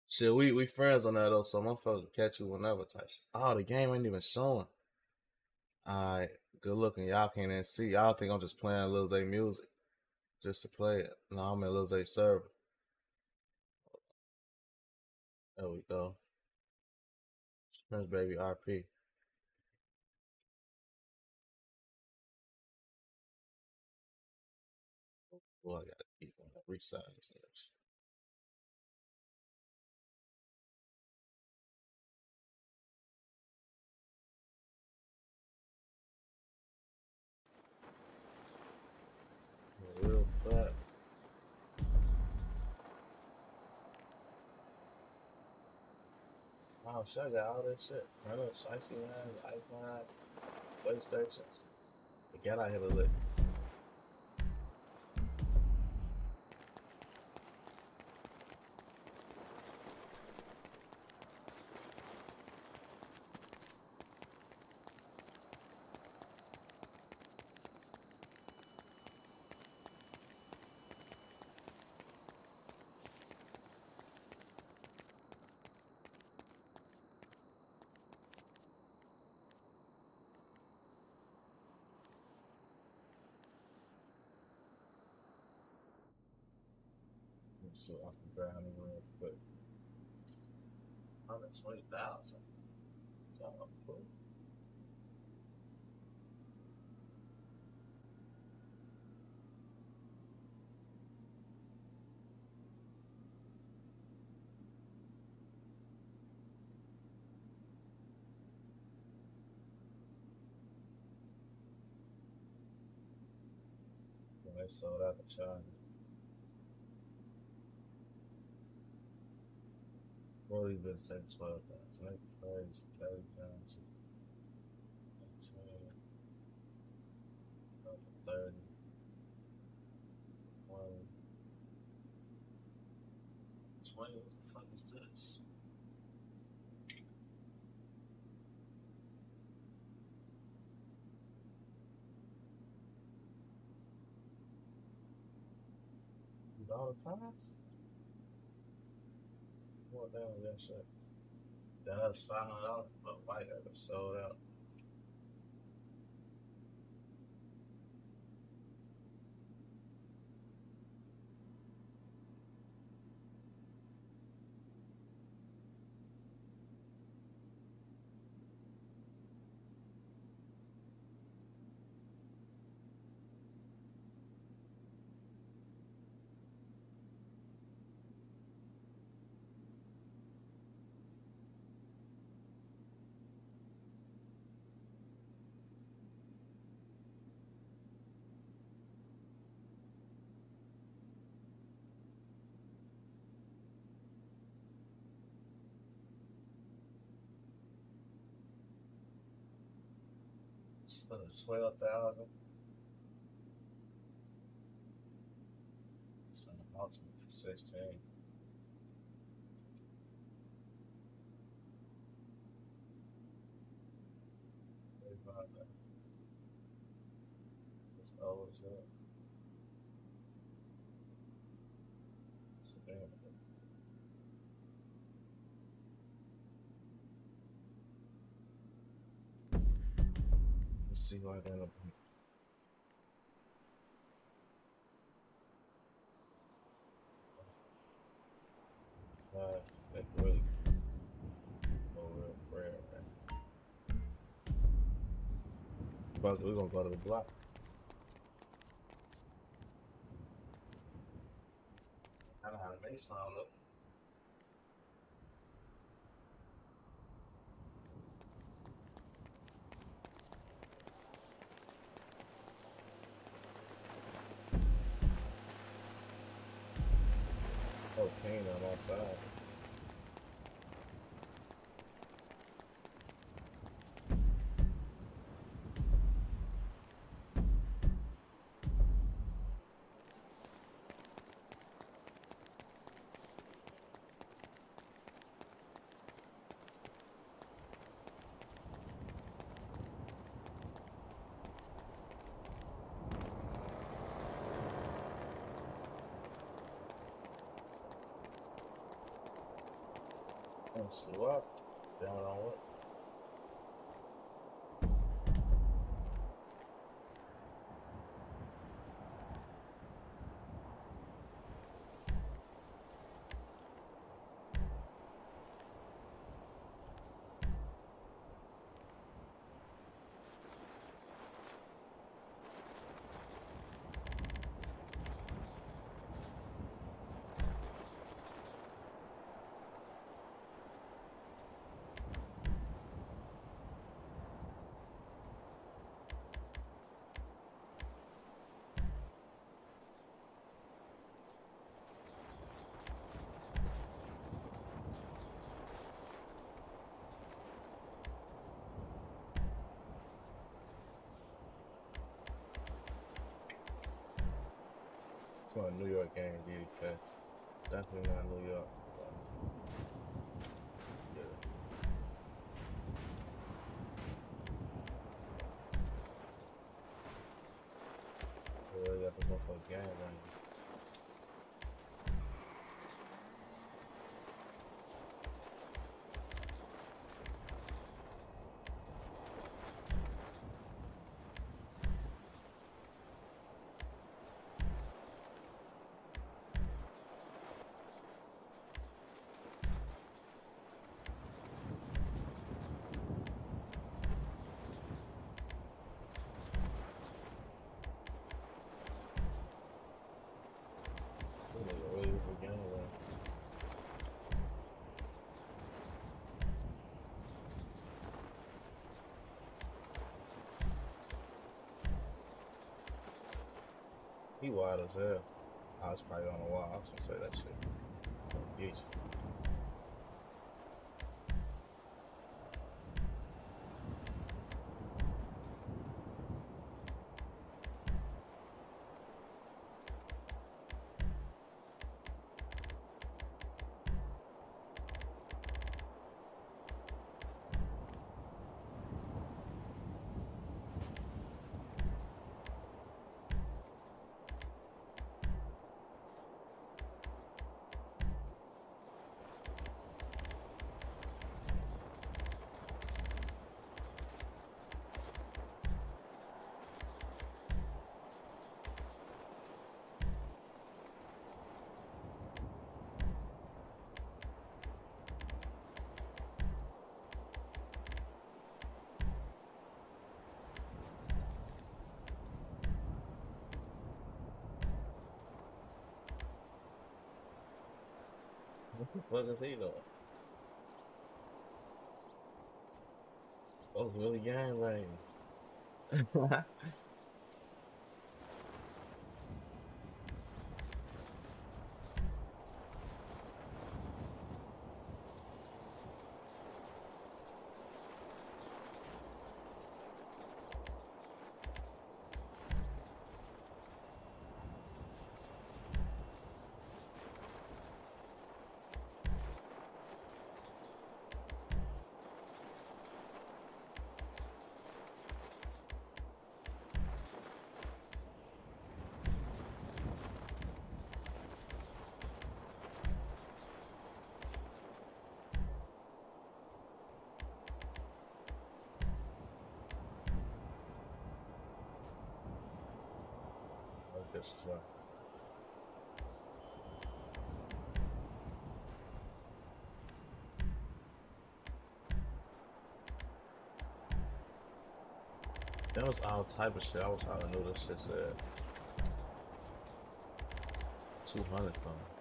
Shit, we we friends on that though, so motherfucker catch you whenever shit. Oh, the game ain't even showing. Alright, good looking. Y'all can't even see. Y'all think I'm just playing Lil Zay music. Just to play it. No, I'm in Lil Zay server. There we go. Trench Baby RP. Well, I gotta keep on resizing this. Real fat. Oh shit, I got all this shit. Linux, icy lines, iPods, PlayStations. Get out here to lick. Twenty thousand. Cool. When they sold out to China. Rory been saying twelve thousand. Like crazy, Kelly Johnson. 18, 30, 20, 20, what the fuck is this? Dollar cards? The hell is that shit? That's five hundred dollars for a white that sold out. Twelve thousand. An ultimate for sixteen. It's always up. It's a damn. See rare, man. But we're gonna go to the block. I don't. Oh, Kane on outside. And slew up. Down on what? Not a New York game, DDK. Definitely not New York. Yeah. They got this motherfucking gang running. This nigga really for gang run. He wild as hell. I was probably on a wall. I was gonna say that shit. Yeesh. What the fuck is he doing? Oh, really gang <laughs> lane. pictures, right? That was all type of shit. I was trying to knew this shit said. 200 from.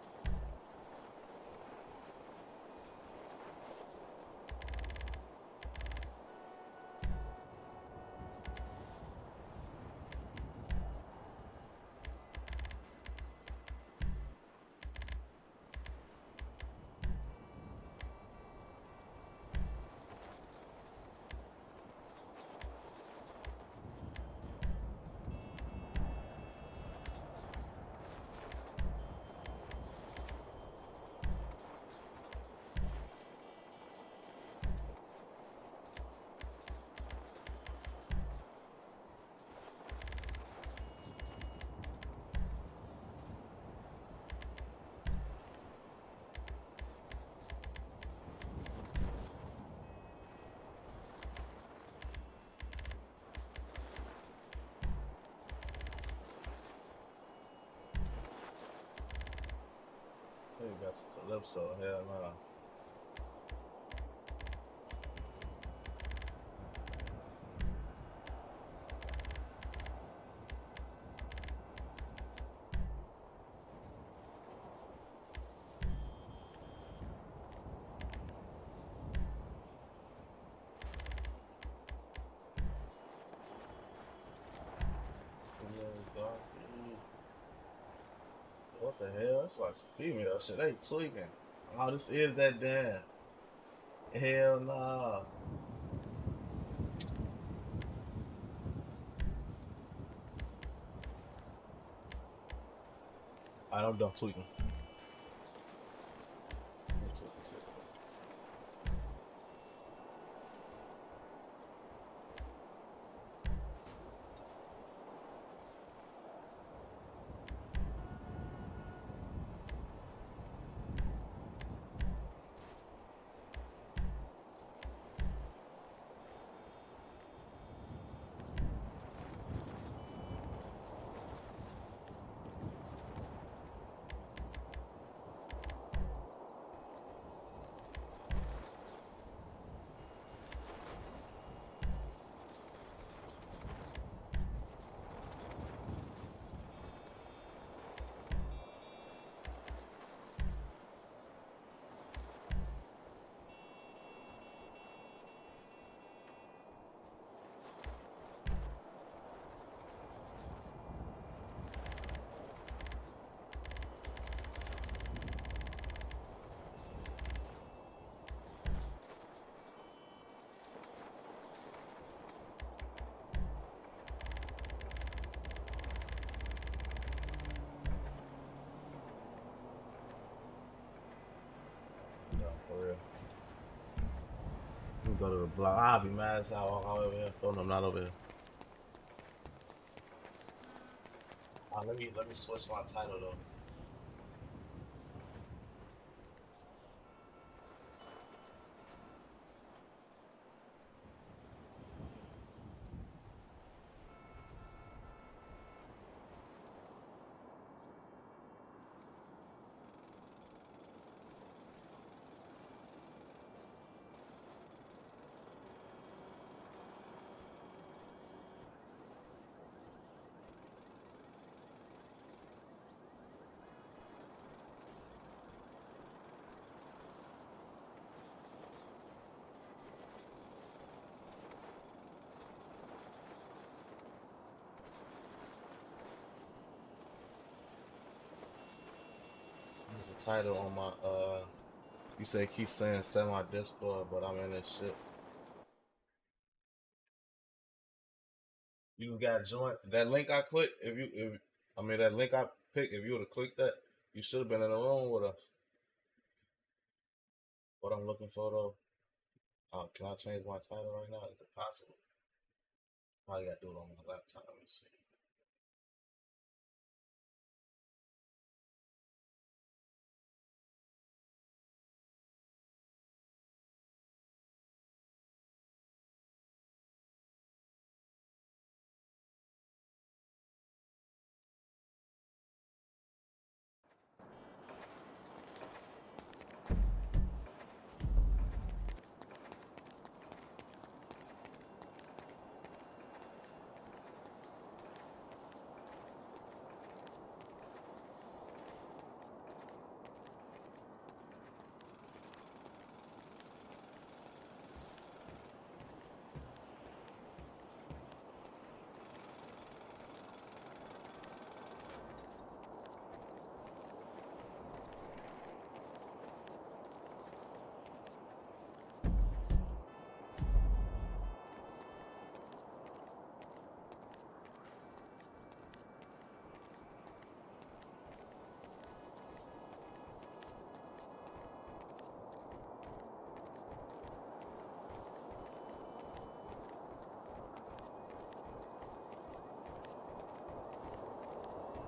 Calypso. Hell no. What the hell? It's like female shit. They tweaking. Oh, this is that damn. Hell no. I don't done tweaking. Let's look this up. No, for real. Go to the block. I'll be mad as. I walk all over here. Phone them not over here. Uh, let me let me switch my title though. There's a title on my uh you say keep saying send my Discord, but I'm in this shit. You gotta join that link I clicked. If you if I mean that link I picked, if you would have clicked that, you should have been in the room with us. What I'm looking for though. Uh, can I change my title right now? Is it possible? Probably gotta do it on my laptop. Let me see.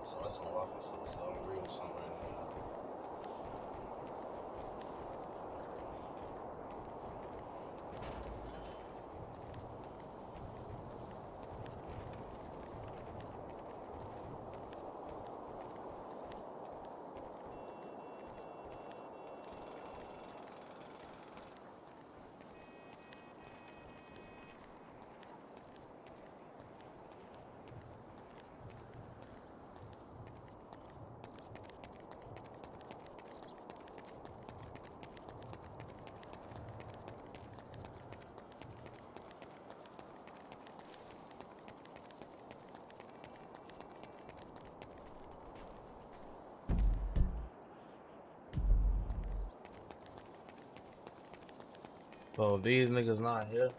So that's Milwaukee, so, so I'm reading something right now. So if these niggas not here.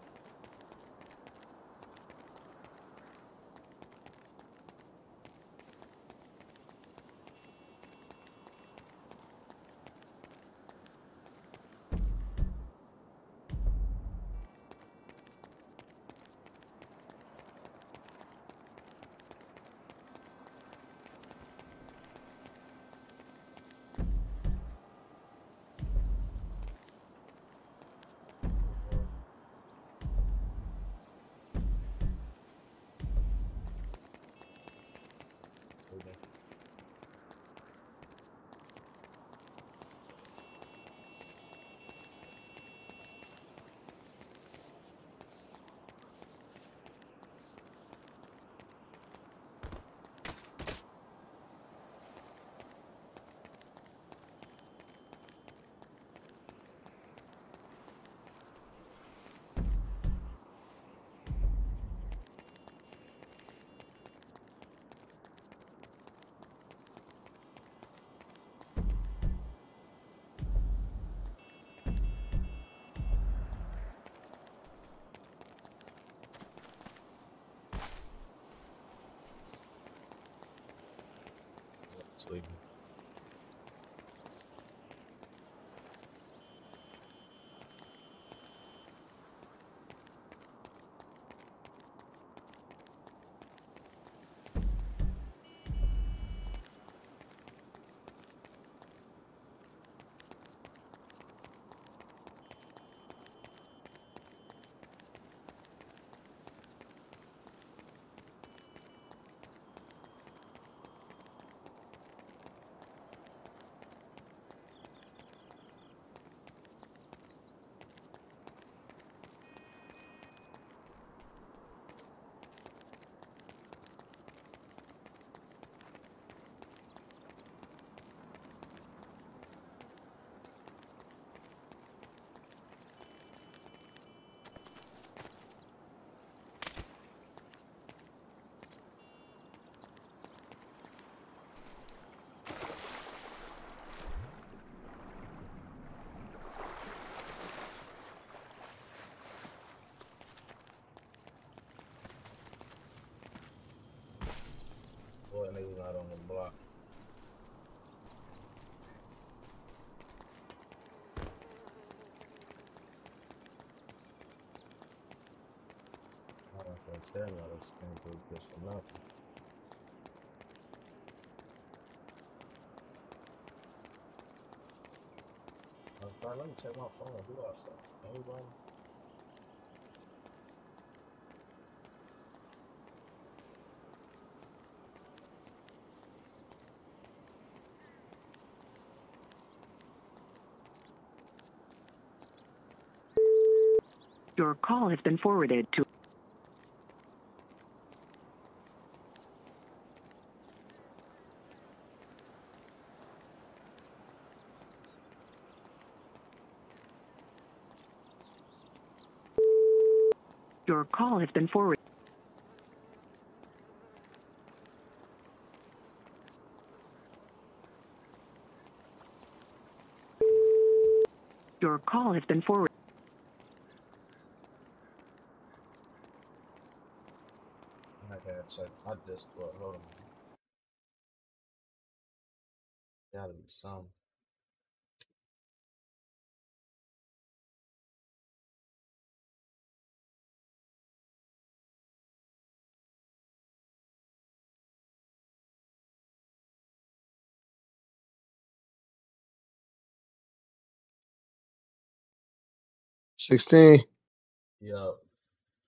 Niggas not on the block. I don't know y'all this can't do this nothing. I'm let me check my phone. Who outside? Anybody? Your call has been forwarded to. Your call has been forwarded. Your call has been forwarded. Hold on. Gotta be some. Sixteen. Yup.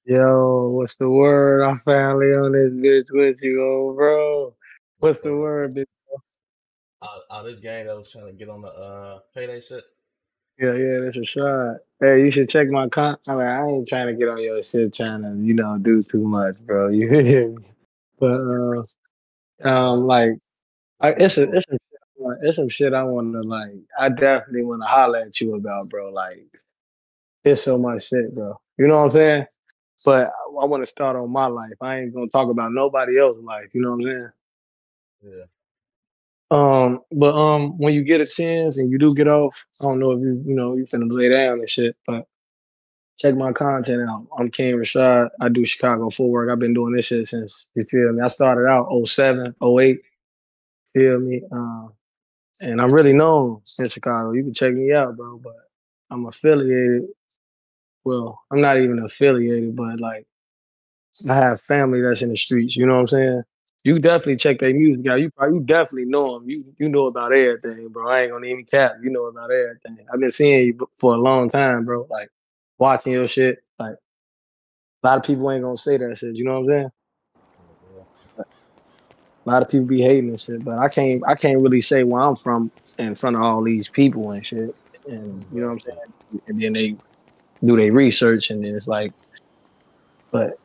Yo, what's the word? I'm finally on this bitch with you, oh, bro. What's the word, bitch? uh, uh, this gang that was trying to get on the uh payday shit. Yeah, yeah, that's a shot. Hey, you should check my con. I mean, I ain't trying to get on your shit, trying to, you know, do too much, bro. <laughs> You hear me? But, uh, um, like, I, it's a, it's a, it's some shit I want to like. I definitely want to holler at you about, bro. Like, it's so much shit, bro. You know what I'm saying? But I, I want to start on my life. I ain't gonna talk about nobody else's life. You know what I'm saying? Yeah. Um, but um, when you get a chance and you do get off, I don't know if you you know you finna lay down and shit, but check my content out. I'm King Rashad. I do Chicago footwork. I've been doing this shit since you feel me. I started out 07, 08, feel me. Um, and I'm really known in Chicago. You can check me out, bro. But I'm affiliated. Well, I'm not even affiliated, but like I have family that's in the streets. You know what I'm saying? You definitely check their music out. You you definitely know them. You you know about everything, bro. I ain't gonna even cap. You know about everything. I've been seeing you for a long time, bro. Like watching your shit. Like a lot of people ain't gonna say that shit. You know what I'm saying? A lot of people be hating and shit, but I can't I can't really say where I'm from in front of all these people and shit. And you know what I'm saying? And then they do their research and then it's like, but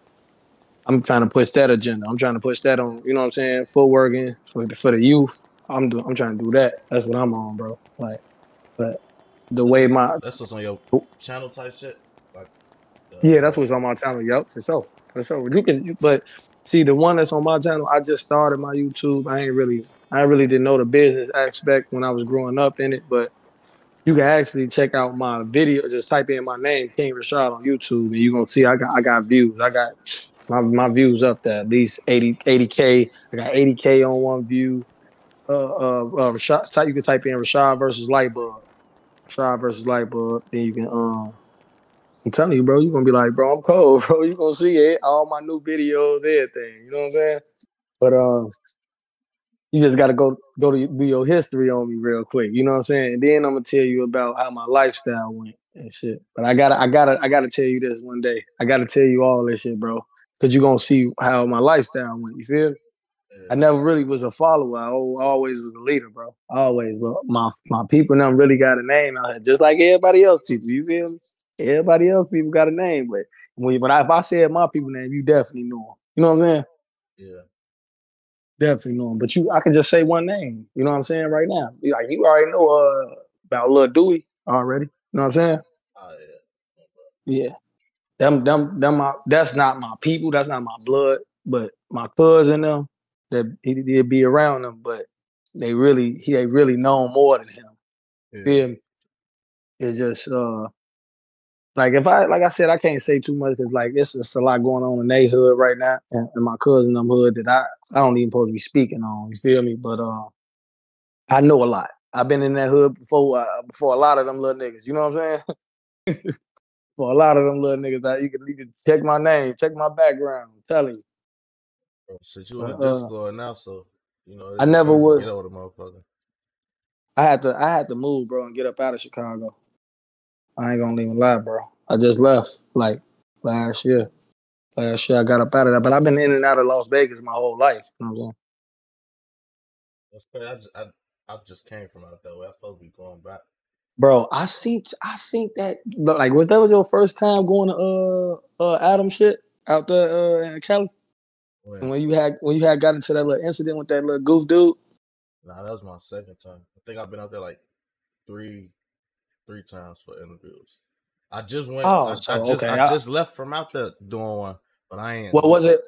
I'm trying to push that agenda. I'm trying to push that on, you know what I'm saying, footworking for the, for the youth. I'm do, I'm trying to do that. That's what I'm on, bro. Like, but the way my That's what's on your oh. channel type shit. Like, uh, yeah, that's what's on my channel. Yep, for sure, for sure. You can, you, but see, the one that's on my channel, I just started my YouTube. I ain't really, I really didn't know the business aspect when I was growing up in it, but you can actually check out my video. Just type in my name, King Rashad, on YouTube, and you're gonna see I got I got views. I got my, my views up there, at least 80 80k. I got 80k on one view. Uh, uh, uh Rashad, you can type in Rashad versus Lightbulb. Rashad versus Lightbulb. Then you can um. I'm telling you, bro, you're gonna be like, bro, I'm cold, <laughs> bro. You're gonna see it, all my new videos, everything. You know what I'm saying? But um, you just gotta go go to do your history on me real quick. You know what I'm saying? And then I'm gonna tell you about how my lifestyle went and shit. But I gotta I gotta I gotta tell you this one day. I gotta tell you all this shit, bro. Cause you're gonna see how my lifestyle went. You feel? I never really was a follower. I always was a leader, bro. Always. But my my people now really got a name out here, just like everybody else people. You feel me? Everybody else people got a name, but when but I, if I said my people name, you definitely know them. You know what I'm saying? Yeah. Definitely know him. But you, I can just say one name. You know what I'm saying right now? You- Like you already know uh, about Lil Dewey already. You know what I'm saying? Oh, Yeah. Them, them, them. My, that's not my people. That's not my blood. But my cousin them, that he did be around them, but they really, he they really know more than him. Yeah. It's just uh, like if I, like I said, I can't say too much because like it's just a lot going on in Nate's hood right now, and, and my cousin them hood that I, I don't even supposed to be speaking on. You feel me? But uh, I know a lot. I've been in that hood before, uh, before a lot of them little niggas. You know what I'm saying? <laughs> For a lot of them little niggas, that you can, you can check my name, check my background. I'm telling you. Bro, since you in the Uh, Discord now, so you know I never would- get over the motherfucker. I had to I had to move, bro, and get up out of Chicago. I ain't gonna even lie, bro. I just left like last year. Last year I got up out of that, but I've been in and out of Las Vegas my whole life. You know what I'm saying? That's crazy. I just I, I just came from out that way. I'm supposed to be going back. Bro, I seen I seen that but like was that was your first time going to uh uh Adam shit out there uh in Cali? When? When you had when you had got into that little incident with that little goof dude? Nah, that was my second time. I think I've been out there like three three times for interviews. I just went. Oh, I, so, I just okay, I I- just left from out there doing one, but I ain't. What was it?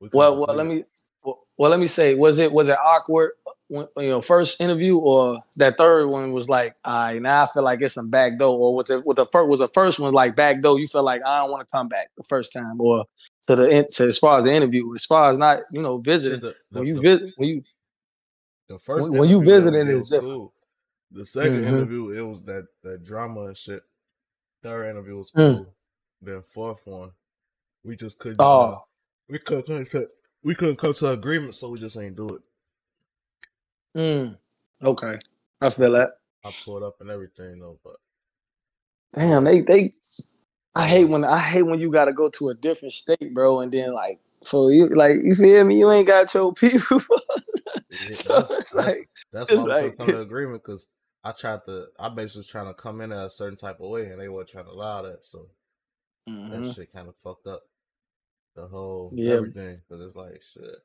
We Well, well, let me well, well, let me say, was it was it awkward when you know first interview or that third one was like, I now I feel like it's some back door, or was it with the first was the first one like back door? You feel like I don't want to come back the first time, or to the in- to as far as the interview, as far as not you know visiting the- when you the- visit when you The first when, when you visiting it is different. The 2nd Mhm. interview, it was that that drama and shit. Third interview was Mm. cool. Then fourth one, we just couldn't. Oh. Uh, we couldn't come to we couldn't come to an agreement, so we just ain't do it. Mm. Okay, I feel that. I pulled up and everything though, but Damn, they they I hate when I hate when you gotta go to a different state, bro, and then like for you, like you feel me, you ain't got your <laughs> people. <laughs> So that's, it's that's, like that's it's why we like come to an agreement because I tried to. I basically was trying to come in a certain type of way, and they weren't trying to allow that. So that Mhm. shit kind of fucked up the whole Yeah. everything. Because it's like shit,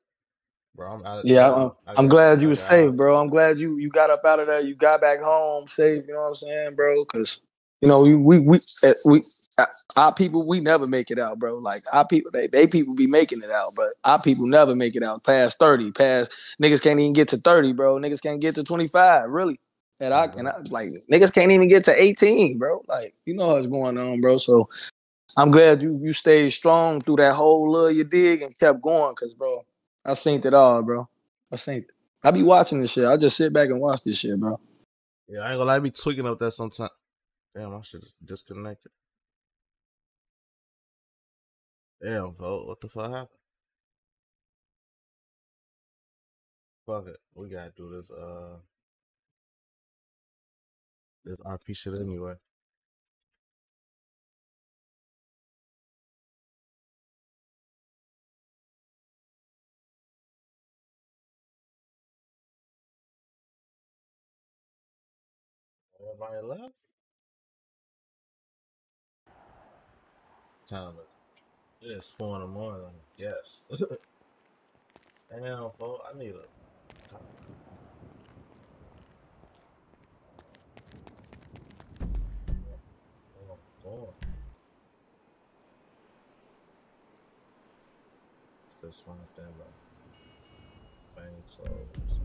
bro. I'm out of Yeah. I'm, I'm glad you were safe, out. bro. I'm glad you you got up out of there. You got back home safe. You know what I'm saying, bro? Because you know we we we eh, we our people we never make it out, bro. Like our people, they, they people be making it out, but our people never make it out past thirty. Past niggas can't even get to thirty, bro. Niggas can't get to twenty five, really. And I and I like niggas can't even get to eighteen, bro. Like you know what's going on, bro. So I'm glad you you stayed strong through that whole little you dig and kept going, cause bro, I seen it all, bro. I seen it. I be watching this shit. I just sit back and watch this shit, bro. Yeah, I ain't gonna lie. I be tweaking up that sometimes. Damn, I should disconnect it. Damn, vote. What the fuck happened? Fuck it. We gotta do this. Uh, this RP shit anyway. Everybody left. Time it. It's four in the morning. Yes. <laughs> Damn, bro. I need a. God. Just one thing about bang clothes.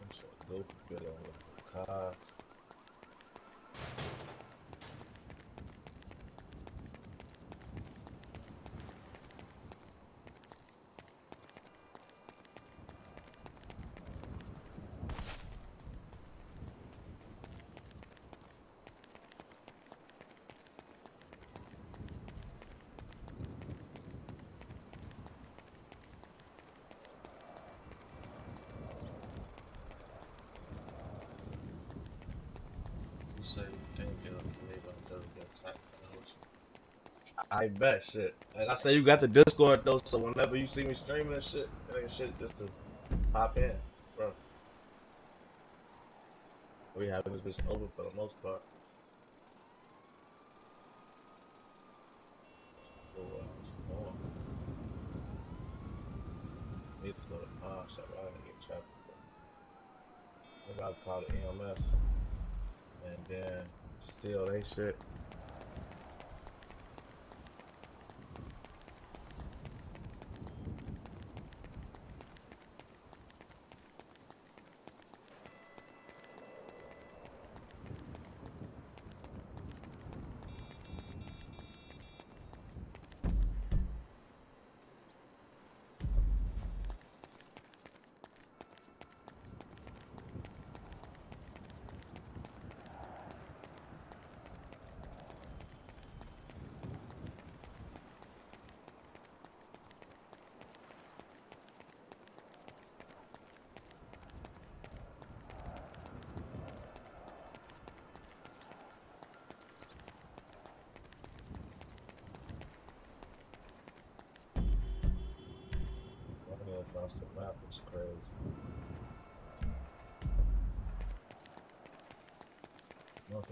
I'm sure go for good on the cars. You say you think it'll maybe I'll never get attacked by. I bet shit. Like I say, you got the Discord though, so whenever you see me streaming and shit, it ain't shit just to pop in, bro. We having this bitch open for the most part. Need to go to the pawn shop. I didn't get traffic. Maybe I'll call the EMS then steal they shit. Running across the map is crazy.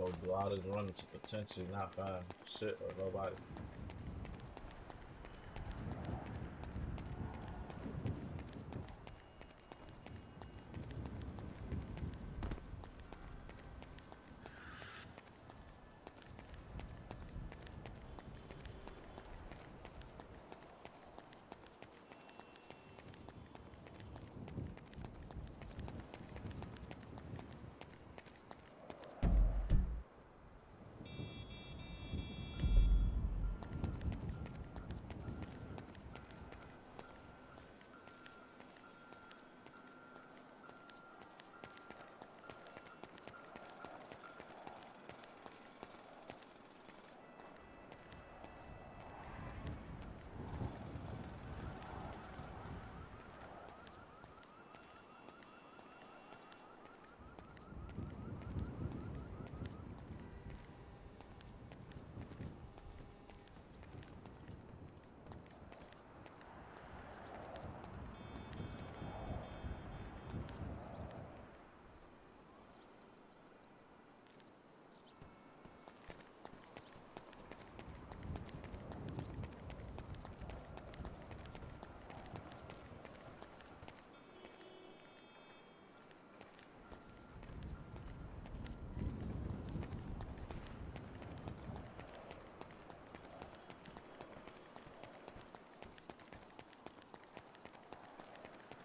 All this running to potentially not find shit or nobody.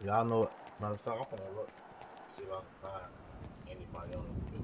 Y'all know it. Matter of fact, I'm gonna look. See if I can find on the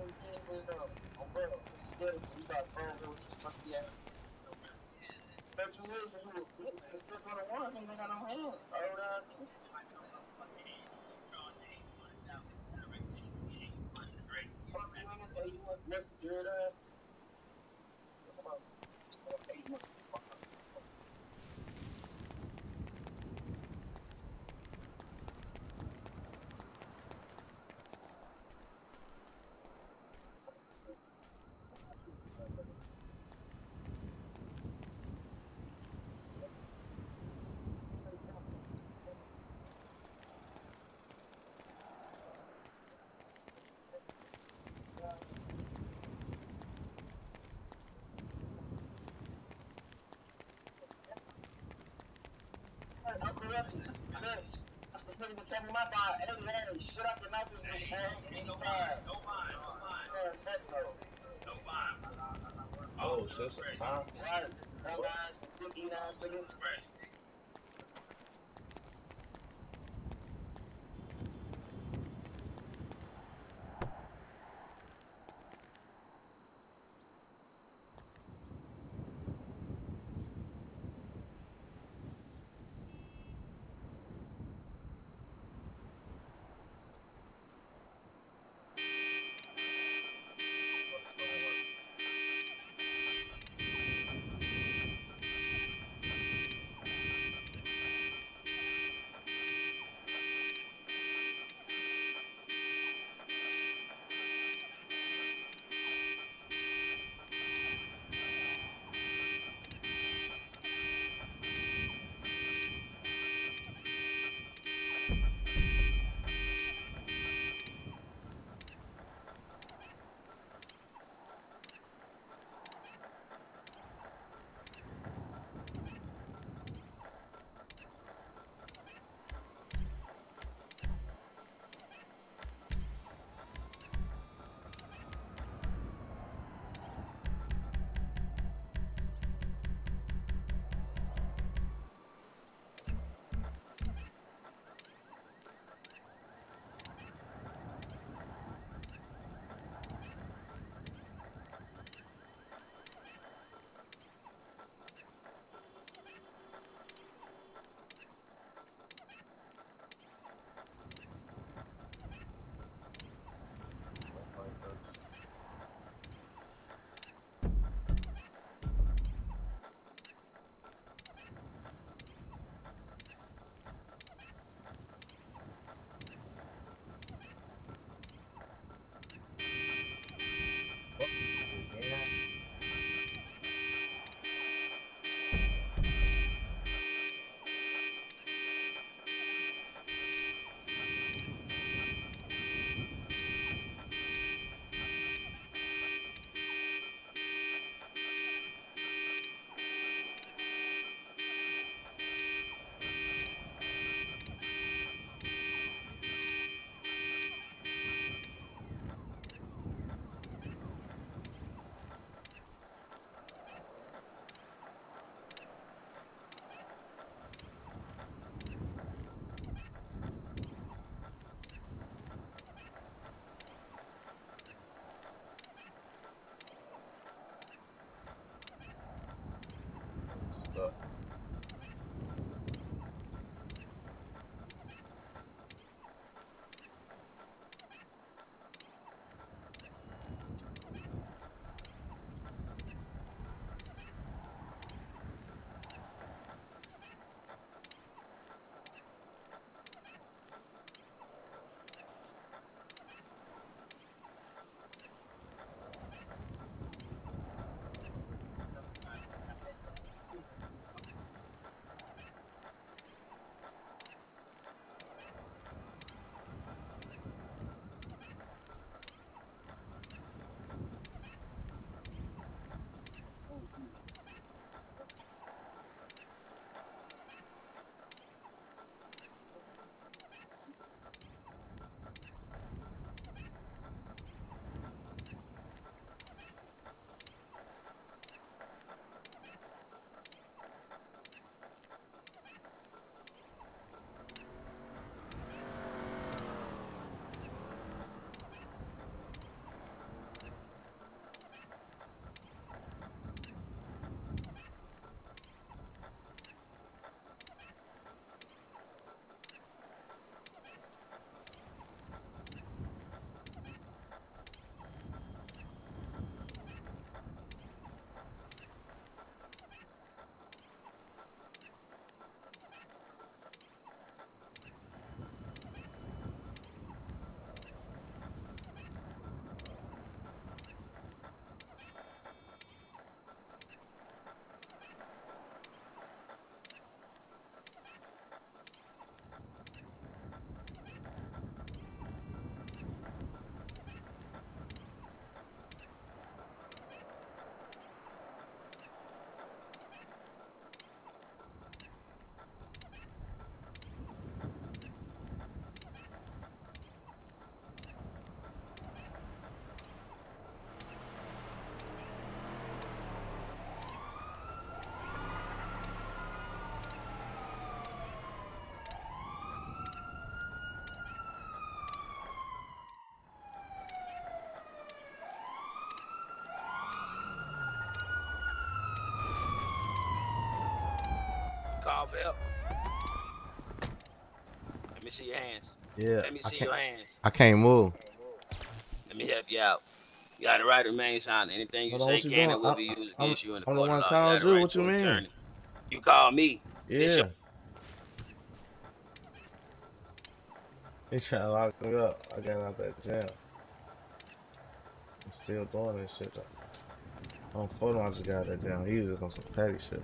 video. Bet you is, because you it's still going to want things ain't got no hands. Oh, that. That's what's nigga me my shut up this bitch, boy. No no. Yeah, fuck no. No. Oh, so it's a. Right. Come eat ass nigga. Right. up. Off help? Let me see your hands. Yeah. Let me I see can't- your hands. I can't move. Let me help you out. You got the right to remain silent. Anything you Hold say what you can and will be used I'm- against you in the I'm the court of one law. called got the you. right What you mean? attorney. You call me. It's Yeah. your- He trying to lock me up. I got out that jail. I'm still doing this shit though. On photo, I just got that down. He was just on some petty shit.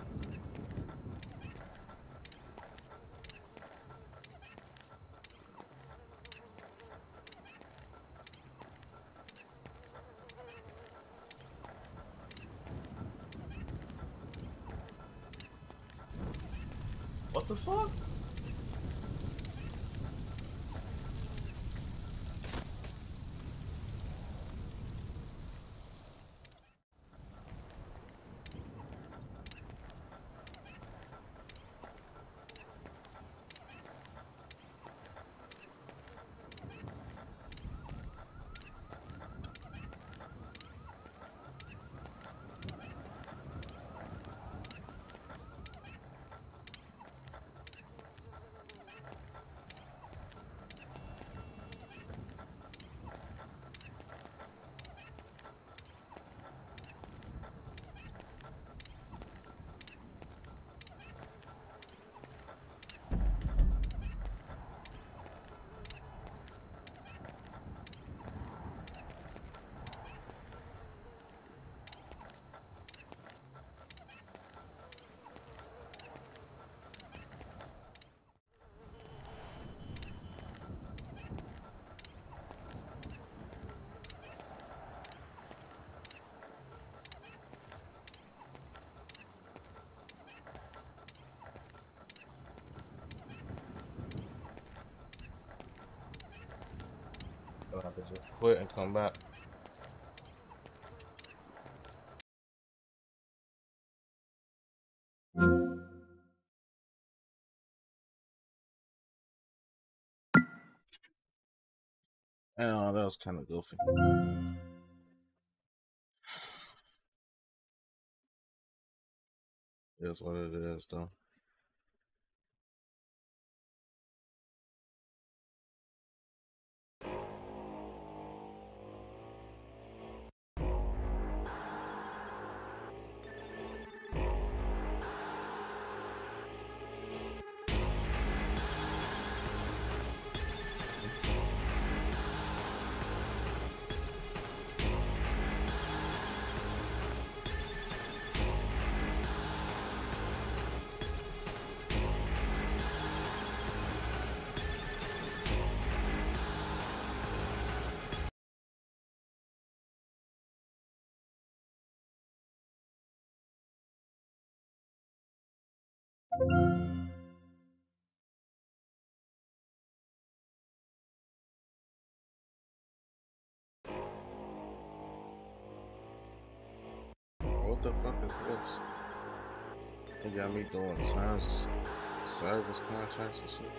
Quit and come back. Oh, that was kind of goofy. Is what it is, though. What the fuck is this? They got me doing times service contracts and shit.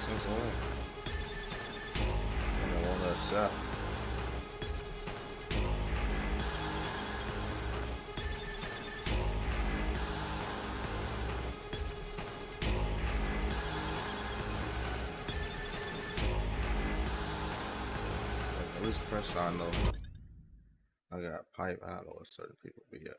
Since when? And I want to accept. At least pressure I know. I got pipe. I don't know what certain people be at.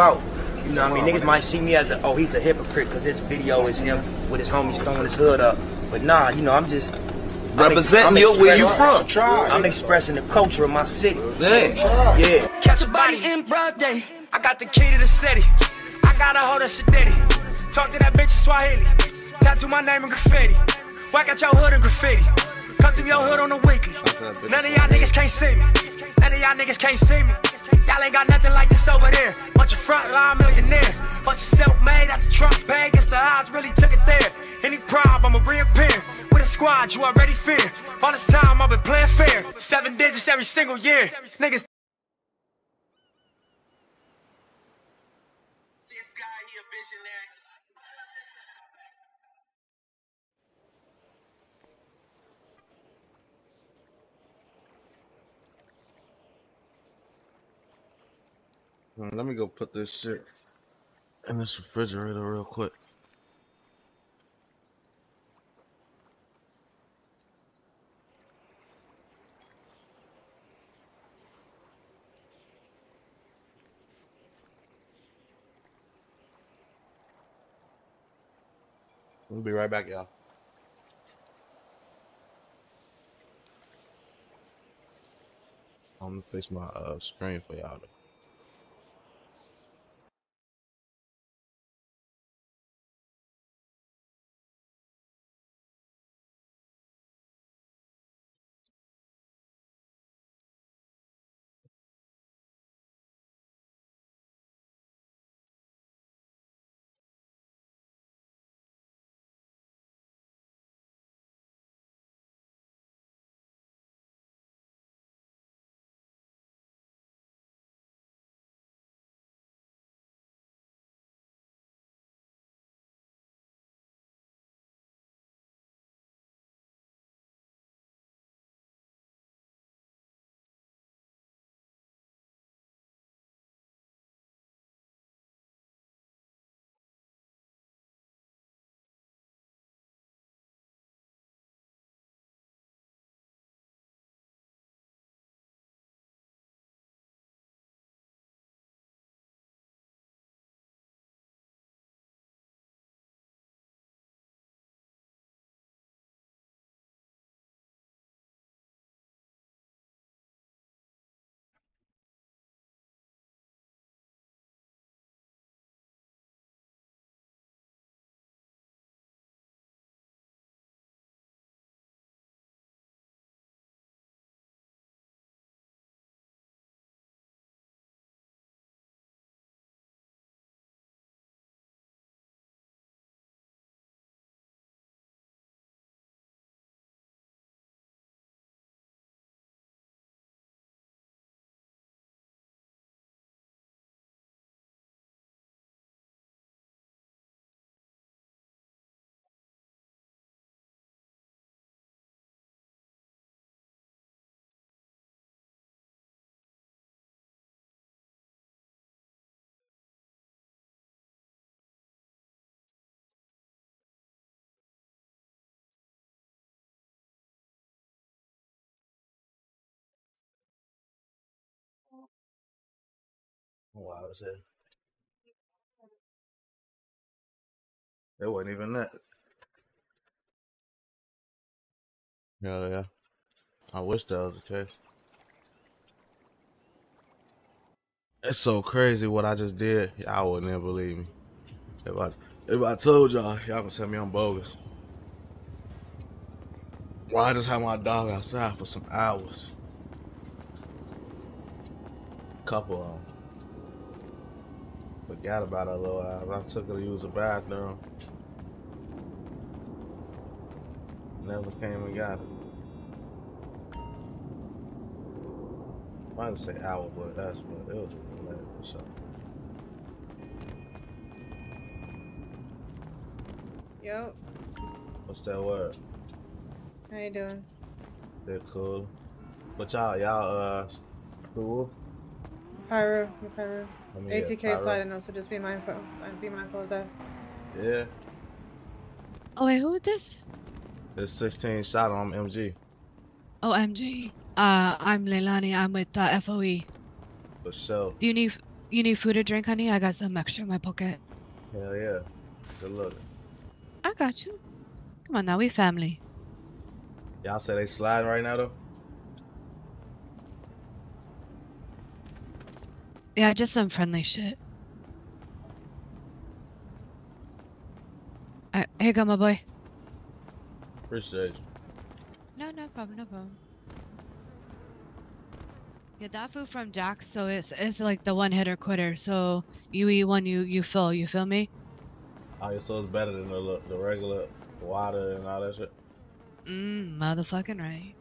You know what I mean? Niggas might see me as a, oh, he's a hypocrite because this video is him with his homies throwing his hood up. But nah, you know, I'm just. Representing where you from. I'm expressing the culture of my city. Yeah. Yeah. Catch a body in broad day. I got the key to the city. I got a hold of Shadiddy. Talk to that bitch in Swahili. Tattoo my name in graffiti. Whack out your hood in graffiti. Come through your hood on the weekly. None of y'all niggas can't see me. None of y'all niggas can't see me. Y'all ain't got nothing like this over there. Bunch of frontline millionaires. Bunch of self-made after Trump paid. Against the odds, really took it there. Any problem, I'ma reappear. With a squad you already fear. All this time, I've been playing fair. Seven digits every single year. Niggas Hmm, Let me go put this shit in this refrigerator real quick. We'll be right back, y'all. I'm gonna fix my uh, screen for y'all. Though. Wow, that's it. It wasn't even that. Yeah, yeah. I wish that was the case. It's so crazy what I just did. Y'all would never believe me. If I if I told y'all, y'all gonna tell me I'm bogus. Why I just had my dog outside for some hours? Couple of them. Forgot about her little ass. I took her to use the bathroom. Never came and got her. I didn't say hour, but that's what it was. Late for sure. Yo, What's that word? how you doing? They're cool. But y'all, y'all, uh, cool. Pyro, you're Pyro. Let me get ATK Pyro. sliding up, so just be mindful. uh, Be mindful of that. Yeah. Oh wait, who is this? It's 16ShotEm MG. Oh, MJ. Uh, I'm Leilani. I'm with uh, FOE. For sure. Do you need you need food or drink, honey? I got some extra in my pocket. Hell yeah. Good luck. I got you. Come on now, we family. Y'all say they sliding right now though? Yeah, just some friendly shit. Uh, here you go, my boy. Appreciate you. No, no problem, no problem. Yeah, that food from Jack, so it's it's like the one hitter quitter. So you eat one, you you fill. You feel me? Oh, yeah, so it's better than the the regular water and all that shit. Mm, motherfucking right.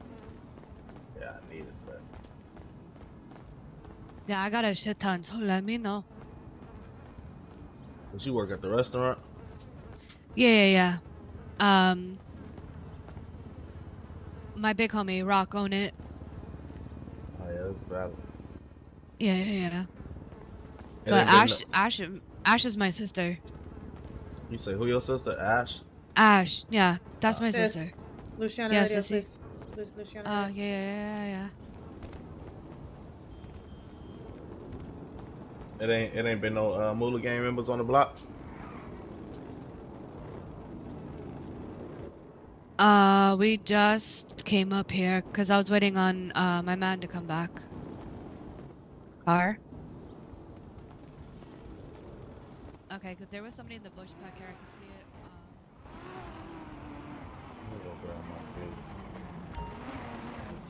Yeah, I need it, but Yeah, I got a shit ton, so let me know. But you work at the restaurant? Yeah, yeah, yeah. Um, my big homie Rock own it. Oh yeah, that's valid. Yeah, yeah, yeah. It But ain't been Ash, Ash, Ash is my sister. You say who your sister? Ash? Ash, yeah, that's my Sis, sister. Luciana yeah, video, sissy. please. Luciana Oh, video. yeah, yeah, yeah, yeah. It ain't it ain't been no uh, Moolah gang members on the block. Uh, we just came up here because I was waiting on uh my man to come back. Car. Okay, because there was somebody in the bush back here. I can see it. Let me go my kid.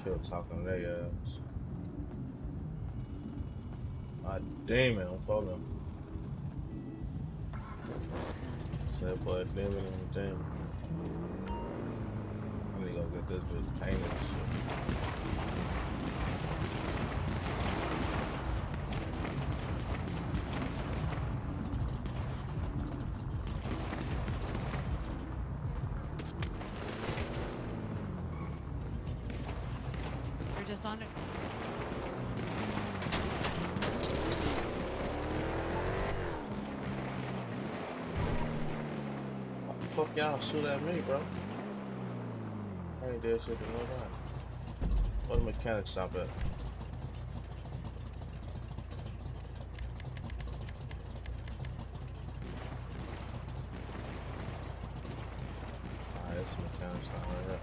Kill talking to their ass. God damn it, I'm falling. Said boy, damn it, damn. I need to go get this bitch painted. Y'all shoot at me, bro? I ain't did shit to nobody. Where the mechanic shop at?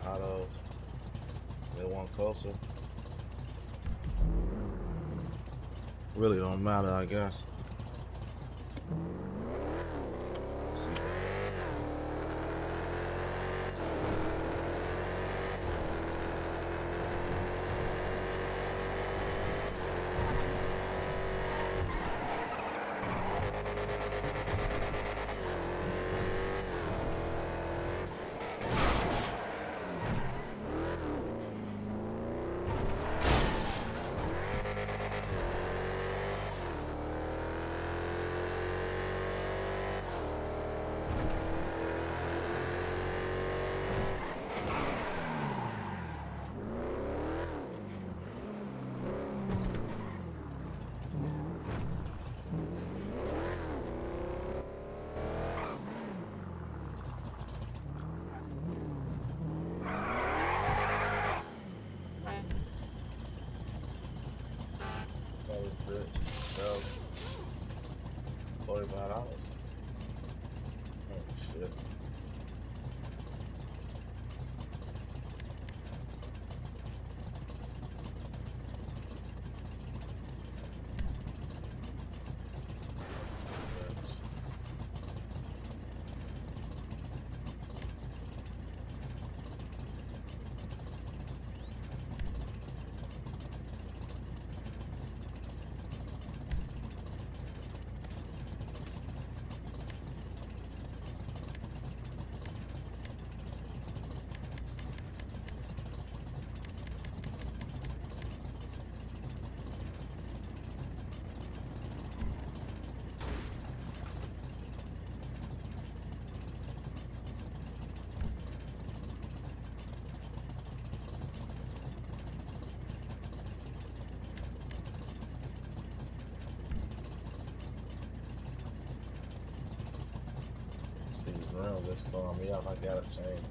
Autos. They want closer. Really don't matter, I guess. Throwing me off. I gotta change.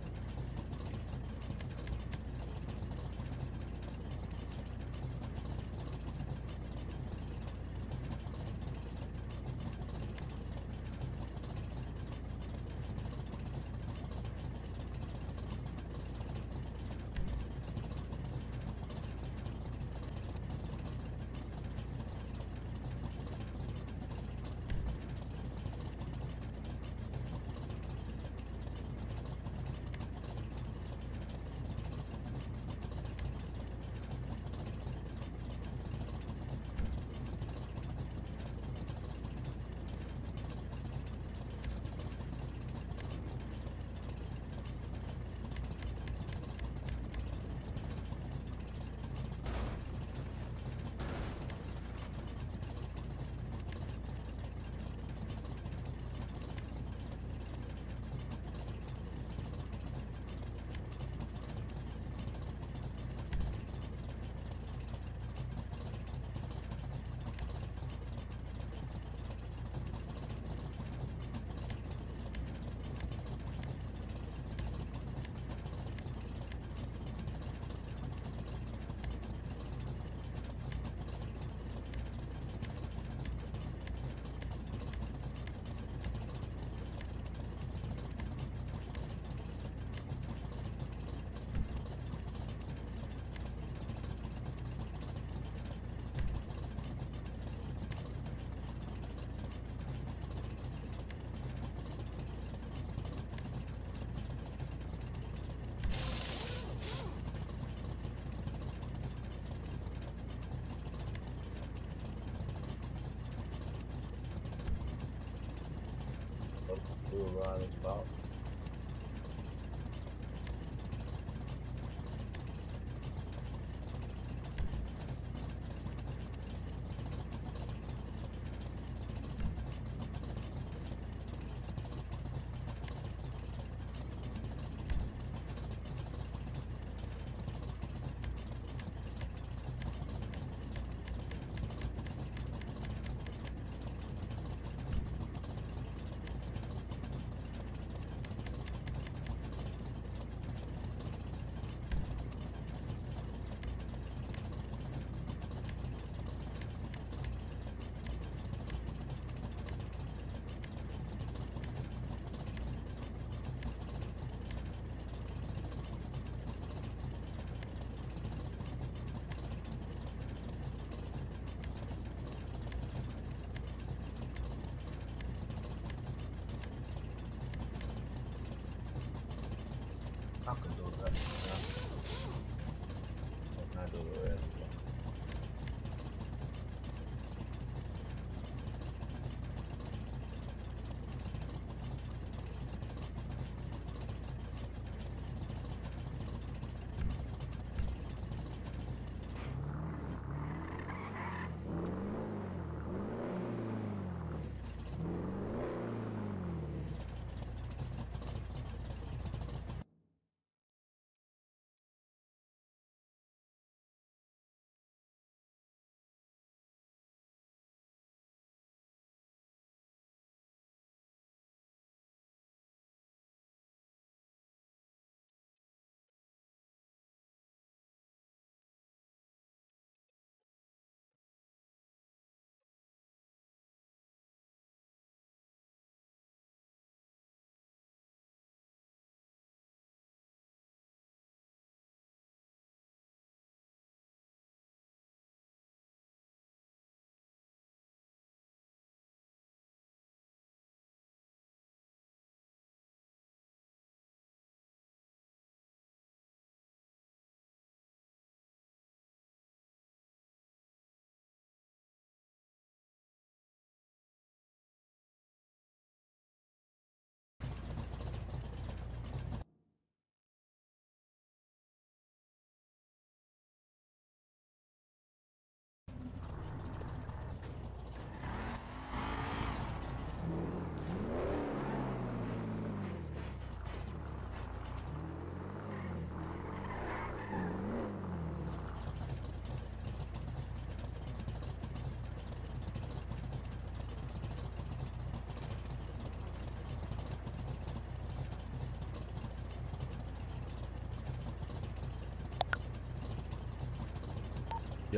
Move around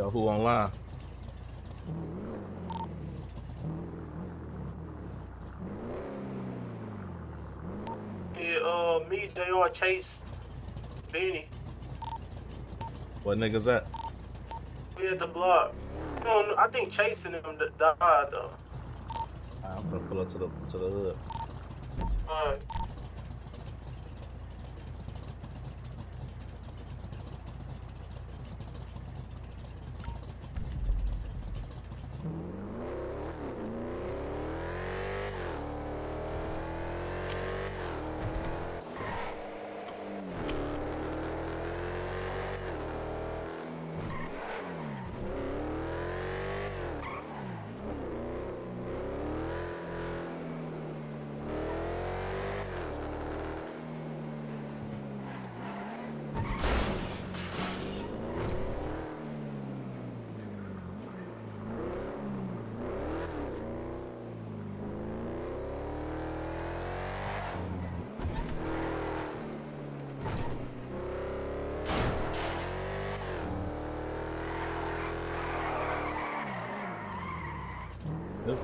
Who online? Yeah, uh, me, Jr. Chase, Beanie, What niggas that? we at the block. No, I think Chase and them died though. I'm gonna pull up to the to the hood. Alright.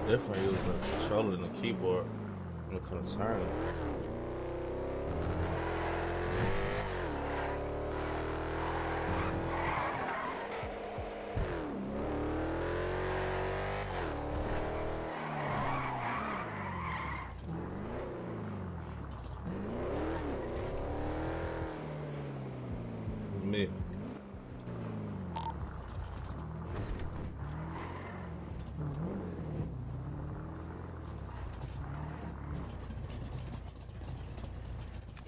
Different using the controller than the keyboard when it comes to turning. It's me.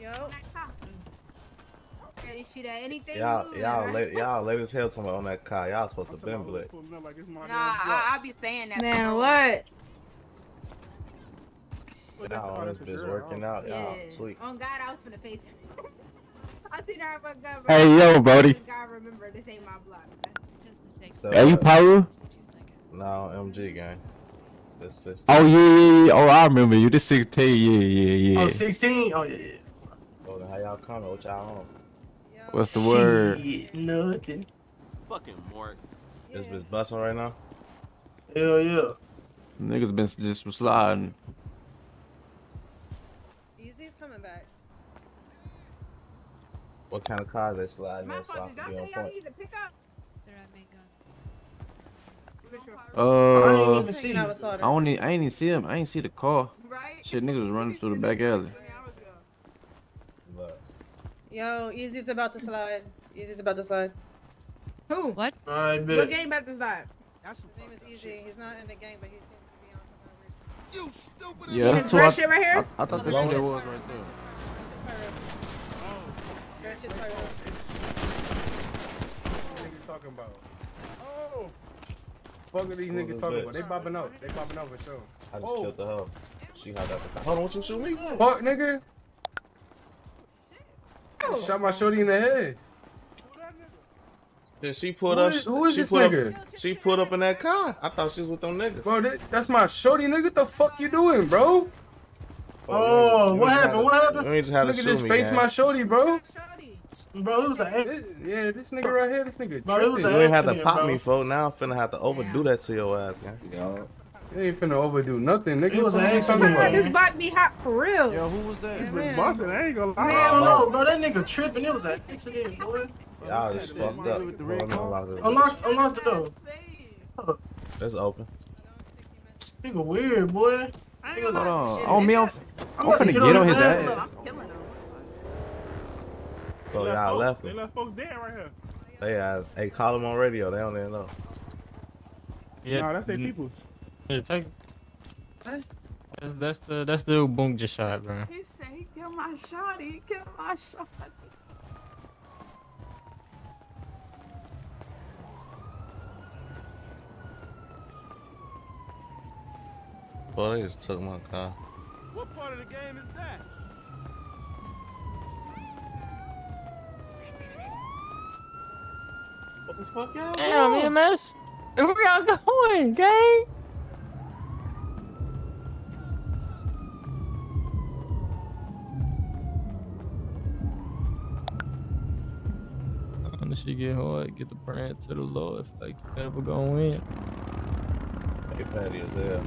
Yo. Ready to shoot at anything. Y'all, moving, y'all, right? late, y'all <laughs> late as hell talking about on that car. Y'all supposed to been blitz. Nah, I, I be saying that. Man, what? Y'all on this bitch working out. Y'all Yeah. sweet. On God, I was finna face her. <laughs> I seen her fuck up. Hey, yo, Brody. God, remember this ain't my block. Just the sake. So, Hey, you uh, Pyro? No, MG gang. This system. Oh yeah, yeah, yeah. Oh, I remember you. This 16. Yeah, yeah, yeah. Oh, 16? Oh, yeah, yeah. Oh, then how y'all coming? What y'all on? What's the word? Nothing. Fucking Mark. This bitch busting right now. Hell yeah. Niggas been just sliding. Easy's coming back. What kind of cars they sliding My in so I fault. Did I say y'all need to pick up? Uh, I ain't even see I you. don't. I ain't even see him. I ain't see the car. Shit, niggas was running through the back alley. Yo, Easy's about to slide. Easy's about to slide. Who? What? I What bet. game about to slide? That's His name is Easy. He's not in the game, but he seems to be on some kind of Yeah, This that's what I, right here? I, I thought that's what it was right there. Red shit's pyro. niggas talking about? Oh. Fuck are these Who niggas talking that? about? They popping out. They popping out for sure. I just Oh. killed the hoe. She had that. Hold on, what you shoot me? Fuck, nigga. Shot my shorty in the head. Then she pulled Who up. is- who is she this nigga? Up, she put up in that car. I thought she was with them niggas. Bro, that, that's my shorty, nigga. What the fuck you doing, bro? Oh, you oh, what ain't happened? What happened? Look at this face, to Nigga shoot just me, faced gang. my shorty, bro. Bro, it was a Yeah, this nigga right here, this nigga Bro, it was tripping. You ain't have to pop bro. me, folk. Now I'm finna have to overdo that to your ass, gang. You ain't finna overdo nothing, nigga. It was an accident, talking bro. about? This block be hot for real. Yo, who was that? man. Bustin', I ain't gonna lie. I don't bro. That nigga tripping. It was an accident, boy. Y'all just fucked up. Hold on, unlock this. Unlock, unlock the door. It's open. Nigga weird, boy. Nigga, Hold on. On me, I'm, I'm about to finna get on his ass. ass. So y'all left They left folks dead right here. They uh, asked, hey, call them on radio. They don't even know. Yeah, Nah, that's their people. Yeah, take. That's, that's the that's the boom just shot, bro. He said he killed my shotty. He killed my shotty. Boy, they just took my car. What part of the game is that? What the fuck, y'all? Damn, EMS. Where y'all going, gang? Honestly, get hard, get the brand to the Lord. If like you never gonna win. Hey, Patty is there.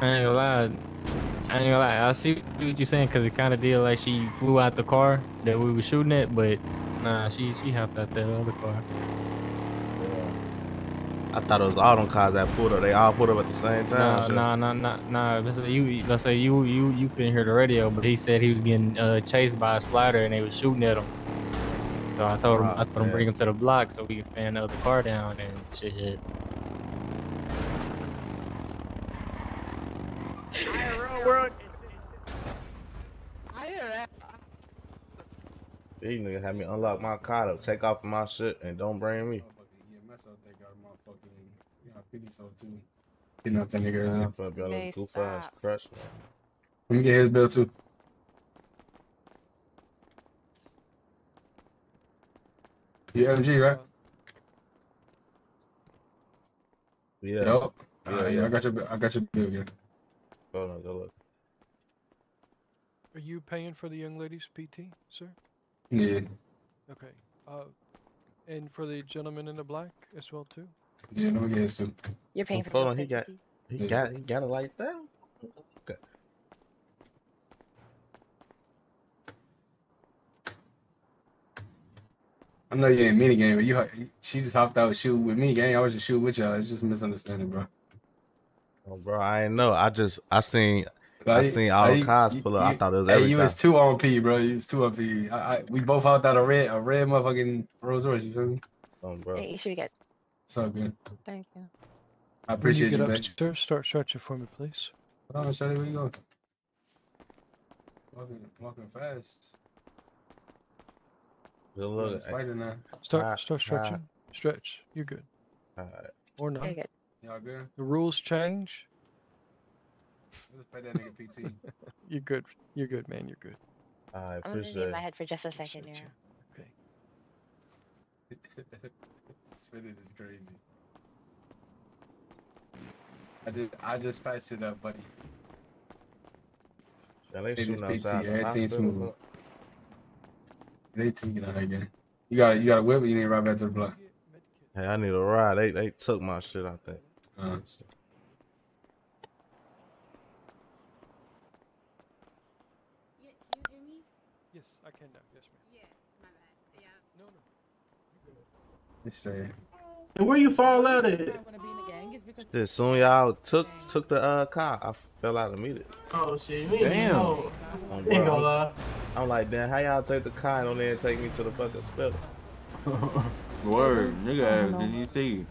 I ain't gonna lie. I ain't gonna lie. I see what you're saying because it kind of did like she flew out the car that we were shooting at, but nah, she she hopped out that other car. I thought it was all them cars that pulled up. They all pulled up at the same time. Nah, shit. nah, nah, nah, nah. Let's say you, let's say you, you, you couldn't hear the radio, but he said he was getting uh, chased by a slider and they was shooting at him. So I told him, I told him yeah. bring him to the block so we can fan the other car down and shit. Hit. These niggas had me unlock my car to take off my shit and don't bring me. Yeah, mess up. They got a motherfucking. Yeah, 50 so too. Getting up that nigga right I'm now. finna be a little They stop. crush, man. Let me get his bill too. You MG, right? Yeah. Yup. Alright, yeah, I got your. I got your bill again. Hold on, go look. Are you paying for the young lady's PT, sir? Yeah. Okay. Uh, and for the gentleman in the black as well too. Yeah, let me get his too. You're paying for Hold on, he got, he got, he got it like that. I know you ain't mini game, but you she just hopped out shooting with me, gang. I was just shooting with y'all. It's just a misunderstanding, bro. Oh, bro, I ain't know. I just, I seen, I Like, seen all the like, cars pull up. I thought it was hey, every you car. was two on P, bro. You was two on P. I, I, we both hopped out a red, a red motherfucking Rolls Royce. You feel me? Oh, bro. Yeah, you should get. It's all good. Thank you. I appreciate when you, you get bitch. upstairs, start stretching for me, please. Hold on, Shady, where you going? Walking, walking fast. Good look. Spider now. Start Alright, start stretching. Stretch. You're good. Alright. Or not. Y'all good? The rules change. Let's play that nigga PT. <laughs> You're good. You're good, man. You're good. I I'm gonna appreciate leave my head for just a second here. Okay. <laughs> Spinning is crazy. I did. I just patched it up, buddy. Yeah, they It is shooting PT, the everything's hospital. smooth. They tweaking out again. You got you got a whip. Or you need to ride back to the block. Hey, I need a ride. They they took my shit. I think. Uh, Yes, I can now. Yes, ma'am. Yeah, my bad. Yeah. No, no. it's straight. And where you fall out at? Shit, soon y'all took took the uh car. I fell out immediately. Oh shit, we Damn. know. Ain't bro, gonna I'm, lie. I'm like, damn, how y'all take the car and don't then take me to the fucking spill? <laughs> Word, nigga, ass, didn't you see?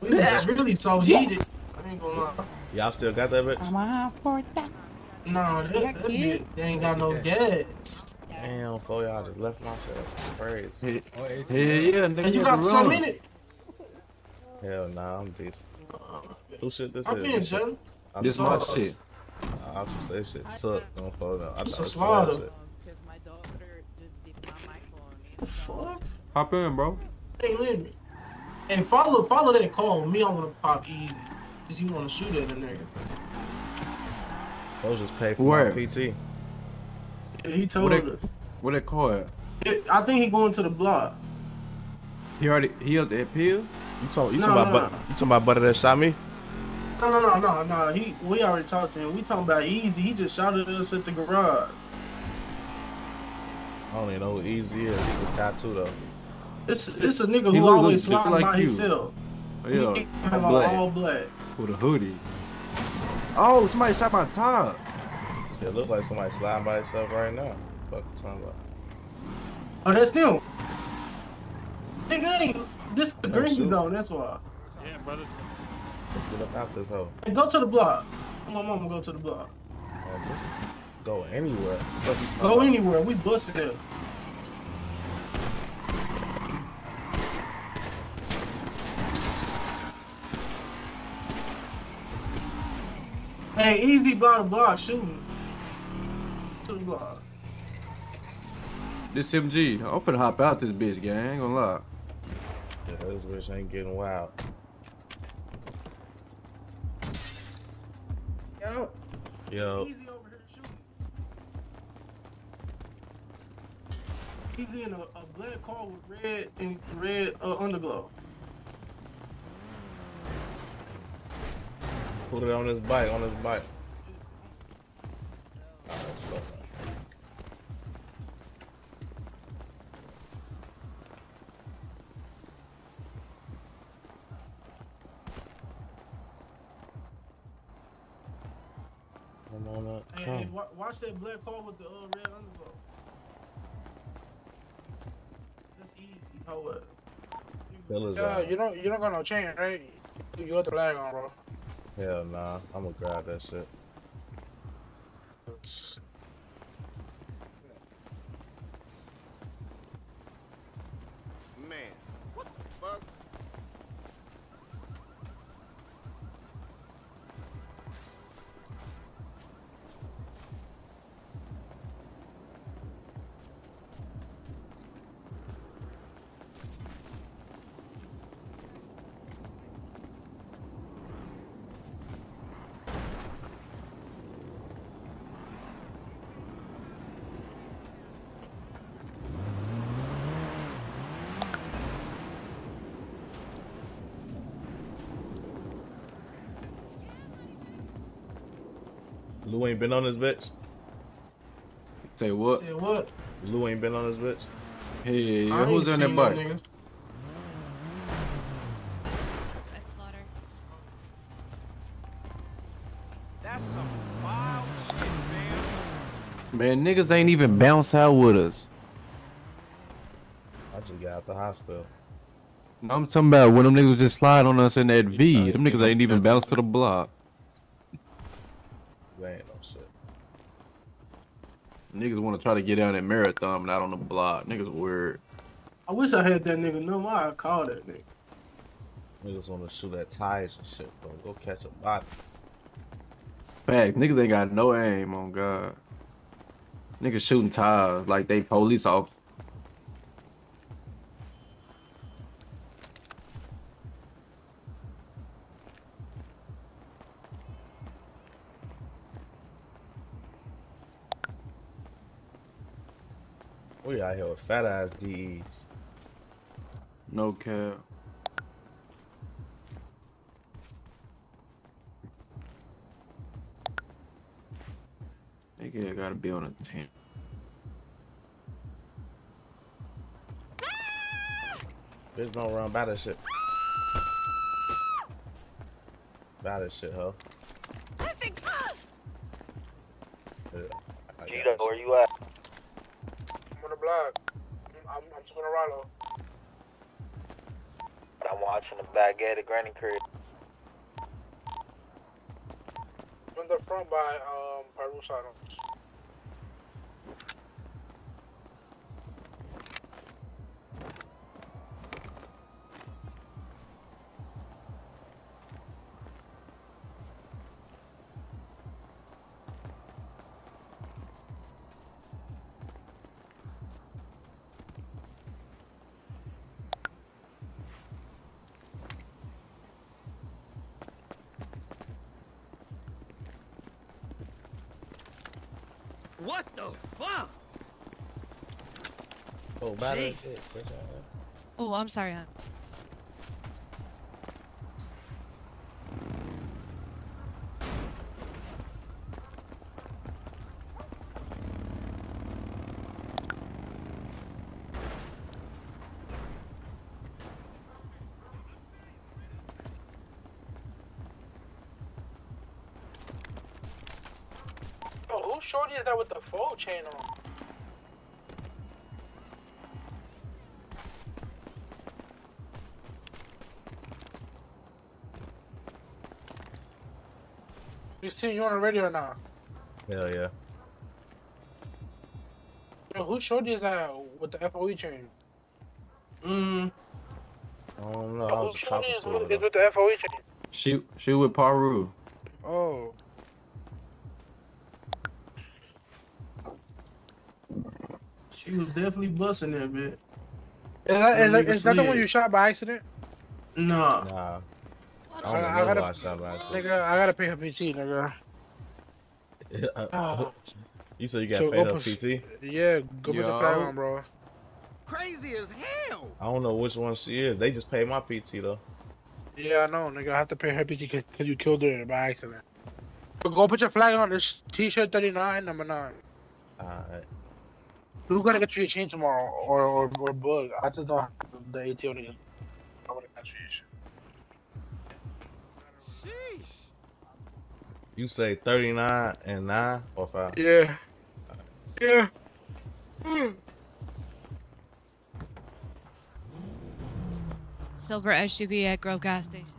We was really so heated. I ain't gonna lie. Y'all still got that bitch? I'm for that. No, that, that bitch they ain't got no gas. Damn, for y'all just left my shit. That's crazy. Hell yeah, nigga. And you got some in it. Hell nah, I'm decent. Who shit this I'm is? in, This shit- This saw my it. shit. I was just say shit took. Don't fold up. I It's thought a it slab slaughter. shit. The fuck? Hop in, bro. Hey, let me. And follow follow that call. Me, I wanna pop easy. Cause you wanna shoot at a nigga. Those just pay for Where? my PT. Yeah, he told What they, us. what they call it? It- I think he going to the block. He already he up there pill? You talking, you No, talking about no. butter, you talking about butter that shot me? No, no, no, no, no. He, we already talked to him. We talking about easy. He just shouted at us at the garage. I don't even know who Easy is. He was cat too though. It's, it's a nigga He who look- look always just sliding like by you. himself. Oh, yeah, He have on black. all black. With a hoodie. Oh, somebody shot my top. It look like somebody sliding by himself right now. Fuck you talking about? Oh, that's them. Nigga, ain't this the Oh, green shoot. zone. That's why. Yeah, brother. Let's get up out this hole. And go to the block. My mama go to the block. Man, just go anywhere. Fuck you talking Go about? anywhere. We busted them. Hey, easy block the block shooting. To the block. This MG. I'm finna hop out this bitch, gang. I ain't gonna lie. This bitch ain't getting wild. Yo. Yo, Easy over here shooting. Easy in a, a black car with red and red uh, underglow. put it on his bike. On his bike. Come on up. Hey, hey, wa- watch that black car with the uh, red underglow. That's easy. How what? Fellas Yeah, you don't you don't got no chain, right? You got the lag on, bro. Hell nah. I'm gonna grab that shit. Man, Lou ain't been on this bitch. Say what? Say what? Lou ain't been on this bitch. Hey, yeah, I who's on that seen no bike? nigga. It's slaughter. That's some wild shit, man. Man, niggas ain't even bounce out with us. I just got out the hospital. I'm talking about when them niggas just slide on us in that V. Them niggas ain't even bounce to the block. You ain't no shit. Niggas want to try to get down that marathon, but not on the block. Niggas weird. I wish I had that nigga number. I'd call that nigga. Niggas want to shoot at tires and shit, bro. Go catch a body. Facts. Niggas ain't got no aim on God. Niggas shooting tires like they police officers. We out here with fat ass DEs. No cap. Nigga gotta be on a team. Bitch don't run by that shit. By that shit, huh? Gito, where you at? I'm on the block. I'm, I'm, I'm swinging Rollo. I'm watching the back gate of Granny Crib. I'm in the front by um by What the fuck? Oh, by that Jesus. shit. bitch, uh, Oh, I'm sorry. hon. The full? You seen you on the radio now? Hell yeah. Yo, who shorty is that with the FOE chain? Mm. I don't know. I Yo, was who just shorty talking is with, with the FOE chain? She she with Paru. Oh. She was definitely busting that bitch. Is that, is, That that, nigga is that the one you shot by accident? Nah. Nah. I I, don't I gotta, why I shot by accident. nigga, I gotta pay her PT, nigga. Oh. <laughs> You said you got So paid go her put- PT? Yeah, go put the Yo. flag on, bro. Crazy as hell. I don't know which one she is. They just paid my PT though. Yeah, I know, nigga. I have to pay her PT because you killed her by accident. But go put your flag on this T-shirt 39, number 9. Alright. Who's gonna get you a chain tomorrow? Or, or, or Bug? I just don't have the ATO nigga. I wanna get you a chain. You say 39 and 9 or 5? Yeah. Yeah. Silver SUV at Grove gas station.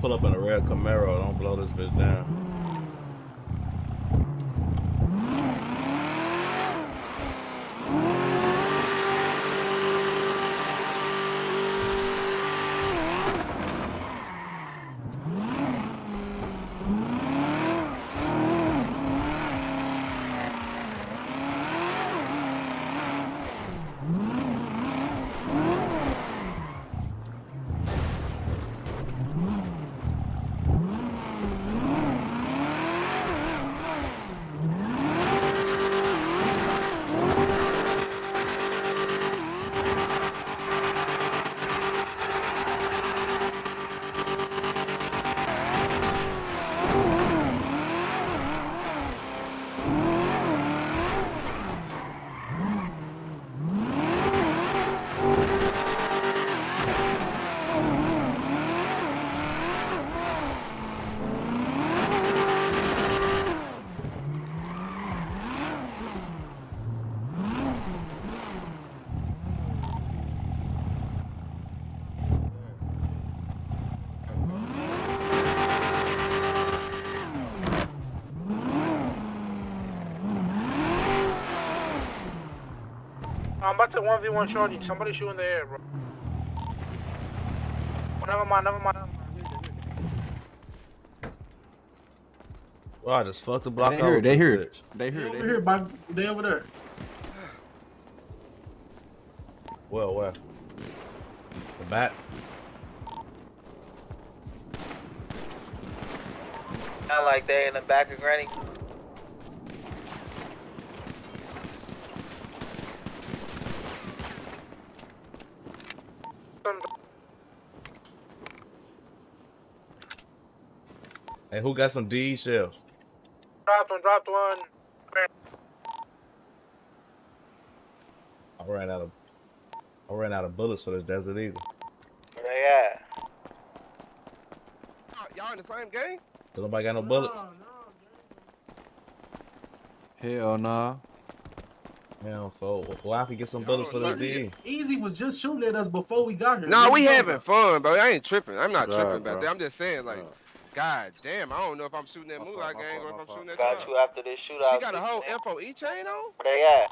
Pull up in a red Camaro. Don't blow this bitch down. I'm about to 1v1 shorty. Somebody shoot in the air, bro. Oh, never mind, never mind. never. Well, I just fucked the block They out. hear it. They this hear bitch. it. They hear They it. over They here, by, they over there. Well, where? The back. Not like they in the back of Granny. Hey, who got some D shells? Dropped one, dropped one. I ran out of I ran out of bullets for this Desert Eagle. Where they at? Ah, y'all in the same game? Does nobody got no bullets? Hell nah. Yeah, so why I we get some bullets for this D? Easy was just shooting at us before we got here. Nah, What we having about? fun, bro. I ain't tripping. I'm not Right, tripping bro. about that. I'm just saying, like, God damn, I don't know if I'm shooting that Moolah gang or if I'm shooting that Got job. you after this shootout. She got a whole FOE chain on? Where they at?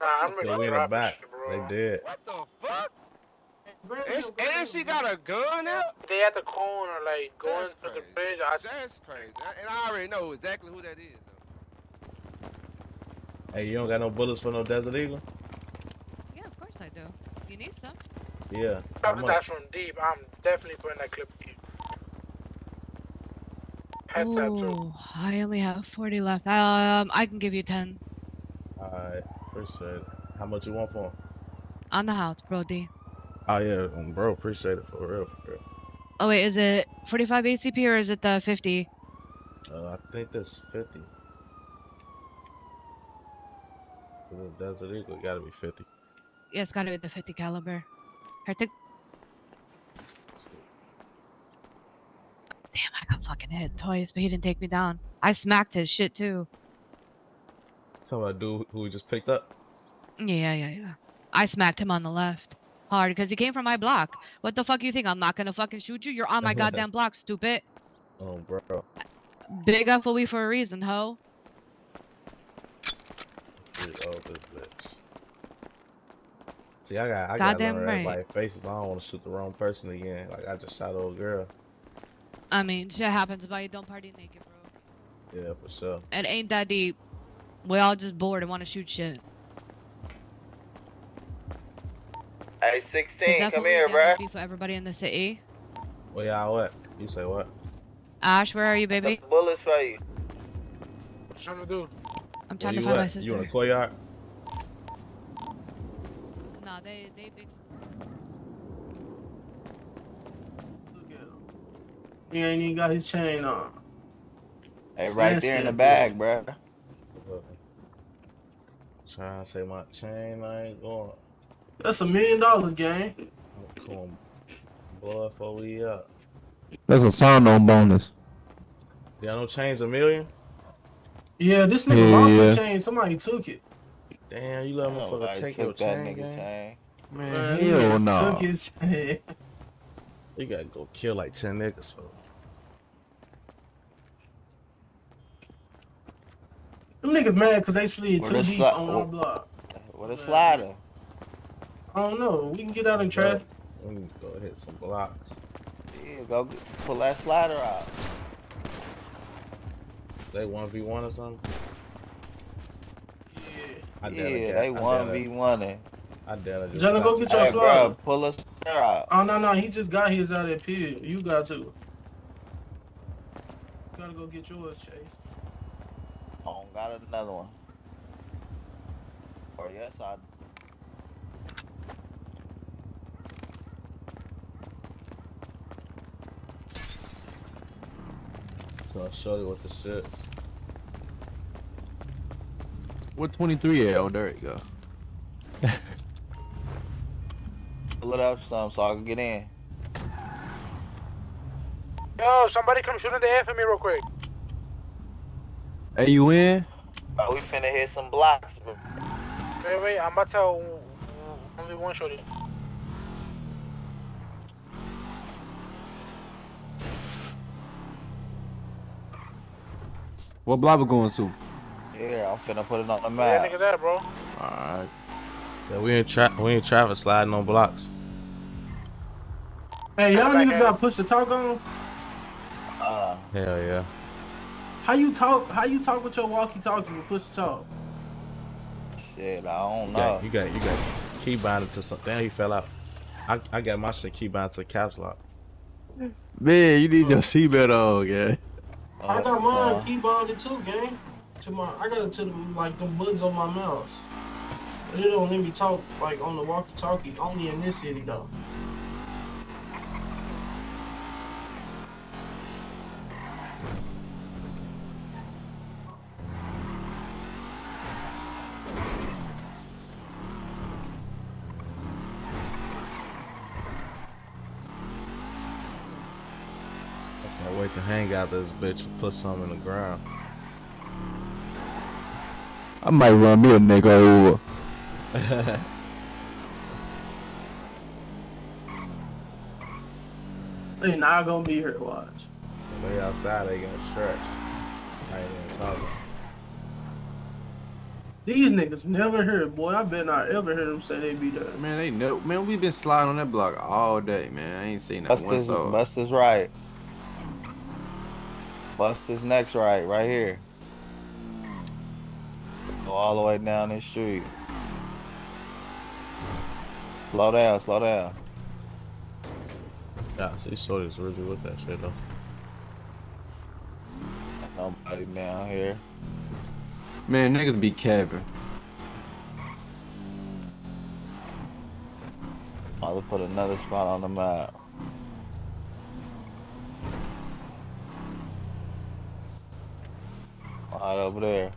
Nah, I'm So we in the back. They dead. What the fuck? And, and she got a gun out? They at the corner, like going That's to the crazy. bridge. I That's crazy. And I already know exactly who that is. Hey, you don't got no bullets for no Desert Eagle? Yeah, of course I do. You need some? Yeah. How Probably that's from deep. I'm definitely putting that clip deep. Head tattoo. Ooh, I only have 40 left. Um, I can give you 10 Alright, appreciate it. How much you want for 'em? on the house, Brody. Oh yeah, um, bro, appreciate it for real, for real. Oh wait, is it 45 ACP or is it the 50? Uh, I think that's 50. For the Desert Eagle, it gotta be 50. Yeah, it's gotta be the 50 caliber. Her tic- Damn, I got fucking hit twice, but he didn't take me down. I smacked his shit too. Talking about dude who we just picked up. Yeah, yeah, yeah. I smacked him on the left. Hard, because he came from my block. What the fuck you think? I'm not gonna fucking shoot you? You're on my <laughs> goddamn block, stupid. Oh, bro. Big up for we for a reason, ho. Dude, oh, this bitch. See, I got, I got Goddamn on right. faces. I don't want to shoot the wrong person again. Like I just shot old girl. I mean, shit happens, but you don't party naked, bro. Yeah, for sure. It ain't that deep. We all just bored and want to shoot shit. Hey, 16, come here, done bruh. would be for everybody in the city. Well, yeah, what? You say what? Ash, where are you, baby? Got bullets for you. What you trying to do? I'm trying Where to you find my sister. You in the courtyard? Nah, they they big. He ain't even got his chain on. Hey, Stand right there in the still, bag, bruh. Trying to say my chain, I ain't going. That's a million dollars, gang. I'm going blow FOE up. That's a sign on bonus. Y'all know chains a million? Yeah, this nigga Yeah, lost yeah. his chain. Somebody took it. Damn, you let Nobody motherfucker take your took that chain, nigga? Man, hell he just nah. took his <laughs> chain. You gotta go kill like ten niggas for. Them niggas mad because they slid Where too deep on our block. With a slider. I don't know. We can get out in traffic. We need to go hit some blocks. Yeah, go get, pull that slider out. They one v one or something. I Yeah, dare to they I one dare v to- one. I dare to just Jenna, go get your Hey, slider. bro, pull a slider out. Oh no no, he just got his out at Pier. You got to. You gotta go get yours, Chase. Oh, got another one. Or yes, I. So I'll show you what the shit's. What 23 at? Oh, there you go. <laughs> Pull it up some so I can get in. Yo, somebody come shoot in the air for me real quick. Hey, you in? Oh, we finna hit some blocks. bro. Wait, wait, I'm about to tell only one shorty. What block we going to? Yeah, I'm finna put it on the map. that map. nigga that, bro? Alright. Yeah, we ain't tra- we ain't traffic sliding on blocks. Hey, y'all niggas at got push the talk on. Uh, Hell yeah. How you talk? How you talk with your walkie-talkie with push to talk? shit, I don't You know. got, you got you got key binded to something. Damn, he fell out. I, I got my shit key bound to the caps lock. Man, you need your seatbelt on, yeah. I got Uh, mine key bonded too, gang. To my, I got it to the like the buttons on my mouse. But it don't let me talk like on the walkie-talkie. Only in this city though. I can't wait to hang out this bitch and put some in the ground. I might run me a nigga over. <laughs> They not gonna be here to watch. When they outside, they getting stretched. I ain't even talking. These niggas never heard, boy. I bet not ever hear them say they be there. Man, they know. Man, we been sliding on that block all day, man. I ain't seen that Bust one this, soul. bust this right. Bust this next right, right here. Go all the way down this street. Slow down, slow down. Yeah, see, Shorty's really with that shit though. Nobody down here. Man, niggas be capping. I'll put another spot on the map. Right over there.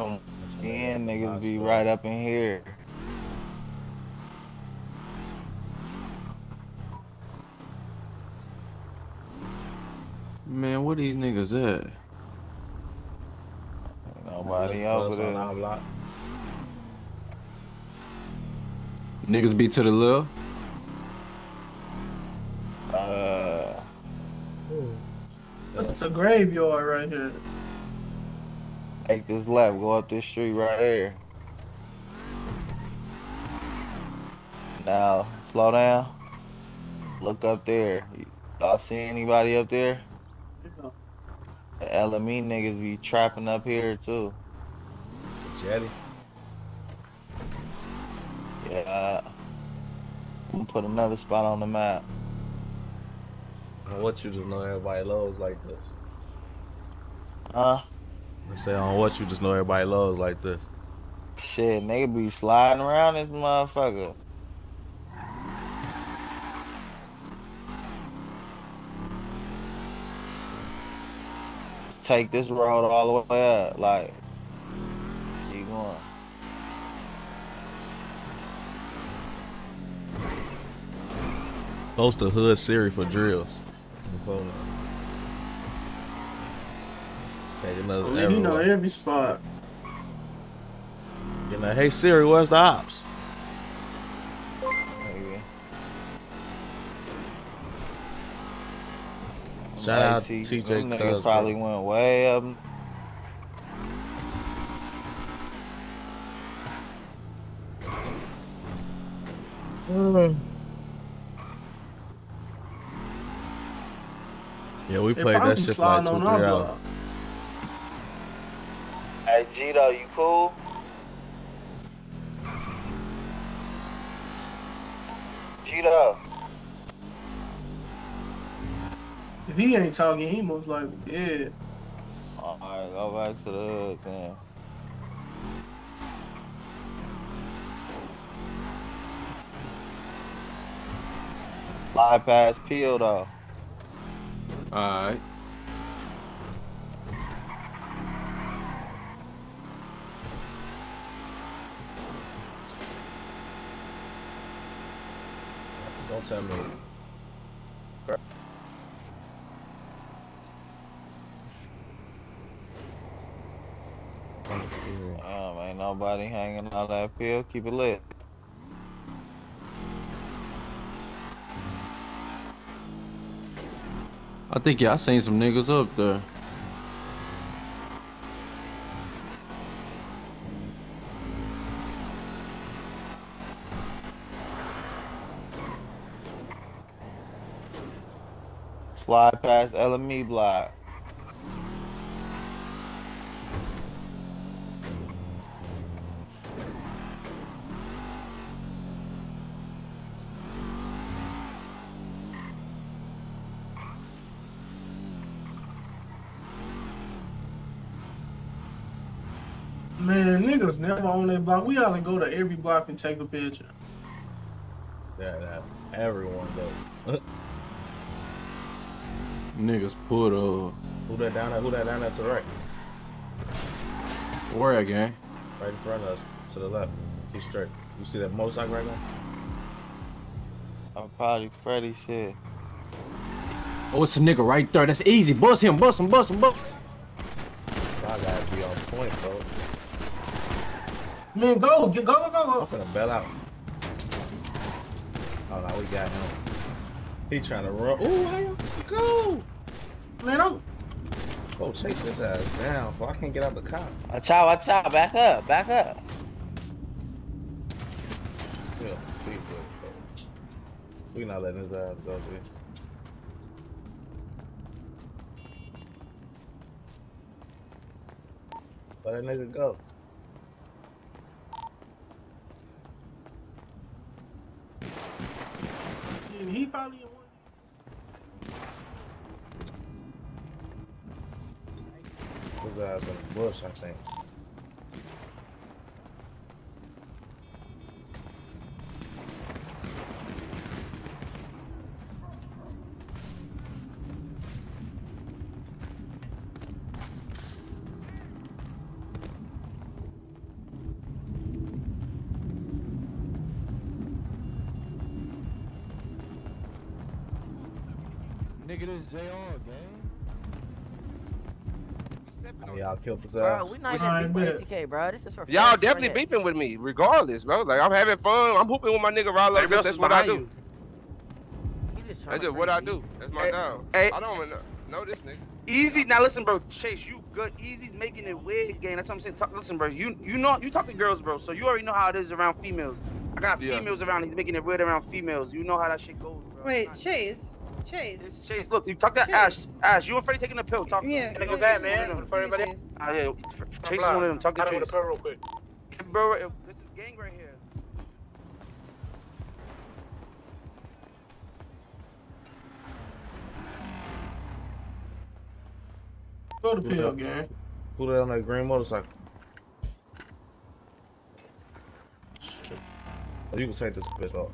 Come again, niggas right up in here. Man, what these niggas at? Nobody Put over us on there. our block. Niggas be to the left. Uh, That's a graveyard right here. take this left, go up this street right here. Now, slow down. Look up there. Y'all see anybody up there? The LME niggas be trapping up here too. Jetty. Yeah. I'm gonna put another spot on the map. I want you to know everybody loves like this. Huh? I say on what you just know everybody loves like this. Shit, nigga be sliding around this motherfucker. Take this road all the way up, like keep going. Post a hood Siri for drills. Hold on. Take another I mean, you know every spot. You know, hey Siri, where's the ops? Shout out Like, TJ them niggas Cuz, probably bro. went way up. Mm. Yeah, we played that shit for like sliding two, on three hours. Hey Gito, you cool? Gito. If he ain't talking, he most likely dead. Alright, go back to the hood then. Slide past Peel though. Alright. Don't tell me. Um, ain't nobody hanging out that Peel. Keep it lit. I think I seen some niggas up there. Slide past LME block. Man, niggas never on that block. We ought to go to every block and take a picture. Yeah, that everyone does. <laughs> Niggas put up. Who that down there? Who that down there to the right? Where again? Right in front of us, to the left. Keep straight. You see that motorcycle right now? I'm probably Freddy shit. Oh, it's a nigga right there. That's easy. Bust him, bust him, bust him, bust. I gotta be on point, bro. Man, go, get, go, go, go, I'm finna bail out. Oh no, we got him. He trying to run. Ooh, how you go? go. Man, I'm. Oh, chase his ass down, for I can't get out the car. Watch out, watch out. Back up, back up. Yeah, please, please, We not letting his ass go, dude. Let that nigga go. Man, he probably in one. His ass in the bush, I think. Y'all killed his Bro, we not Alright, even beefing bet. with bro. This is for Y'all definitely for beefing with me, regardless, bro. Like I'm having fun. I'm hooping with my nigga Rollo. Everybody else That's what I do. He just trying That's to just what I do. That's my Hey, job. hey. I don't even know, know this nigga. Easy. Now listen, bro. Chase, you good. Easy's making it weird, gang. That's what I'm saying. Talk, listen, bro. You you know you talk to girls, bro. So you already know how it is around females. I got Yeah. females around. He's making it weird around females. You know how that shit goes, bro. Wait, Chase. Chase. It's Chase. Look, you talk that Chase. Ash. Ash, you and Freddie taking the pill. Talk. Yeah. Can I go back, man? For everybody. Ah, yeah. Chase is one of them. Talk to Chase. I don't real quick. Bro, this is gang right here. Throw the pill, gang. Put it on that green motorcycle. Oh, you can take this bitch off.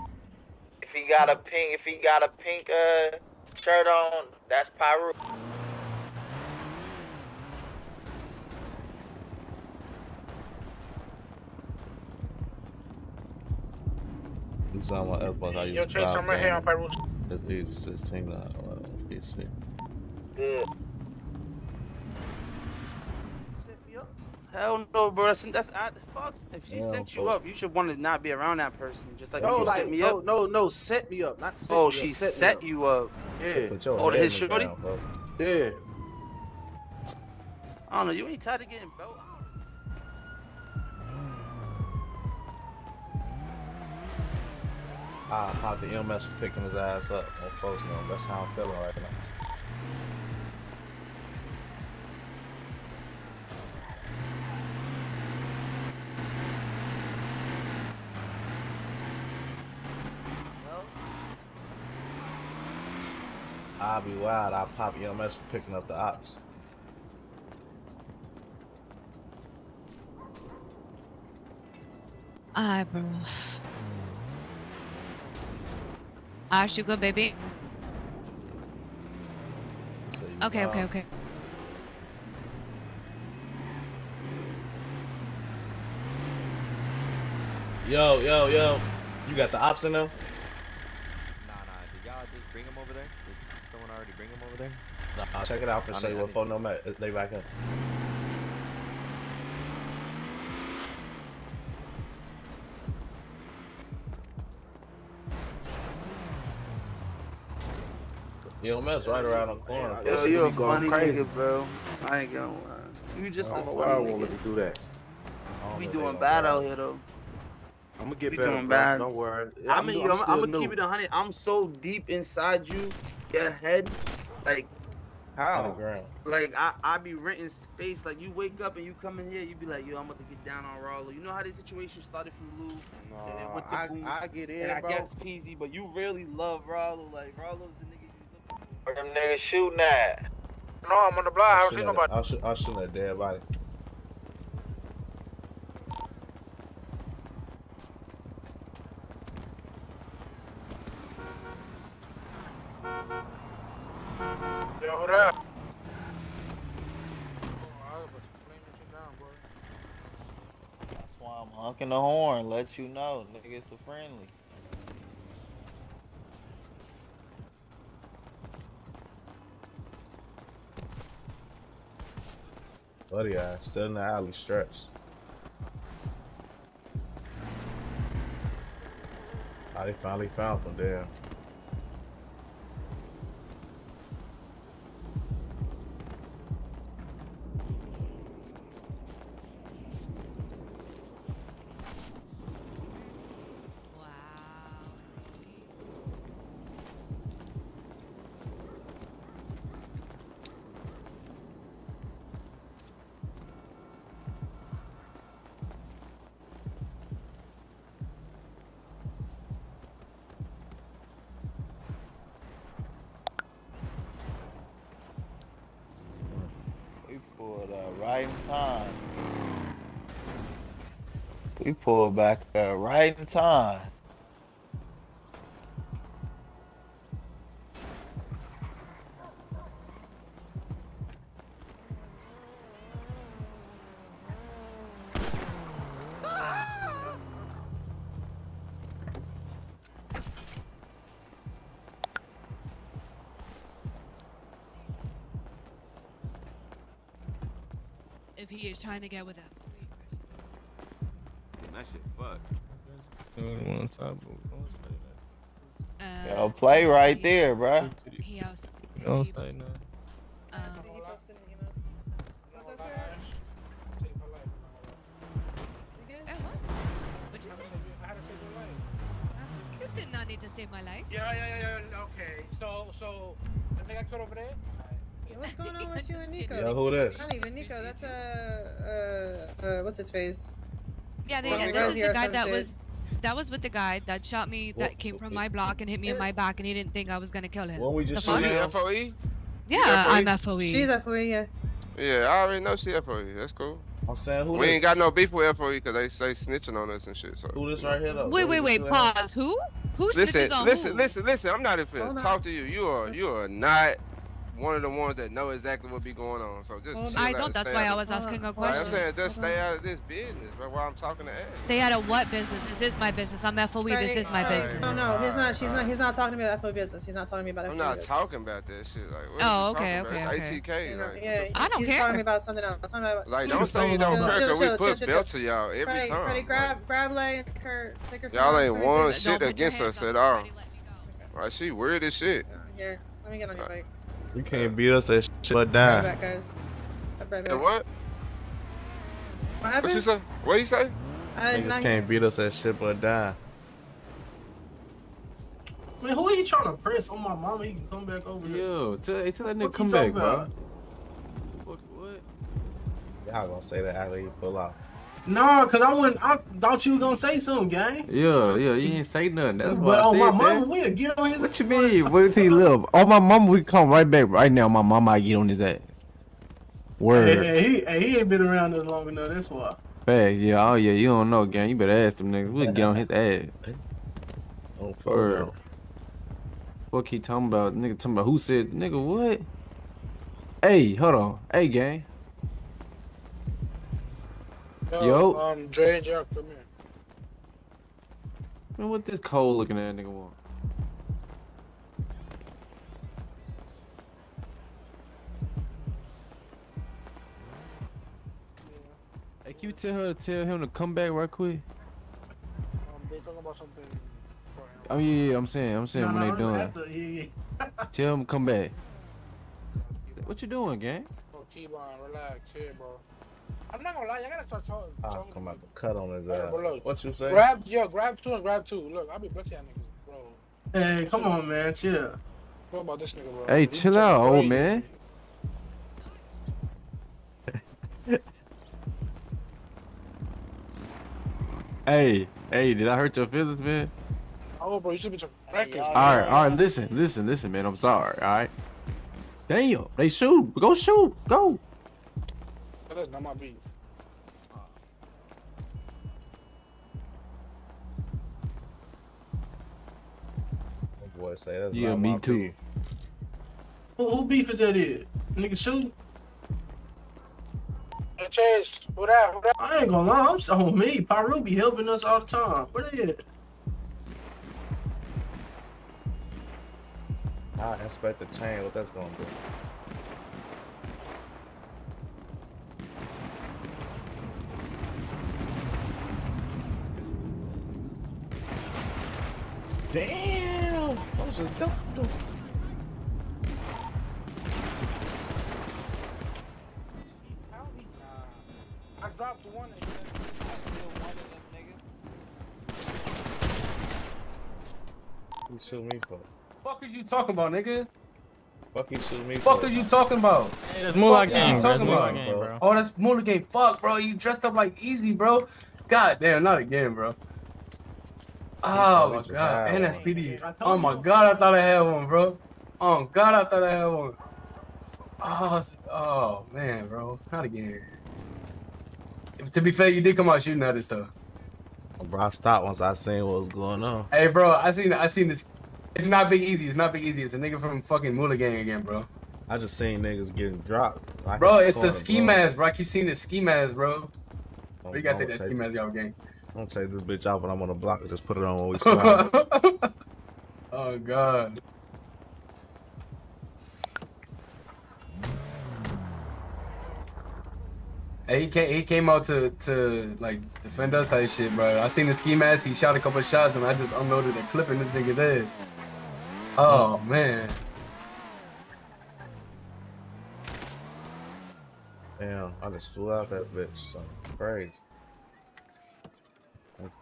If he got a pink, if he got a pink uh shirt on, that's Pyru. You saw my Xbox. I Yo, use Chase, cloud I'm right here on. Pyro. It's 16 now. on PC. Good. Hell no, bro. That's, that's I, fuck. If she Yeah, sent you fuck. up, you should want to not be around that person. Just like No, you like set me no, up. no, no. Set me up, not set oh, me she up. Set, set up. you up. Yeah. Oh, to head his shorty? ground, bro. Yeah. I don't know. You ain't tired of getting belt. I pop the EMS for picking his ass up. On folks know. That's how I'm feeling right now. I'll be wild. I'll pop EMS for picking up the ops. Alright, bro. Alright, you good, baby? So you, Okay, okay, okay. Yo, yo, yo. You got the ops in there? Nah, nah. Did y'all just bring him over there? Did someone already bring him over there? Nah, check it out for say sure. need- I What need phone number? They back in. mess right around the corner. Yo, shit you a be going funny crazy. nigga, bro. I ain't gonna lie. You just I a don't I funny won't nigga. let me do that. We doing bad out here though. I'm gonna get We better, doing bro. bad. Don't worry. I I'm, I'm I'm, gonna keep it a hundred. I'm so deep inside you, your head, like How? Like I, I be renting space. Like you wake up and you come in here, you be like, yo, I'm about to get down on Rollo. You know how this situation started from Lou, and then with the I- boom, I get in, and I bro. guess Peasy, but you really love Rollo. Like Rollo's the nigga you looking Where them niggas shooting at? No, I'm on the block. I I'll don't see nobody. I'll shoot, I'll shoot at dead body. Yo, who that? That's why I'm honking the horn. Let you know, niggas a friendly. Buddy ass still in the alley stretched. Oh, ah, they finally found them there. Time. If he is trying to get with them. One top. Uh, Yo, play right there, bruh. He outside. Outside now. Um, Eh, what? What'd you say? You did not need to save my life. Yeah, yeah, yeah, yeah. Okay, so, so the nigga cut over there. Yeah, what's going on with you and <laughs> Nico? Yeah, who this? Not even Nico. That's uh, uh, uh, what's his face? Yeah, they, Well, yeah, the this is the guy that was that was with the guy that shot me that came from my block and hit me in my back and he didn't think I was gonna kill him. When we just fuck? shoot him? FOE? Yeah, I'm FOE. She's FOE, yeah. Yeah, I already know she FOE. That's cool. I'm saying who we this? ain't got no beef with FOE because they say snitching on us and shit. So Who this right here though? Wait, wait, wait. Pause. Who? Who listen, snitches on listen, who? listen, listen. I'm not even Hold finna talk to you. You are, you are not one of the ones that know exactly what be going on. So just. Hold chill on. I don't, that's why I was asking a Like, I'm saying, just stay out of this business, bro. While I'm talking to Ash. Stay out of what business? This is my business. I'm FOE. This is my Alright. business. No, no, he's not. She's not. He's not talking to me about FO business. He's not talking to me about I'm not business. talking about that shit. Like, what Oh, are okay, about? okay, okay. ATK. Like, yeah, I don't he's care. talking about something else. I'm talking about. Like, don't say you don't chill, care, cause we chill, put chill, belt chill. to y'all every Freddie, time. Freddie, Like, grab, grab Lay and Kurt. Take her. Y'all ain't Freddie, one shit against us at all. Like, she weird as shit. Yeah, let me get on your bike. You can't beat us at shit but Right die. back, guys. I'll right back. what? What What happened? you say? What you say? I Niggas can't beat us at shit but die. Man, who are you trying to press on my mama? He can come back over here. Yo, tell, hey, tell that nigga What come back, bro. about? What? What? Y'all gonna say that after you pull out. Nah, cause I wouldn't. I thought you were gonna say something, gang. Yeah, yeah, you ain't say nothing. That's But I on said my that. mama, we'll get on his. What you mean? Wait till he live. On my mama, we come right back right now. My mama might get on his ass. Word. Hey, hey, he, hey, he ain't been around us long enough. That's why. Facts, yeah. Oh yeah, you don't know, gang. You better ask them niggas. We can get on his ass. Oh, Word. What he talking about? Nigga talking about who said nigga what? Hey, hold on. Hey gang. Yo. Um, Dre and Jack, come here. Man, what this cold looking at nigga want? Hey, can you tell her tell him to come back right quick? Um, they talking about something. Oh yeah, yeah, I'm saying, I'm saying No, when no, they doing. after- yeah, yeah. <laughs> Tell him to come back. What you doing, gang? Oh, T-Bone, relax, here, bro. I'm not gonna lie, I gotta start talking. Ah, I'll talking come out the cut on his ass. bro, look. What you say? Grab, yo, grab two and grab two. Look, I'll be blessing y'all niggas, bro. Hey, come on, man, chill. What about this nigga, bro? Hey, He chill talking out, old crazy. man. <laughs> hey, hey, did I hurt your feelings, man? Oh, bro, you should be talking records. All right, all right, listen, listen, listen, man. I'm sorry. All right. Damn, they shoot. Go shoot. Go. That's not my beat. Boy say that's Yeah, me too. beef. Who, who beef it that is? Nigga shoot? Hey, Chase, what up? What up? I ain't gonna lie, I'm so on me. Pyru be helping us all the time. Where they at? I inspect the chain. What that's gonna do? Damn! That was a dope. dope. I dropped one and You shoot me for? Fuck is you talking about, nigga? Fuck you shoot me Fuck for? is you talking about? Hey, that's Moolah Fuck is gang, you bro. talking That's Moolah about? gang, bro. Oh, that's Moolah game. Fuck, bro. You dressed up like Easy, bro. God damn, not again, bro. Oh my god, had and one. that's PD. Oh my god, I thought I had one, bro. Oh god, I thought I had one. Oh, it's- oh man, bro, not again. If, to be fair, you did come out shooting at us though. Bro, I stopped once I seen what was going on. Hey, bro, I seen, I seen this. It's not Big Easy. It's not Big Easy. It's a nigga from fucking Moolah gang again, bro. I just seen niggas getting dropped. I Bro, it's the corner, ski bro. mask, bro. I keep seeing the ski mask, bro. Oh, we gotta take that ski mask out, gang. I don't take this bitch out when I'm on the block and just put it on when we <laughs> slide. oh god. Hey, he came, he came out to, to like defend us type shit, bro. I seen the ski mask. He shot a couple shots, and I just unloaded a clip in this nigga's head. Oh man. Damn, I just flew out that bitch. Son. Crazy.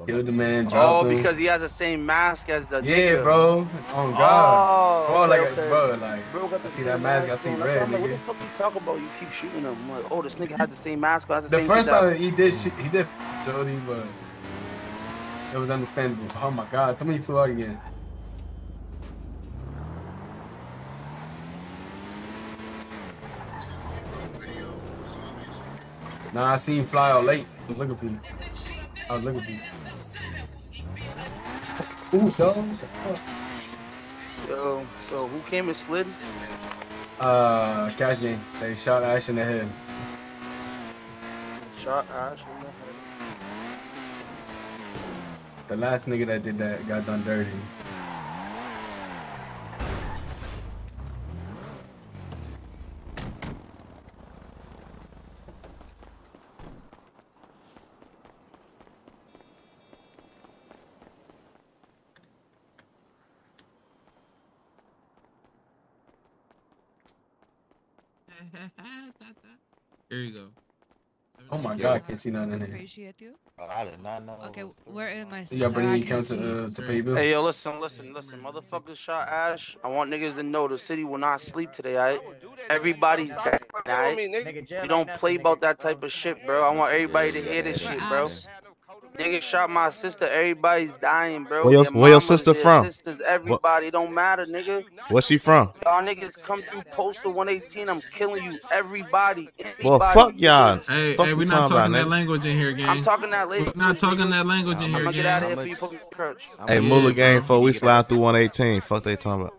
Killed the man, Oh, him. because he has the same mask as the Yeah, nigga. bro. Oh God. Oh, bro, okay, like, okay. bro, like, Bro got I see that mask. I see red, I'm like, what the fuck you talking about? You keep shooting him. I'm like, oh, this nigga has the same mask. Has The the, same first shit that- time he did shit, he did Jody, but it was understandable. Oh my God, tell me you flew out again. Nah, I seen you fly out late. I was looking for you. I was looking for you. Ooh, dog. Yo, so who came and slid? Uh, catching. They shot Ash in the head. Shot Ash in the head. The last nigga that did that got done dirty. Here you go. My god, I can't see nothing in here. Appreciate you. I did not know. Okay, where am I? Y'all bring Sorry, I account to, uh, to pay bill? Hey, yo, listen, listen, listen. Motherfuckers shot Ash. I want niggas to know the city will not sleep today, alright? Everybody's dead, alright? You don't play about that type of shit, bro. I want everybody to hear this shit, bro. Niggas shot my sister. Everybody's dying, bro. Where your- where your sister from? Sisters, everybody. It don't matter, nigga. Where's she from? Y'all niggas come through postal 118. I'm killing you. Everybody. everybody. Well, fuck y'all. Hey, Fuck hey, we're not talking talking about, that nigga. language in here, gang. I'm talking that lady. We're not talking that language in I'm here, gonna get out of here for you fucking crutch. Hey, Moolah Gang, for we slide through 118. Fuck they talking about.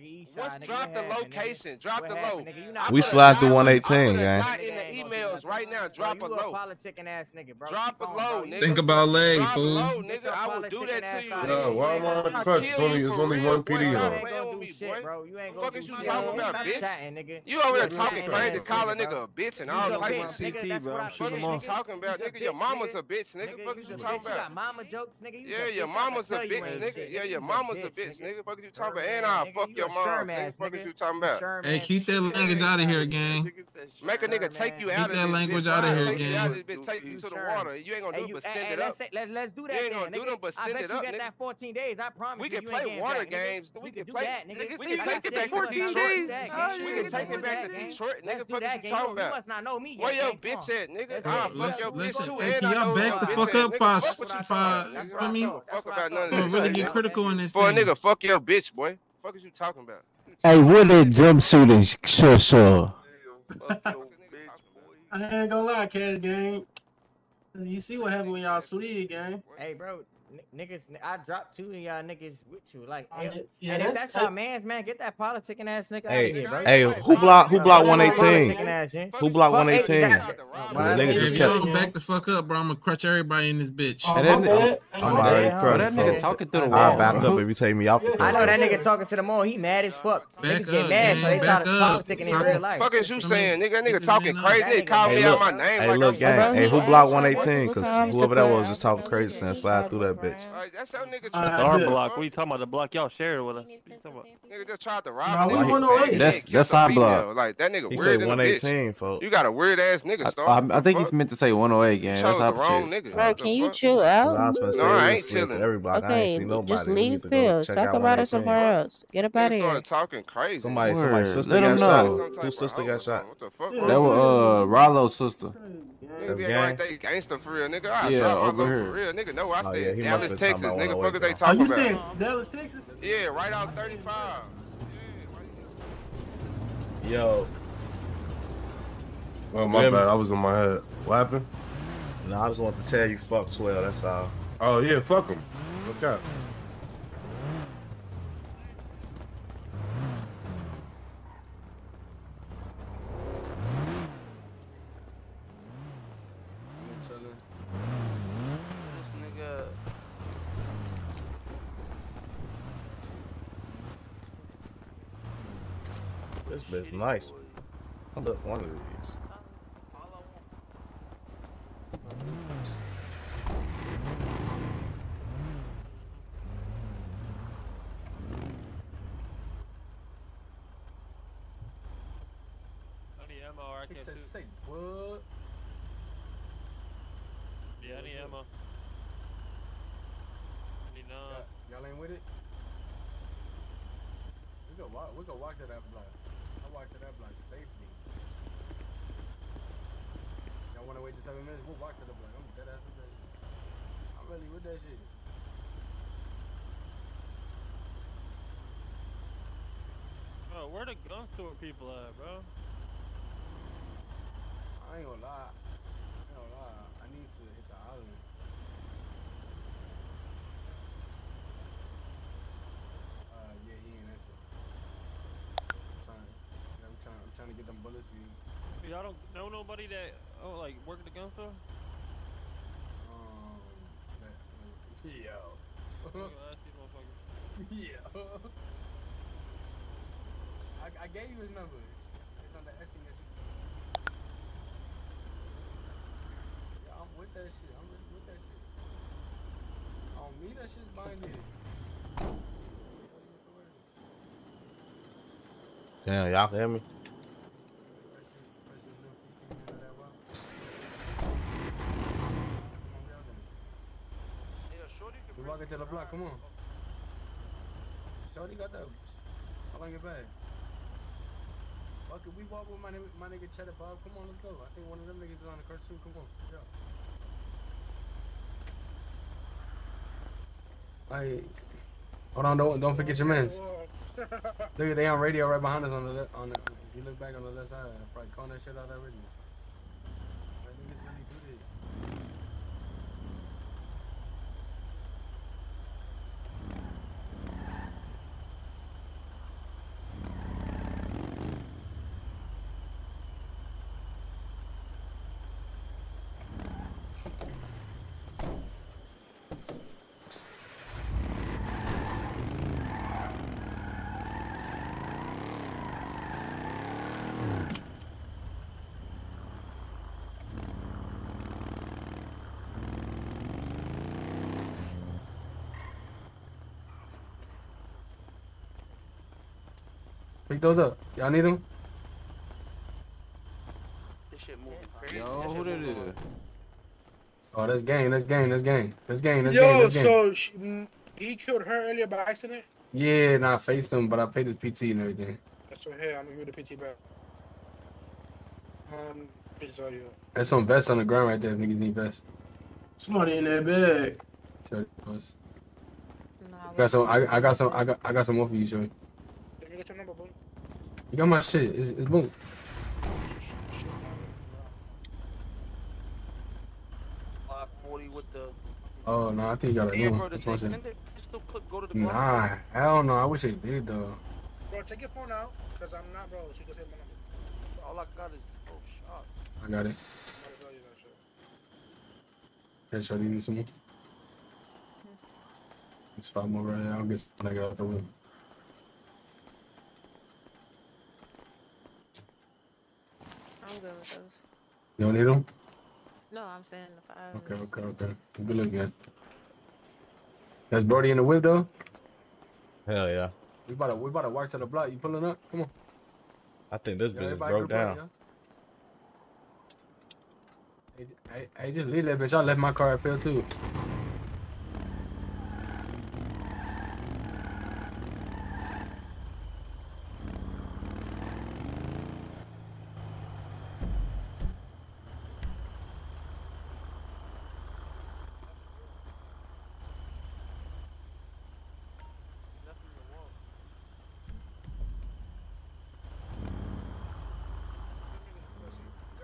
Nigga, East What's side, nigga. drop the happened, location? Nigga? Drop What the happened, low. nigga? You We slide through 118, I put a gang. dot in the emails right now. Drop bro, a low. politicking ass nigga, bro. Drop a low, nigga. Think about leg, Drop fool. low, nigga. I will do that to you. ass nigga. Yo, why am I on the I'll crutch? It's only it's only one. PD Stop on. ain't gonna do shit, bro. You ain't gonna is do you shit. talking about, bitch? You over there talking crazy, nigga. calling a nigga a bitch and all You's a type bitch, of shit. nigga. That's what I Fuck feel, is you talking about, nigga? Your mama's a bitch, nigga. Nigga, Fuck is you talking bitch. You got about? mama jokes, nigga. Yeah, your mama's a bitch, nigga. Yeah, your mama's a bitch, bitch, nigga. nigga. Fuck is you talking about? And I'll fuck your a mom, sherm ass, Fuck is you talking about? sherm Hey, keep that language out of here, gang. Make a nigga take you out Keep of that language out of here, take you out of gang. take you to the water. You ain't gonna do you- but hey, stand hey, it up. let's let's do that You ain't gonna do them, but I send bet it you up, got nigga. that 14 days. I promise We can play water games. We We can can do play. that, nigga. Nigga, We we can can like I take it back you to must not know Detroit. We can take it back to. Detroit, nigga. do Fuck you talking You- You must not know me Where your bitch on. at, nigga? Let's I'll do fuck that. your bitch Listen, too, hey, can I y'all back the fuck up? nigga. By, Fuck what you by, talking about, you nigga. feel me? Fuck about none I'm of this really get critical in this For a nigga, fuck your bitch, boy. Fuck is you talking about? Hey, what that jumpsuit is sure sure. I ain't gonna lie, Cat Gang. You see what happened when y'all sleep, gang? Hey, bro, n- niggas, I dropped two of y'all niggas with you. Like, Oh, hey, yeah, and if that's- that's y'all man's, man, get that politicking ass nigga out Hey, of here, bro. hey, who block who block 118? politicking ass, yeah. Who block 118? that- The nigga just If kept. don't back the fuck up, bro, I'm gonna crutch everybody in this bitch. Oh, Hey, my that bad. I'm, oh, I'm already bad. that nigga talking through the I'll wall, back up if you take me off the I know that nigga talking to the mall. He mad as fuck. Back Niggas get up, mad, so they start back up. politicking in Suck real it. life. Fuck is you saying, nigga? That nigga talking crazy. They call me out my name hey, like look, I'm gang. Hey, who else. blocked Fuck is you 118? Cause whoever that was just talking crazy and slide through that bitch. Alright, that's your nigga. Alright, trying I to block. fuck. What you talking about? The block y'all shared with us. What you talking about? Nigga just tried to rob Nah, we 108. That's then that's our block. Like that nigga He weird said in the 118, bitch. folks. You got a weird ass nigga, I, I, I think he's meant to say 108 You gang. That's the our wrong nigga. Bro, can you fuck? chill out? was finna No, I we ain't just chilling. every block. Okay, just leave need to Phil. Talk about it somewhere else. Get up out of here. started talking crazy. Somebody, somebody's sister got shot. know. Some Whose sister got shot? What the fuck That was you? uh Rollo's sister. Mm-hmm. Niggas That's be acting like gang. they gangster for real, nigga. I Yeah, drop my over low here. for real, nigga. No, I Oh stay yeah, in Dallas, have been talking Texas, nigga. 108 Fuck what they though. Oh, talking you about? stay Dallas, Texas? Yeah, right out 35. Yo, Well, my Yeah. bad, I was in my head. What happened? no, I just want to tell you, fuck 12. That's all. Oh yeah, fuck him. Look out. This nigga. This bitch nice. One of these. I need ammo or I He can't say what? Yeah, I need ammo. I need none. Y'all ain't with it? We go walk. We go walk to that block. I walk to that safely. Y'all want to wait the seven minutes? We'll walk to the block. I'm dead ass with that shit. I'm really with that shit. where the gun store people at, bro? I ain't gonna lie. I ain't gonna lie. I need to hit the island. Uh, yeah, he ain't answer. I'm trying, yeah, I'm trying, to get them bullets for you. Y'all don't know nobody that oh like work at the gun store? Um, that, yo. Yo, ask these motherfuckers. <laughs> yeah. I, I gave you his number. It's, it's on the Etsy. Yeah, I'm with that shit. I'm with, with that shit. On me, that shit's binding. Damn, y'all can hear me? We walking to the block. Come on. Shorty got that. How long it back? Fuck it, we walk with my, nigga- my nigga Cheddar Bob. Come on, let's go. I think one of them niggas is on the cartoon. Come on. Yeah. Hey, hold on, don't don't forget your mans. <laughs> Look at they on radio right behind us on the left. On the, if you look back on the left side, I probably calling that shit out already. Like, niggas really do this. Pick those up. Y'all need them? This shit moving crazy. Yo, who that is? Oh, that's gang. That's gang. That's gang. That's gang. That's gang. Yo, That's gang. so she, mm, he killed her earlier by accident? Yeah, nah, I faced him, but I paid his PT and everything. That's right here. I'm gonna give you the PT back. Um, it's all you. There's some vests on the ground right there. Niggas need vests. Somebody in that bag. Sure, boys. Got some. I, I got some. I got. I got some more for you, Shorty. Let me get your number, boy. You got my shit. It's, it's boom. Block 40 with the. Oh, oh no, I think you got a new one. bro, the That's one shit. extended pistol clip go to the block. Nah, hell no. I wish they did though. Bro, take your phone out, cause I'm not, bro. She just hit my number. All I got is oh shot. I got it. I'm gonna you that shit. Okay, Shorty, you need some more. It's five more right now. I'll get some nigga out the way. I'm good with those. You don't need them? No, I'm saying the five. Okay, okay, okay. Good luck, man. That's Brody in the whip though. Hell yeah. We about to we about to walk to the block. You pulling up? Come on. I think this bitch broke group up, down. Hey, hey, hey, just leave that bitch. I left my car up here too.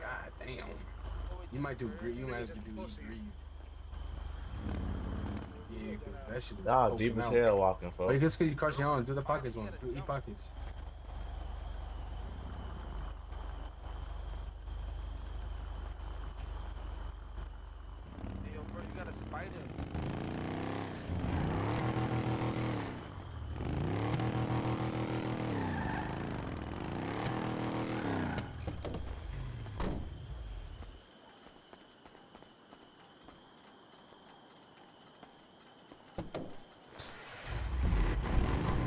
God damn. You might do grieve. You might have to do eat grieve. Yeah, 'cause that shit is Y'all deep as hell walking, folks. Wait, just cause you crush your own. Do the pockets one. Do eat pockets. Yo, bro, he's got a spider.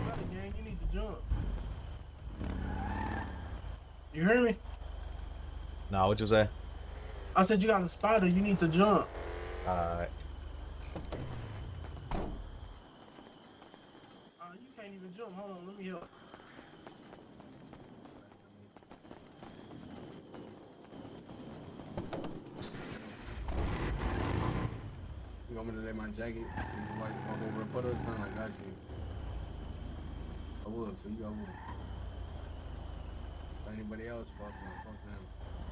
Brother, gang, you need to jump. You hear me? Nah, what you say? I said you got a spider. You need to jump. Alright. Uh, you can't even jump. Hold on, let me help. You want me to lay my jacket? You Like walk over and put it on. I got you. I would for you. I would. Anybody else? Fuck them. Fuck them.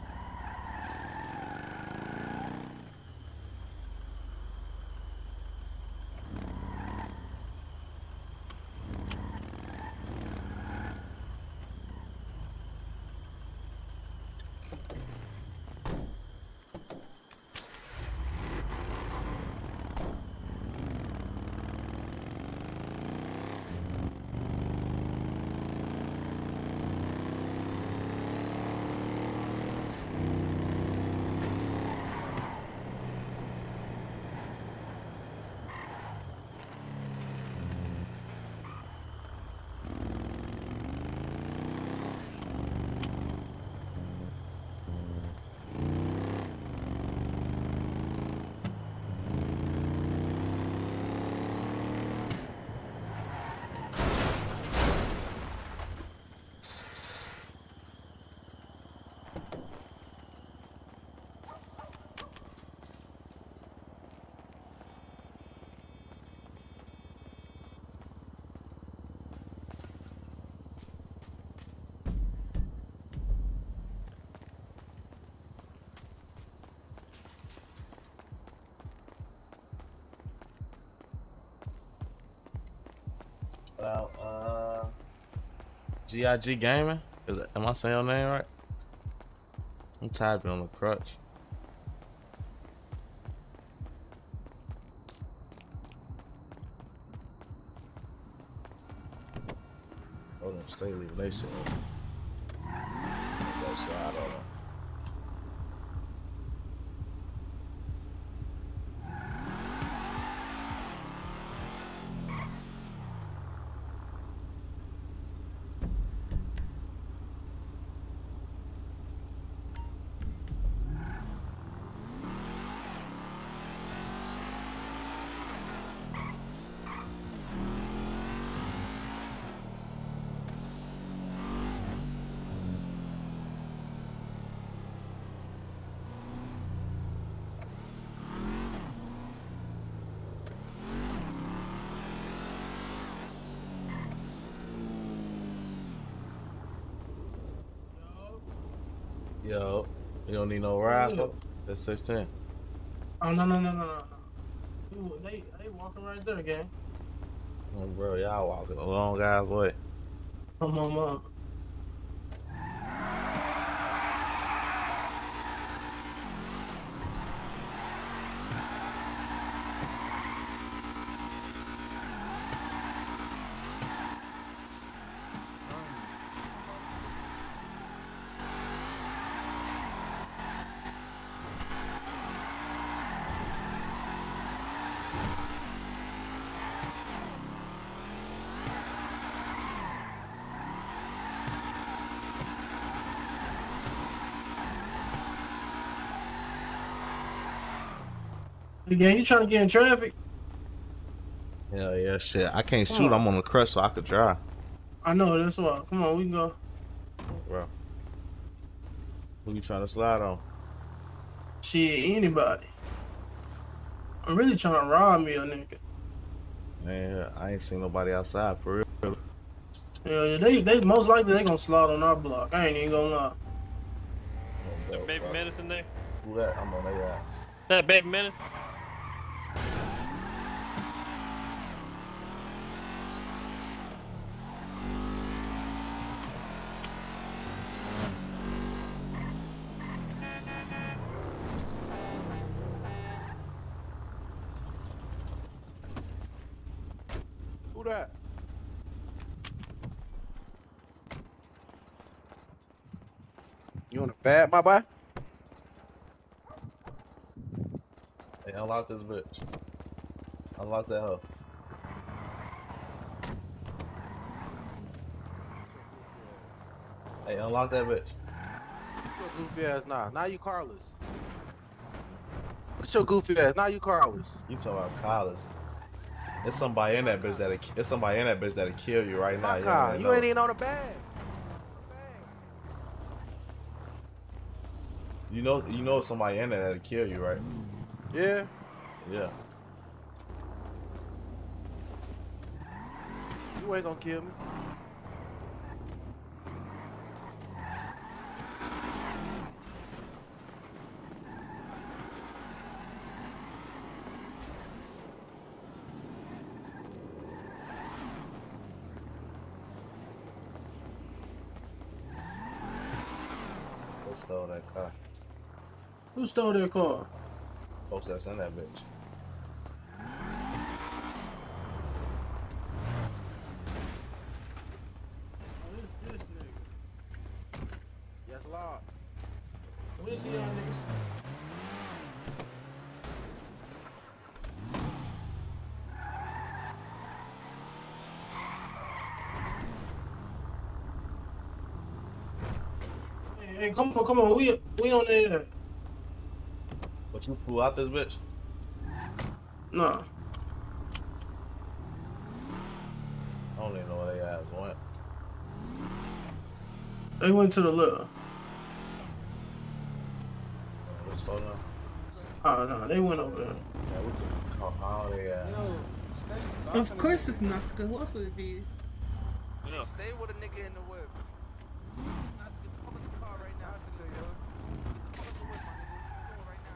Well, uh, GIG Gaming. Is it, am I saying your name right? I'm typing on the crutch. Hold on, stay leaving they shit. open. That side, hold on. Yo, you don't need no rifle. That's 16. Oh no no no no no. They they walking right there, gang. Oh, bro, y'all walking a long ass way. Come on, mom. Again, you trying to get in traffic? Hell yeah, shit. I can't shoot. I'm on the crest, so I could drive. I know, that's why. Come on, we can go. Bro. Who you trying to slide on? Shit, anybody. I'm really trying to rob me a nigga. Man, I ain't seen nobody outside for real. Yeah, yeah, they they most likely they gonna slide on our block. I ain't even gonna lie. That baby medicine there? Who that? I'm on their ass. That baby medicine? Who that? You on a bad, my boy? Hey, unlock this bitch. Unlock that hoe. Hey, unlock that bitch. What's your goofy ass now? Now you Carlos. What's your goofy ass? Now you Carlos. You talking about collars? There's somebody in that bitch that'll. There's somebody in that bitch that'll kill you right now. You, car. You ain't even on the bag. You know, you know somebody in there that'll kill you, right? Yeah. Yeah. You ain't gonna kill me. nigga stole that car. Who stole their car? Folks that's in that bitch. Oh, it's this nigga. Yes, Lord. Where's he at, niggas? Hey, hey, come on, come on. We we on there. But you flew out this bitch? No. I don't even know where they ass went. They went to the left. What's going on? Oh no, they went over there. Yeah, we can call all they ass. Of course it's Nazca. Who else would it be? Stay with a nigga in the whip. Not get the fuck in the car right now. Get the fuck in the whip, my nigga.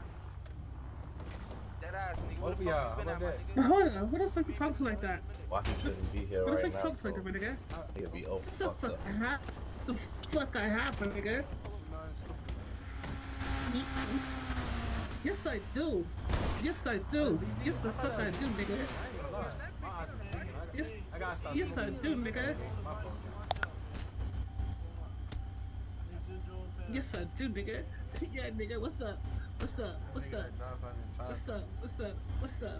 Dead ass nigga. What Where if the fuck y'all? you been How at, about that? Hold on. Who the fuck you talk to like that? Why he shouldn't be here What the right fuck now? you talk to like that, my nigga? He'll be over What the fuck. I have? The fuck I have, my nigga? Yes, I do. Yes, I do. Yes, the fuck I do, nigga. Yes, yes, I do, nigga. Yes, I do, nigga. <laughs> Yeah, nigga. What's up? What's up? What's up? What's up? What's up? What's up?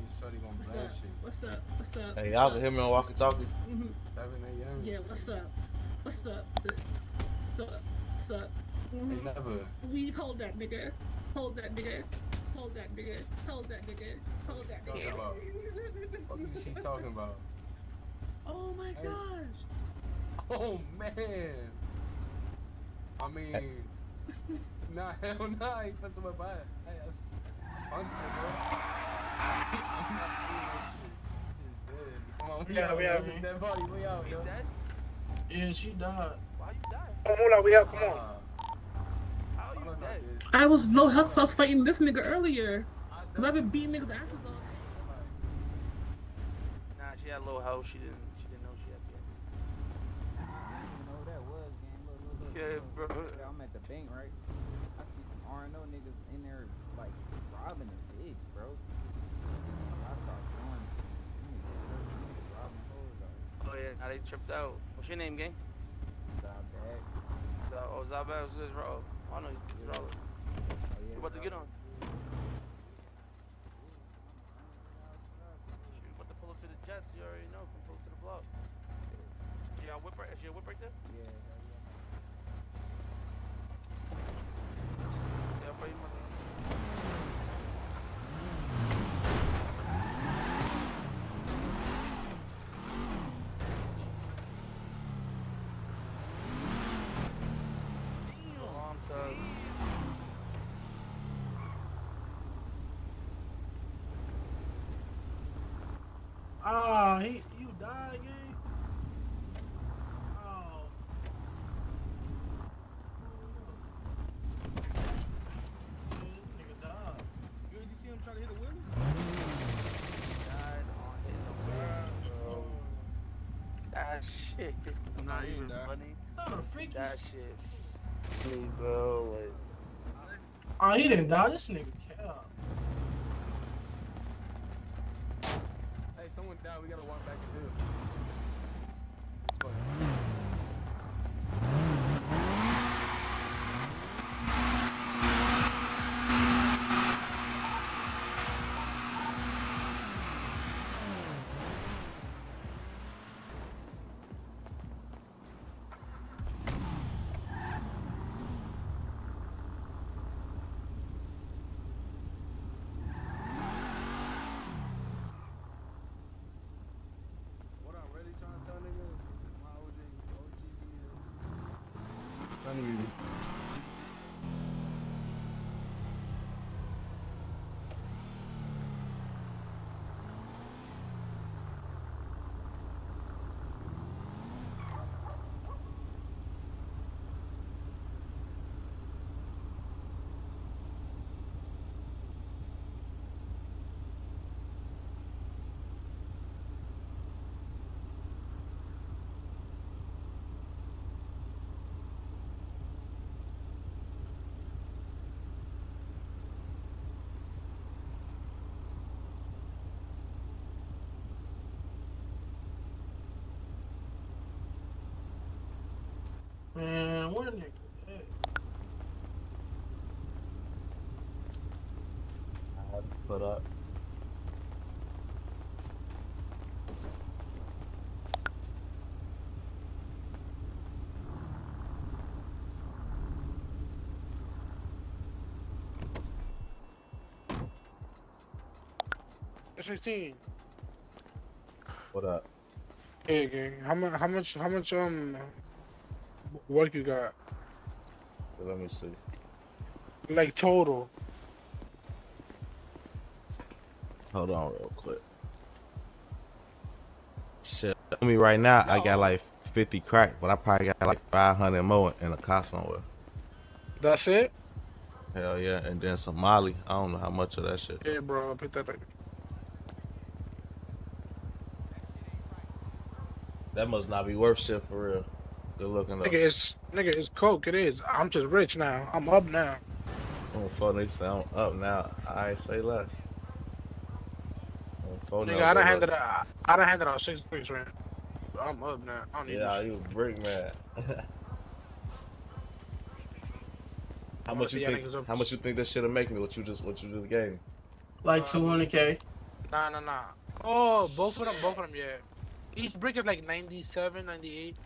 What's up? What's up? What's up? Hey, y'all can hear me on walkie talkie? hmm Yeah, what's up? What's up? What's up? What's up? Mhm. never. We hold that nigga. Hold that nigga. Hold that nigga. Hold that nigga. Hold that Talking nigga. about. What is she talking about? Oh my gosh. Oh man. I mean, nah, hell nah. He put some up my ass. Yeah, we yo. out, This is man. dead body. We out, yo. Yeah, she died. Come on, we out. Come on. I was low health, so I was fighting this nigga earlier. Cause I've been beating niggas' asses all Nah, she had low health. She didn't. She didn't know she had Yeah, bro. I'm at the bank, right? I see some R&O niggas in there, like, robbing the pigs, bro. I start going, niggas robbing hoes out. Oh yeah, now they tripped out. What's your name, gang? That. So, oh, Zabaz is Ro. I know he's Ro. Oh, you about to get on? Shoot, about to pull up to the Jets? You already know. Come pull up to the block. Your whip right? Is your whip right there? Yeah. Yeah, I'll probably mother. Long time. Ah, he you died, gang. Oh. Yeah, this nigga died. You did you see him try to hit a wheel? Died on hitting the bro. That shit not even died. funny. Not a freaky. That shit funny, bro. Like, Oh, he didn't die. This nigga killed. Hey, someone died. We gotta walk back to do. Man, where nigga? at? Put up. Sixteen. What up? Hey, gang. How much? How much? How much? Um, work you got? Let me see. Like total. Hold on real quick. Shit. I mean, right now, I got like 50 crack, but I probably got like 500 more in a car somewhere. That's it. Hell yeah. And then some Molly. I don't know how much of that shit. Yeah, bro. I'll pick that up. That must not be worth shit for real. Good looking up. Nigga, it's nigga, it's coke. It is. I'm just rich now. I'm up now. Oh, fuck, they say I'm up now. I say less. Oh, fuck, no, Nigga, I done go handed less. out. I done handed out six bricks, man. I'm up now. I don't need Yeah, this you brick man. <laughs> how wanna much see you think? How much you think this shit'll make me? What you just what you just gave me? Like uh, 200k. Nah, nah, nah. Oh, both of them, both of them, yeah. Each brick is like 97, 98.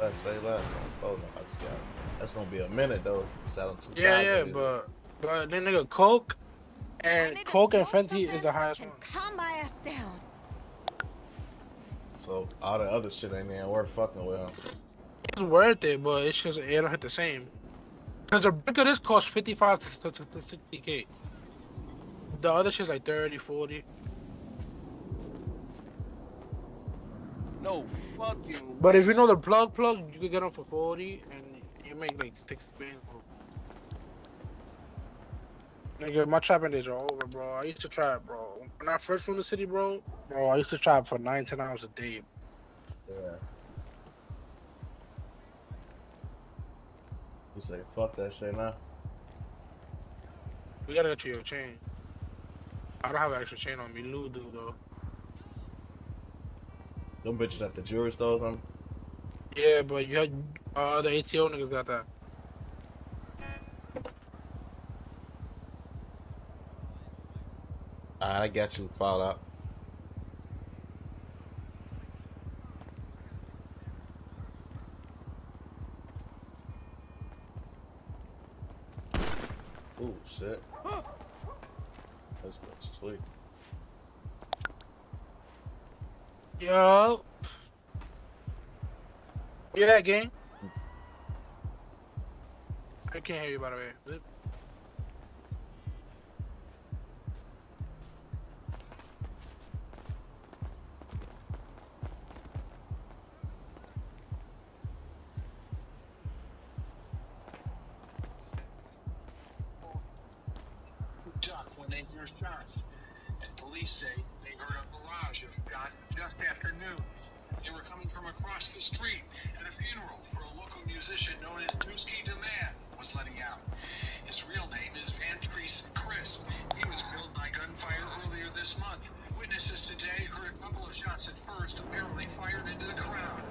Less, say less. Oh, no, I just got. That's gonna be a minute though. Selling two. Yeah, yeah, but but then nigga Coke and Coke and Fenty is the highest one. Calm my ass down. So all the other shit ain't even worth fucking with. Huh? It's worth it, but it's just it don't hit the same. Cause a brick of this costs 55 to, to, to 60k. The other shit's like 30, 40. No fucking. But if you know the plug plug, you can get them for 40 and you make like six bands. Nigga, my trapping days are over, bro. I used to trap, bro. When I first moved to the city, bro, bro, I used to trap for nine, ten hours a day. Yeah. You say fuck that shit now. We gotta get you a chain. I don't have an extra chain on me. Lou do though. Them bitches at the jewelry stores. I'm. Yeah, but you had uh the ATO niggas got that. Alright, I got you. Fallout. Oh shit. That's what's sweet. Yo. You that game? I can't hear you by the way. duck when they hear shots. And police say barrage of shots just after noon. They were coming from across the street at a funeral for a local musician known as Dusky Demand was letting out. His real name is Van Treese Chris. He was killed by gunfire earlier this month. Witnesses today heard a couple of shots at first, apparently fired into the crowd.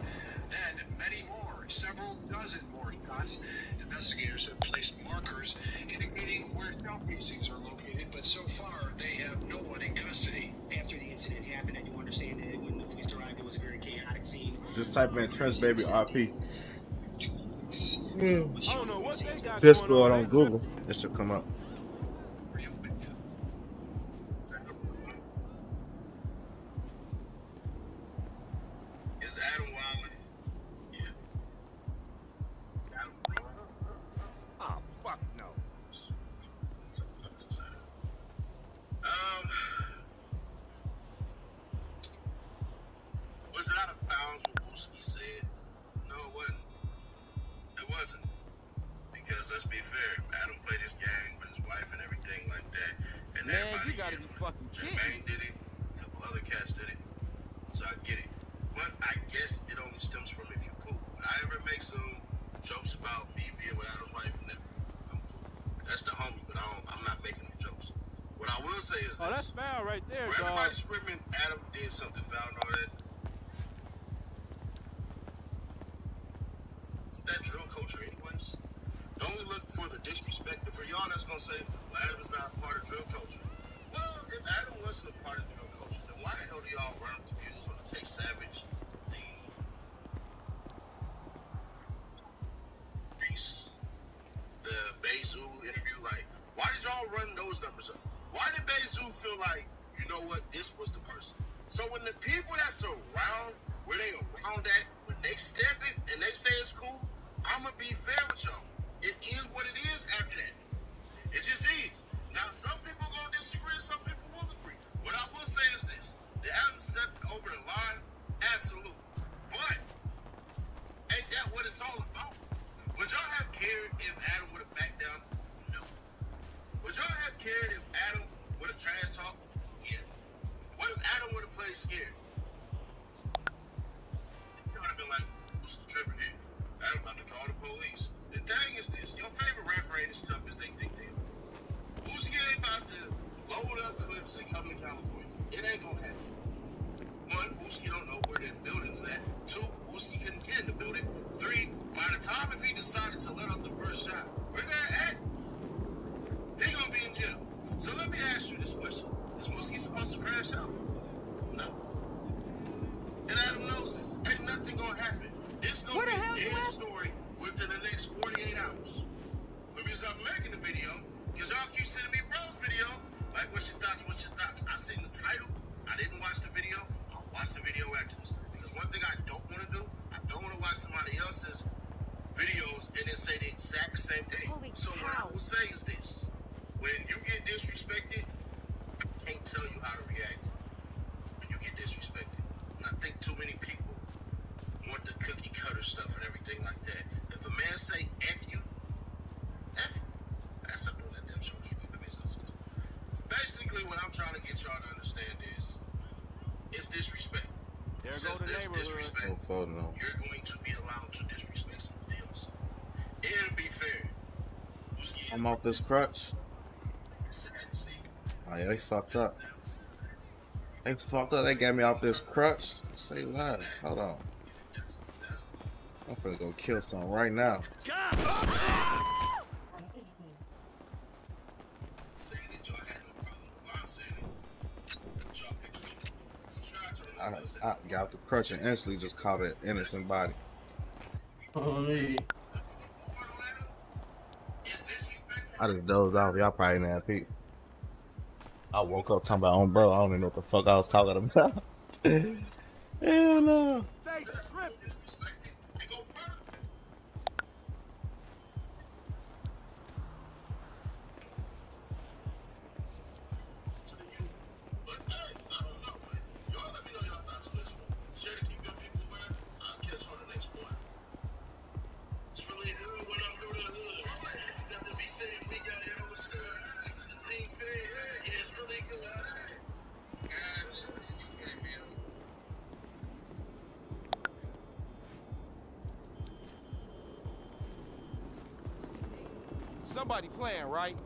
Then many more, several dozen more shots. Investigators have placed markers indicating where shell casings are located, but so far they have no one in custody. After the incident happened, I do understand that when the police arrived, it was a very chaotic scene. Just type in Trench Baby RP. They got Discord on Google. It should come up. No. You're going to be allowed to disrespect someone else. And be fair. I'm off this crutch. Oh yeah, they fucked up. They fucked up. They got me off this crutch. Say less. Hold on. I'm gonna go kill someone right now. I, I got the crutch and instantly just caught an innocent body. I just dozed off. Y'all probably didn't have peep. I woke up talking about, oh, bro, I don't even know what the fuck I was talking about. <laughs> Hell no. Somebody playing, right?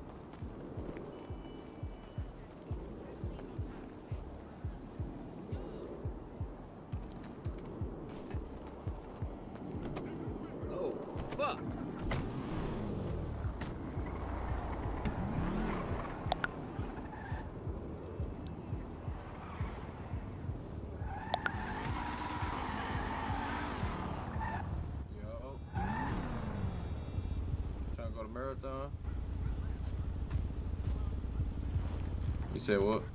Say what?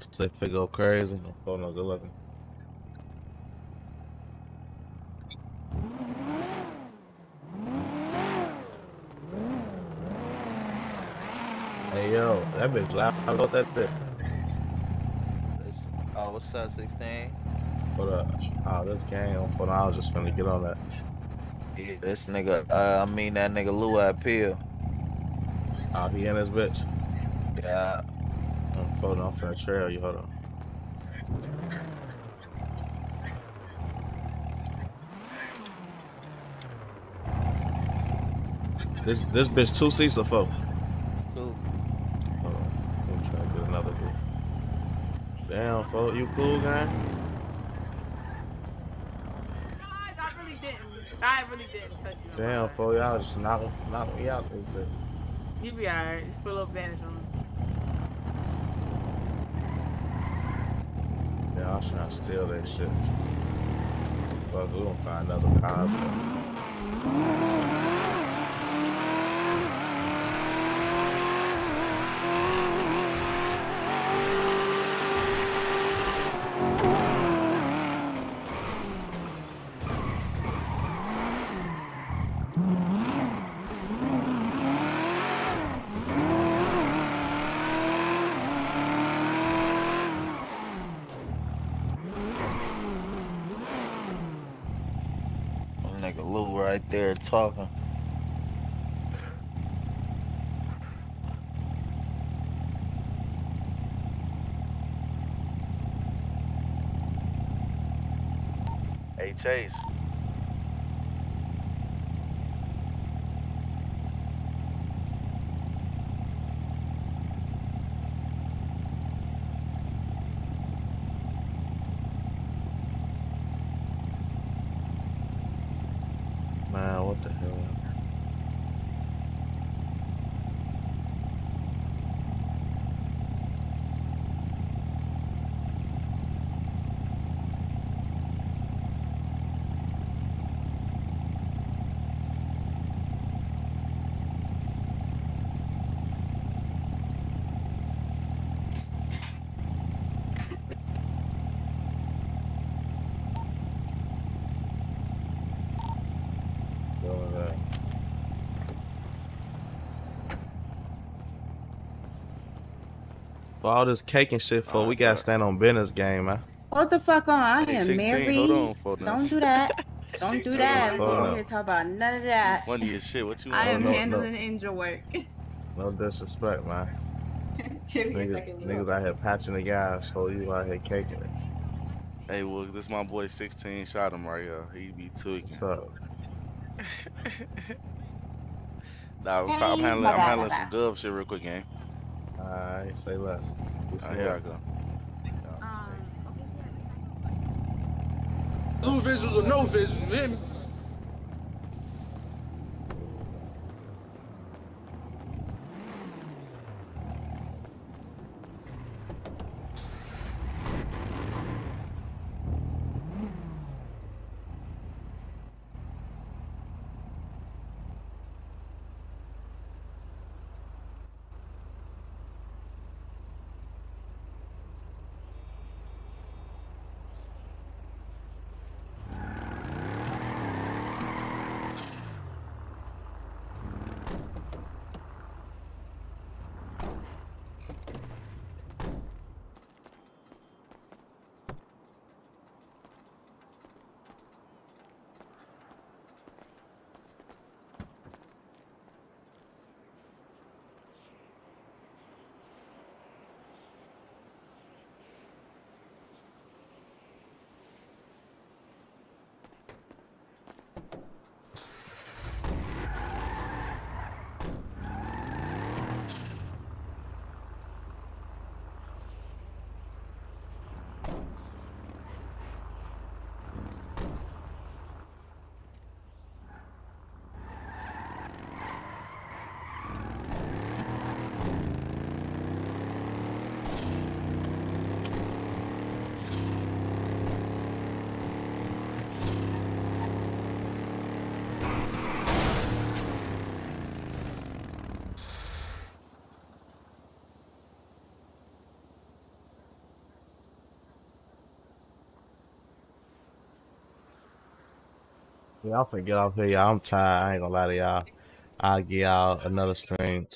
Say if it go crazy. Oh no, good looking. Hey yo, that bitch loud. How about that bitch? Oh, what's up, 16? Hold up. Oh, this game. Hold on, I was just finna get on that. Yeah, this nigga, uh, I mean that nigga Lou at Peel. I'll be in this bitch. Yeah. I'm floating off in the trail. You hold on. This this bitch two seats or four? Two. Hold on. I'm trying to get another bit. Damn, fool, you cool, guy? I really didn't. I really didn't touch you. Damn, fool, y'all just knock, knock me out this bit. You be alright. Just put a little bandage on. I was trying to steal that shit. Fuck, we gonna find another car. That nigga Lou right there talking. Hey Chase. Man, what the hell? Go with that. For all this cake and shit, for oh, we gotta stand on business game, man. What the fuck on? I am 16, married. hold on. Don't do that. <laughs> Don't do that. We Hold don't here talk about none of that. Funny as shit. What you want? <laughs> I am No, no, handling angel work. <laughs> No disrespect, man. Give me a Niggas, second. niggas out here patching the guys, so you out here caking it. Hey, well, this my boy 16ShotEm right here. He be tweaking. What's up? Nah, I'm, Hey, I'm handling, I'm handling some gov shit real quick, gang. Alright, say less. Do some Alright, here I go. Blue visuals or no visuals, you hear me? Yeah, I'm finna get off here, y'all. I'm tired. I ain't gonna lie to y'all. I'll give y'all another stream